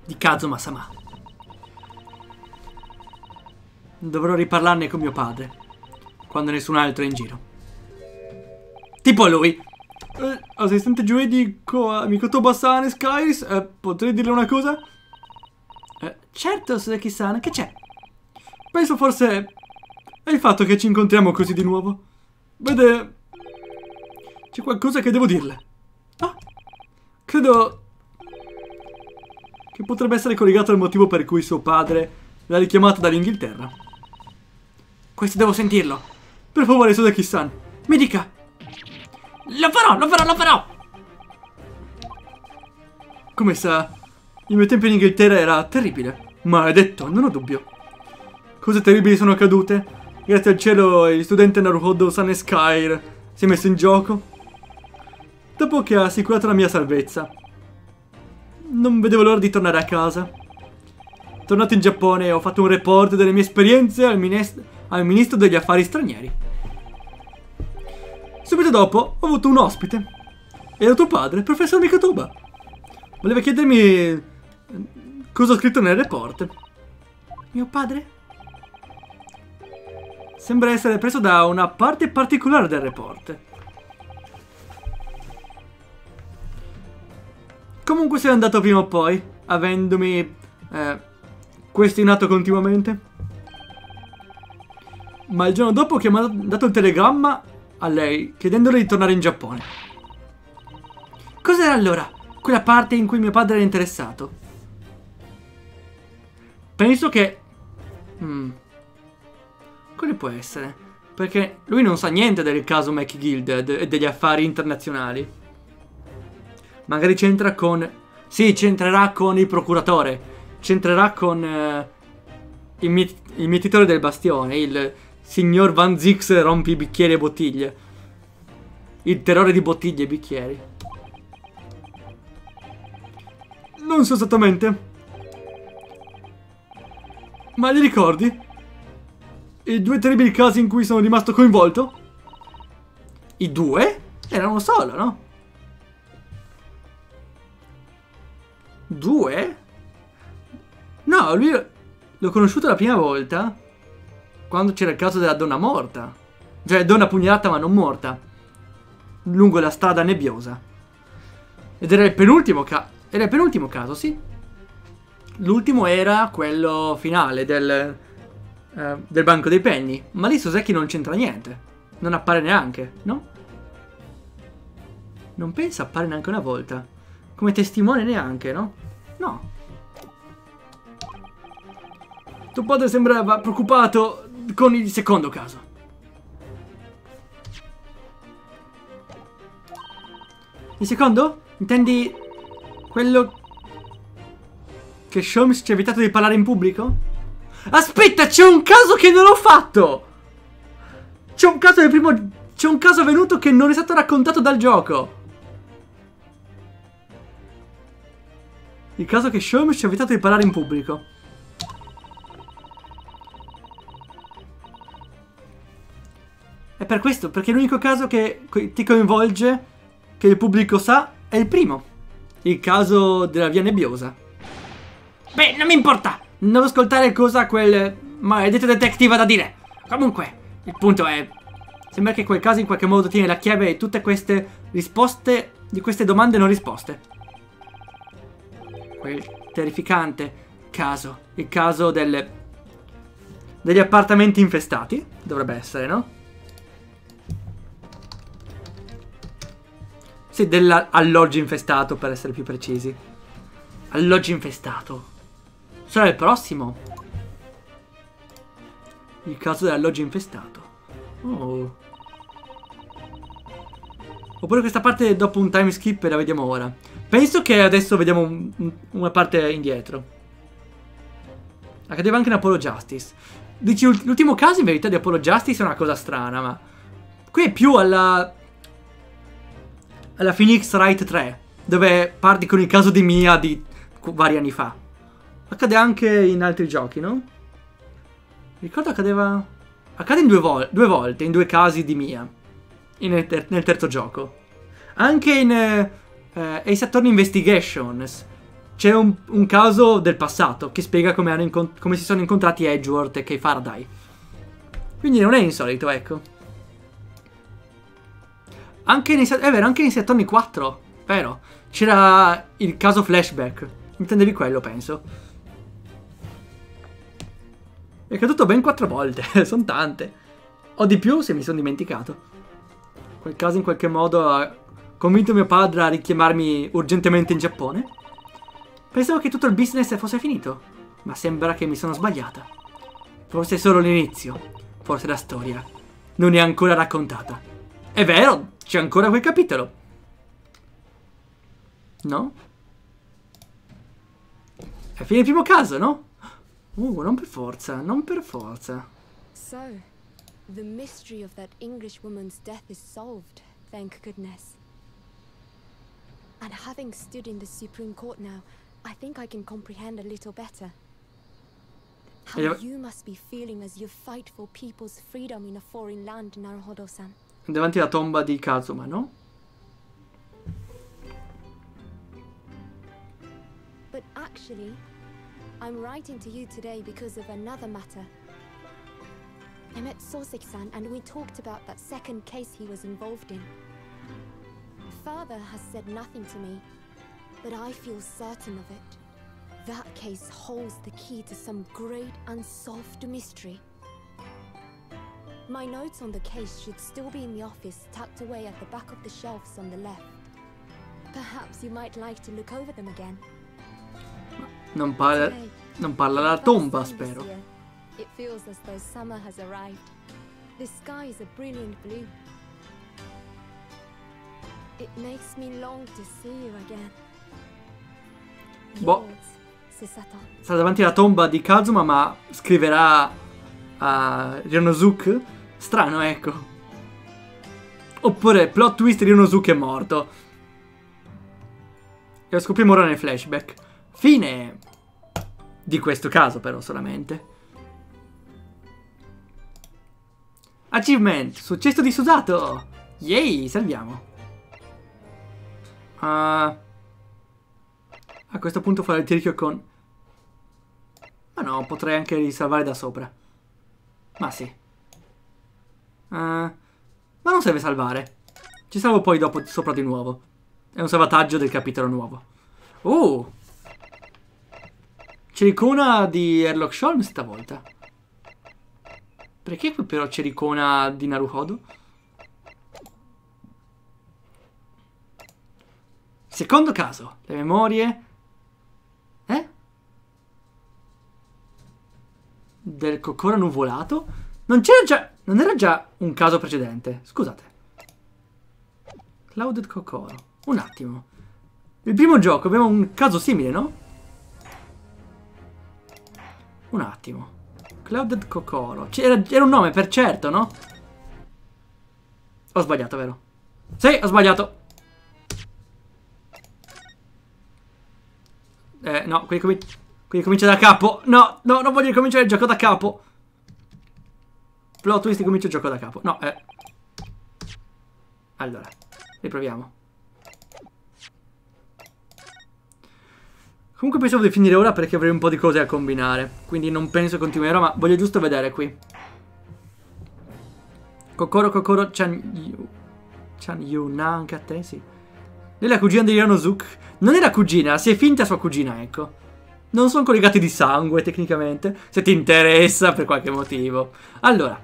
di Kazuma-sama. Dovrò riparlarne con mio padre, quando nessun altro è in giro. Tipo lui. Eh, assistente giuridico a Mikotoba-san Skies, eh, potrei dirle una cosa? Eh, certo, Sudeki-san, che c'è? Penso forse è il fatto che ci incontriamo così di nuovo. Vede, c'è qualcosa che devo dirle. Ah, Credo che potrebbe essere collegato al motivo per cui suo padre l'ha richiamata dall'Inghilterra. questo devo sentirlo. Per favore, Sudeki-san, Mi dica. Lo farò, lo farò, lo farò. come sa, il mio tempo in Inghilterra era terribile. Maledetto, non ho dubbio. Cose terribili sono accadute. Grazie al cielo il studente Naruhodo San Skyr si è messo in gioco. Dopo che ha assicurato la mia salvezza. Non vedevo l'ora di tornare a casa. Tornato in Giappone ho fatto un report delle mie esperienze al, al ministro degli affari stranieri. Subito dopo ho avuto un ospite. Era tuo padre, professor Mikotoba. Voleva chiedermi eh, cosa ho scritto nel report. Mio padre? Sembra essere preso da una parte particolare del report. Comunque sei andato prima o poi, avendomi eh, questionato continuamente. Ma il giorno dopo ho chiamato, dato il telegramma a lei chiedendole di tornare in Giappone. Cos'era allora quella parte in cui mio padre era interessato? Penso che... Hmm. Quale può essere? Perché lui non sa niente del caso McGilded e degli affari internazionali. Magari c'entra con... Sì, c'entrerà con il procuratore. C'entrerà con... eh, il, miet- il mietitore del bastione, il signor Van Zix rompi bicchieri e bottiglie. Il terrore di bottiglie e bicchieri. Non so esattamente. Ma li ricordi? I due terribili casi in cui sono rimasto coinvolto? I due? Era uno solo, no? Due? No, lui l'ho conosciuto la prima volta quando c'era il caso della donna morta. Cioè, donna pugnalata ma non morta. Lungo la strada nebbiosa. Ed era il penultimo caso. Era il penultimo caso, sì. L'ultimo era quello finale del, eh, del banco dei pegni. Ma lì Soseki non c'entra niente. Non appare neanche, no? Non pensa appare neanche una volta. Come testimone neanche, no? No. Tuo padre sembrava preoccupato con il secondo caso. Il secondo? Intendi quello che Sholmes ci ha evitato di parlare in pubblico? Aspetta, c'è un caso che non ho fatto! C'è un caso del primo... C'è un caso avvenuto che non è stato raccontato dal gioco. Il caso che Sholmes ci ha evitato di parlare in pubblico. È per questo, perché l'unico caso che ti coinvolge, che il pubblico sa, è il primo. Il caso della via nebbiosa. Beh, non mi importa. Non ascoltare cosa quel maledetto detective ha da dire. Comunque, il punto è... Sembra che quel caso in qualche modo tiene la chiave di tutte queste risposte, di queste domande non risposte. Quel terrificante caso, il caso del, degli appartamenti infestati, dovrebbe essere, no? Sì, dell'alloggio infestato, per essere più precisi. Alloggio infestato. Sarà il prossimo. Il caso dell'alloggio infestato. Oh. Oppure questa parte dopo un time skip la vediamo ora. Penso che adesso vediamo un- un- una parte indietro. Accadeva anche in Apollo Justice. Dici ult- l'ultimo caso in verità di Apollo Justice è una cosa strana, ma... Qui è più alla... Alla Phoenix Wright 3, dove parti con il caso di Mia di vari anni fa. Accade anche in altri giochi, no? Ricordo accadeva... Accade due, vol- due volte, in due casi di Mia. Ter- nel terzo gioco. Anche in eh, eh, Ace Attorney Investigations c'è un, un caso del passato che spiega come, come si sono incontrati Edgeworth e Kay Faraday. Quindi non è insolito, ecco. Anche nei, è vero, anche nei Saturni 4, vero? C'era il caso flashback. Intendevi quello, penso. È caduto ben quattro volte, (laughs) sono tante. O di più se mi sono dimenticato. Quel caso in qualche modo ha convinto mio padre a richiamarmi urgentemente in Giappone. Pensavo che tutto il business fosse finito, ma sembra che mi sono sbagliata. Forse è solo l'inizio, forse la storia non è ancora raccontata. È vero, c'è ancora quel capitolo. No? È fine il primo caso, no? Uh, non per forza, non per forza. So, the mystery of that English woman's death is solved, thank goodness. And having stood in the Supreme Court now, I think I can comprehend a little better. How you must be feeling as you fight for people's freedom in a foreign land, Naruhodo-san. Davanti alla tomba di Kazuma, no? But actually, I'm writing to you today because of another matter. I met Sosek-san and we talked about that second case he was involved in. Father has said nothing to me, but I feel certain of it. That case holds the key to some great unsolved mystery. My notes on the case should still be in the office, tucked away at the back of the shelves on the left. Perhaps you might like to look over them again. Non parla, non parla la tomba, spero. It feels as though summer has arrived. The sky is a brilliant blue. It makes me long to see you again. Boh. Sta davanti alla tomba di Kazuma, ma scriverà a Ryonosuke. Strano, ecco. Oppure plot twist Ryonosuke è morto. E lo scopriamo ora nel flashback. Fine di questo caso, però, solamente. Achievement, successo di Susato. Yay, salviamo. Ah, a questo punto fare il tirchio con... Ma no, potrei anche risalvare da sopra. Ma sì. Eh, ma non serve salvare. Ci salvo poi dopo sopra di nuovo. È un salvataggio del capitolo nuovo. Oh! C'è l'icona di Erlock Sholm stavolta. Perché qui però c'è l'icona di Naruhodo? Secondo caso, le memorie... Eh? Del Kokora nuvolato? Non c'era già... Non era già un caso precedente. Scusate. Clouded Kokoro. Un attimo. Il primo gioco abbiamo un caso simile, no? Un attimo. Clouded Kokoro. C'era era un nome per certo, no? Ho sbagliato, vero? Sì, ho sbagliato. Eh, no, qui, comin- qui comincia da capo. No, no, non voglio cominciare il gioco da capo. Plot twist, comincia il gioco da capo. No, eh. Allora, riproviamo. Comunque pensavo di finire ora perché avrei un po' di cose da combinare. Quindi non penso continuerò, ma voglio giusto vedere qui. Kokoro Kokoro Chan Yu. Chan Yuna, anche a te, sì. Lei è la cugina di Ryonosuke. Non è la cugina, si è finta sua cugina, ecco. Non sono collegati di sangue, tecnicamente. Se ti interessa per qualche motivo. Allora,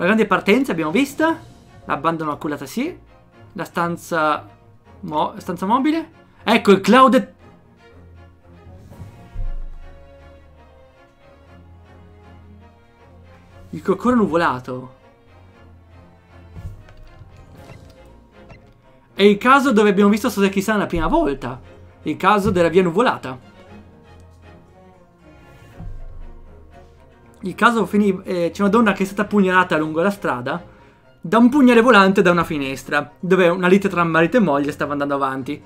la grande partenza abbiamo vista. L'abbandono acculata sì. La stanza... Mo- stanza mobile. Ecco il cloud... Il coccoro nuvolato. È il caso dove abbiamo visto Soseki-san la prima volta. Il caso della via nuvolata. Il caso finì... eh, c'è una donna che è stata pugnalata lungo la strada da un pugnale volante da una finestra, dove una lite tra marito e moglie stava andando avanti.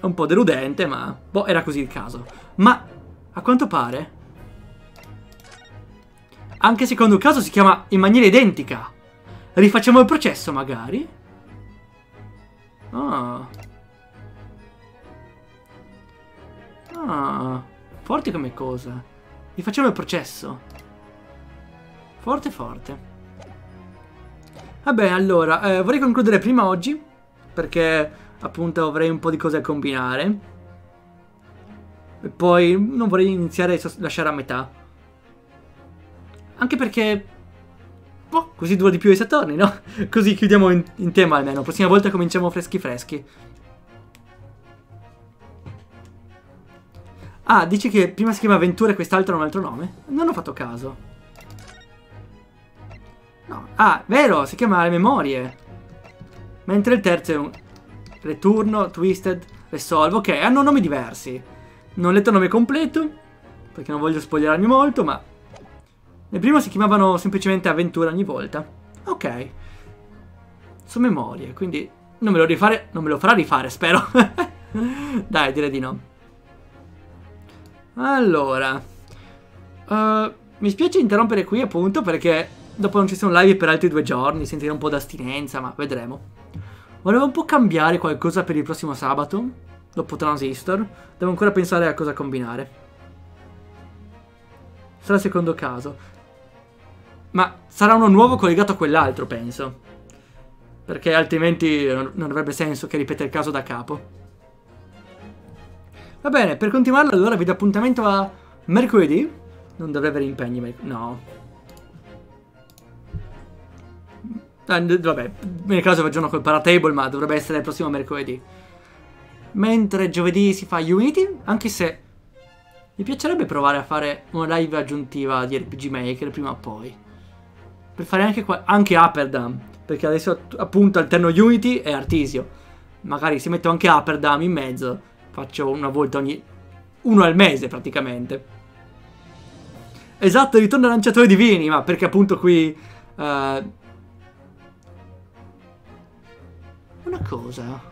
È un po' deludente, ma... Boh, era così il caso. Ma, a quanto pare... Anche secondo il caso si chiama in maniera identica. Rifacciamo il processo, magari? Ah. Ah. Forte come cosa. Rifacciamo il processo. Forte, forte. Vabbè, allora, eh, vorrei concludere prima oggi, perché appunto avrei un po' di cose a combinare. E poi non vorrei iniziare a lasciare a metà. Anche perché... Oh, così dura di più i Saturni, no? (laughs) così chiudiamo in, in tema almeno. Prossima volta cominciamo freschi freschi. Ah, dici che prima si chiama Avventura e quest'altro ha un altro nome? Non ho fatto caso. No. Ah, vero, si chiama Le Memorie. Mentre il terzo è un Returno, Twisted, Resolve. Ok, hanno nomi diversi. Non ho letto il nome completo, perché non voglio spoilerarmi molto, ma... Nel primo si chiamavano semplicemente Avventura ogni volta. Ok. Sono memorie, quindi non me lo rifare, non me lo farà rifare, spero. (laughs) Dai, direi di no. Allora. Uh, mi spiace interrompere qui appunto perché dopo non ci sono live per altri due giorni, sentire un po' d'astinenza, ma vedremo. Volevo un po' cambiare qualcosa per il prossimo sabato, dopo Transistor. Devo ancora pensare a cosa combinare. Sarà il secondo caso. Ma sarà uno nuovo collegato a quell'altro, penso. Perché altrimenti non avrebbe senso che ripete il caso da capo. Va bene, per continuarlo allora vi do appuntamento a mercoledì. Non dovrei avere impegni, no. Ah, vabbè, nel caso faccio col Paratable, ma dovrebbe essere il prossimo mercoledì. Mentre giovedì si fa Unity, anche se mi piacerebbe provare a fare una live aggiuntiva di RPG Maker prima o poi. Per fare anche, anche Upper perché adesso appunto alterno Unity e Artisio. Magari se metto anche Upper in mezzo, faccio una volta ogni... uno al mese praticamente. Esatto, ritorno a lanciatori divini, ma perché appunto qui... Uh, una cosa.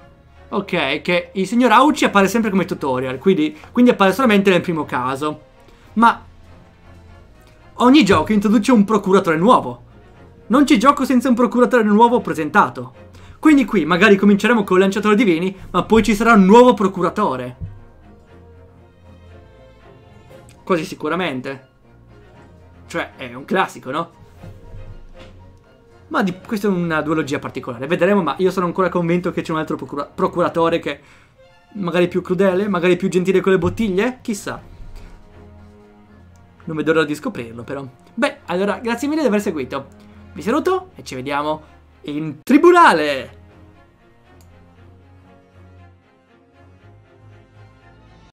Ok, che il signor Auci appare sempre come tutorial, quindi, quindi appare solamente nel primo caso. Ma ogni gioco introduce un procuratore nuovo. Non ci gioco senza un procuratore nuovo presentato. Quindi qui magari cominceremo con il lanciatore divini, ma poi ci sarà un nuovo procuratore. Quasi sicuramente. Cioè, è un classico, no? Ma di, questa è una duologia particolare. Vedremo, ma io sono ancora convinto che c'è un altro procura procuratore che magari più crudele, magari più gentile con le bottiglie. Chissà. Non vedo l'ora di scoprirlo, però. Beh, allora, grazie mille di aver seguito. Vi saluto e ci vediamo in tribunale!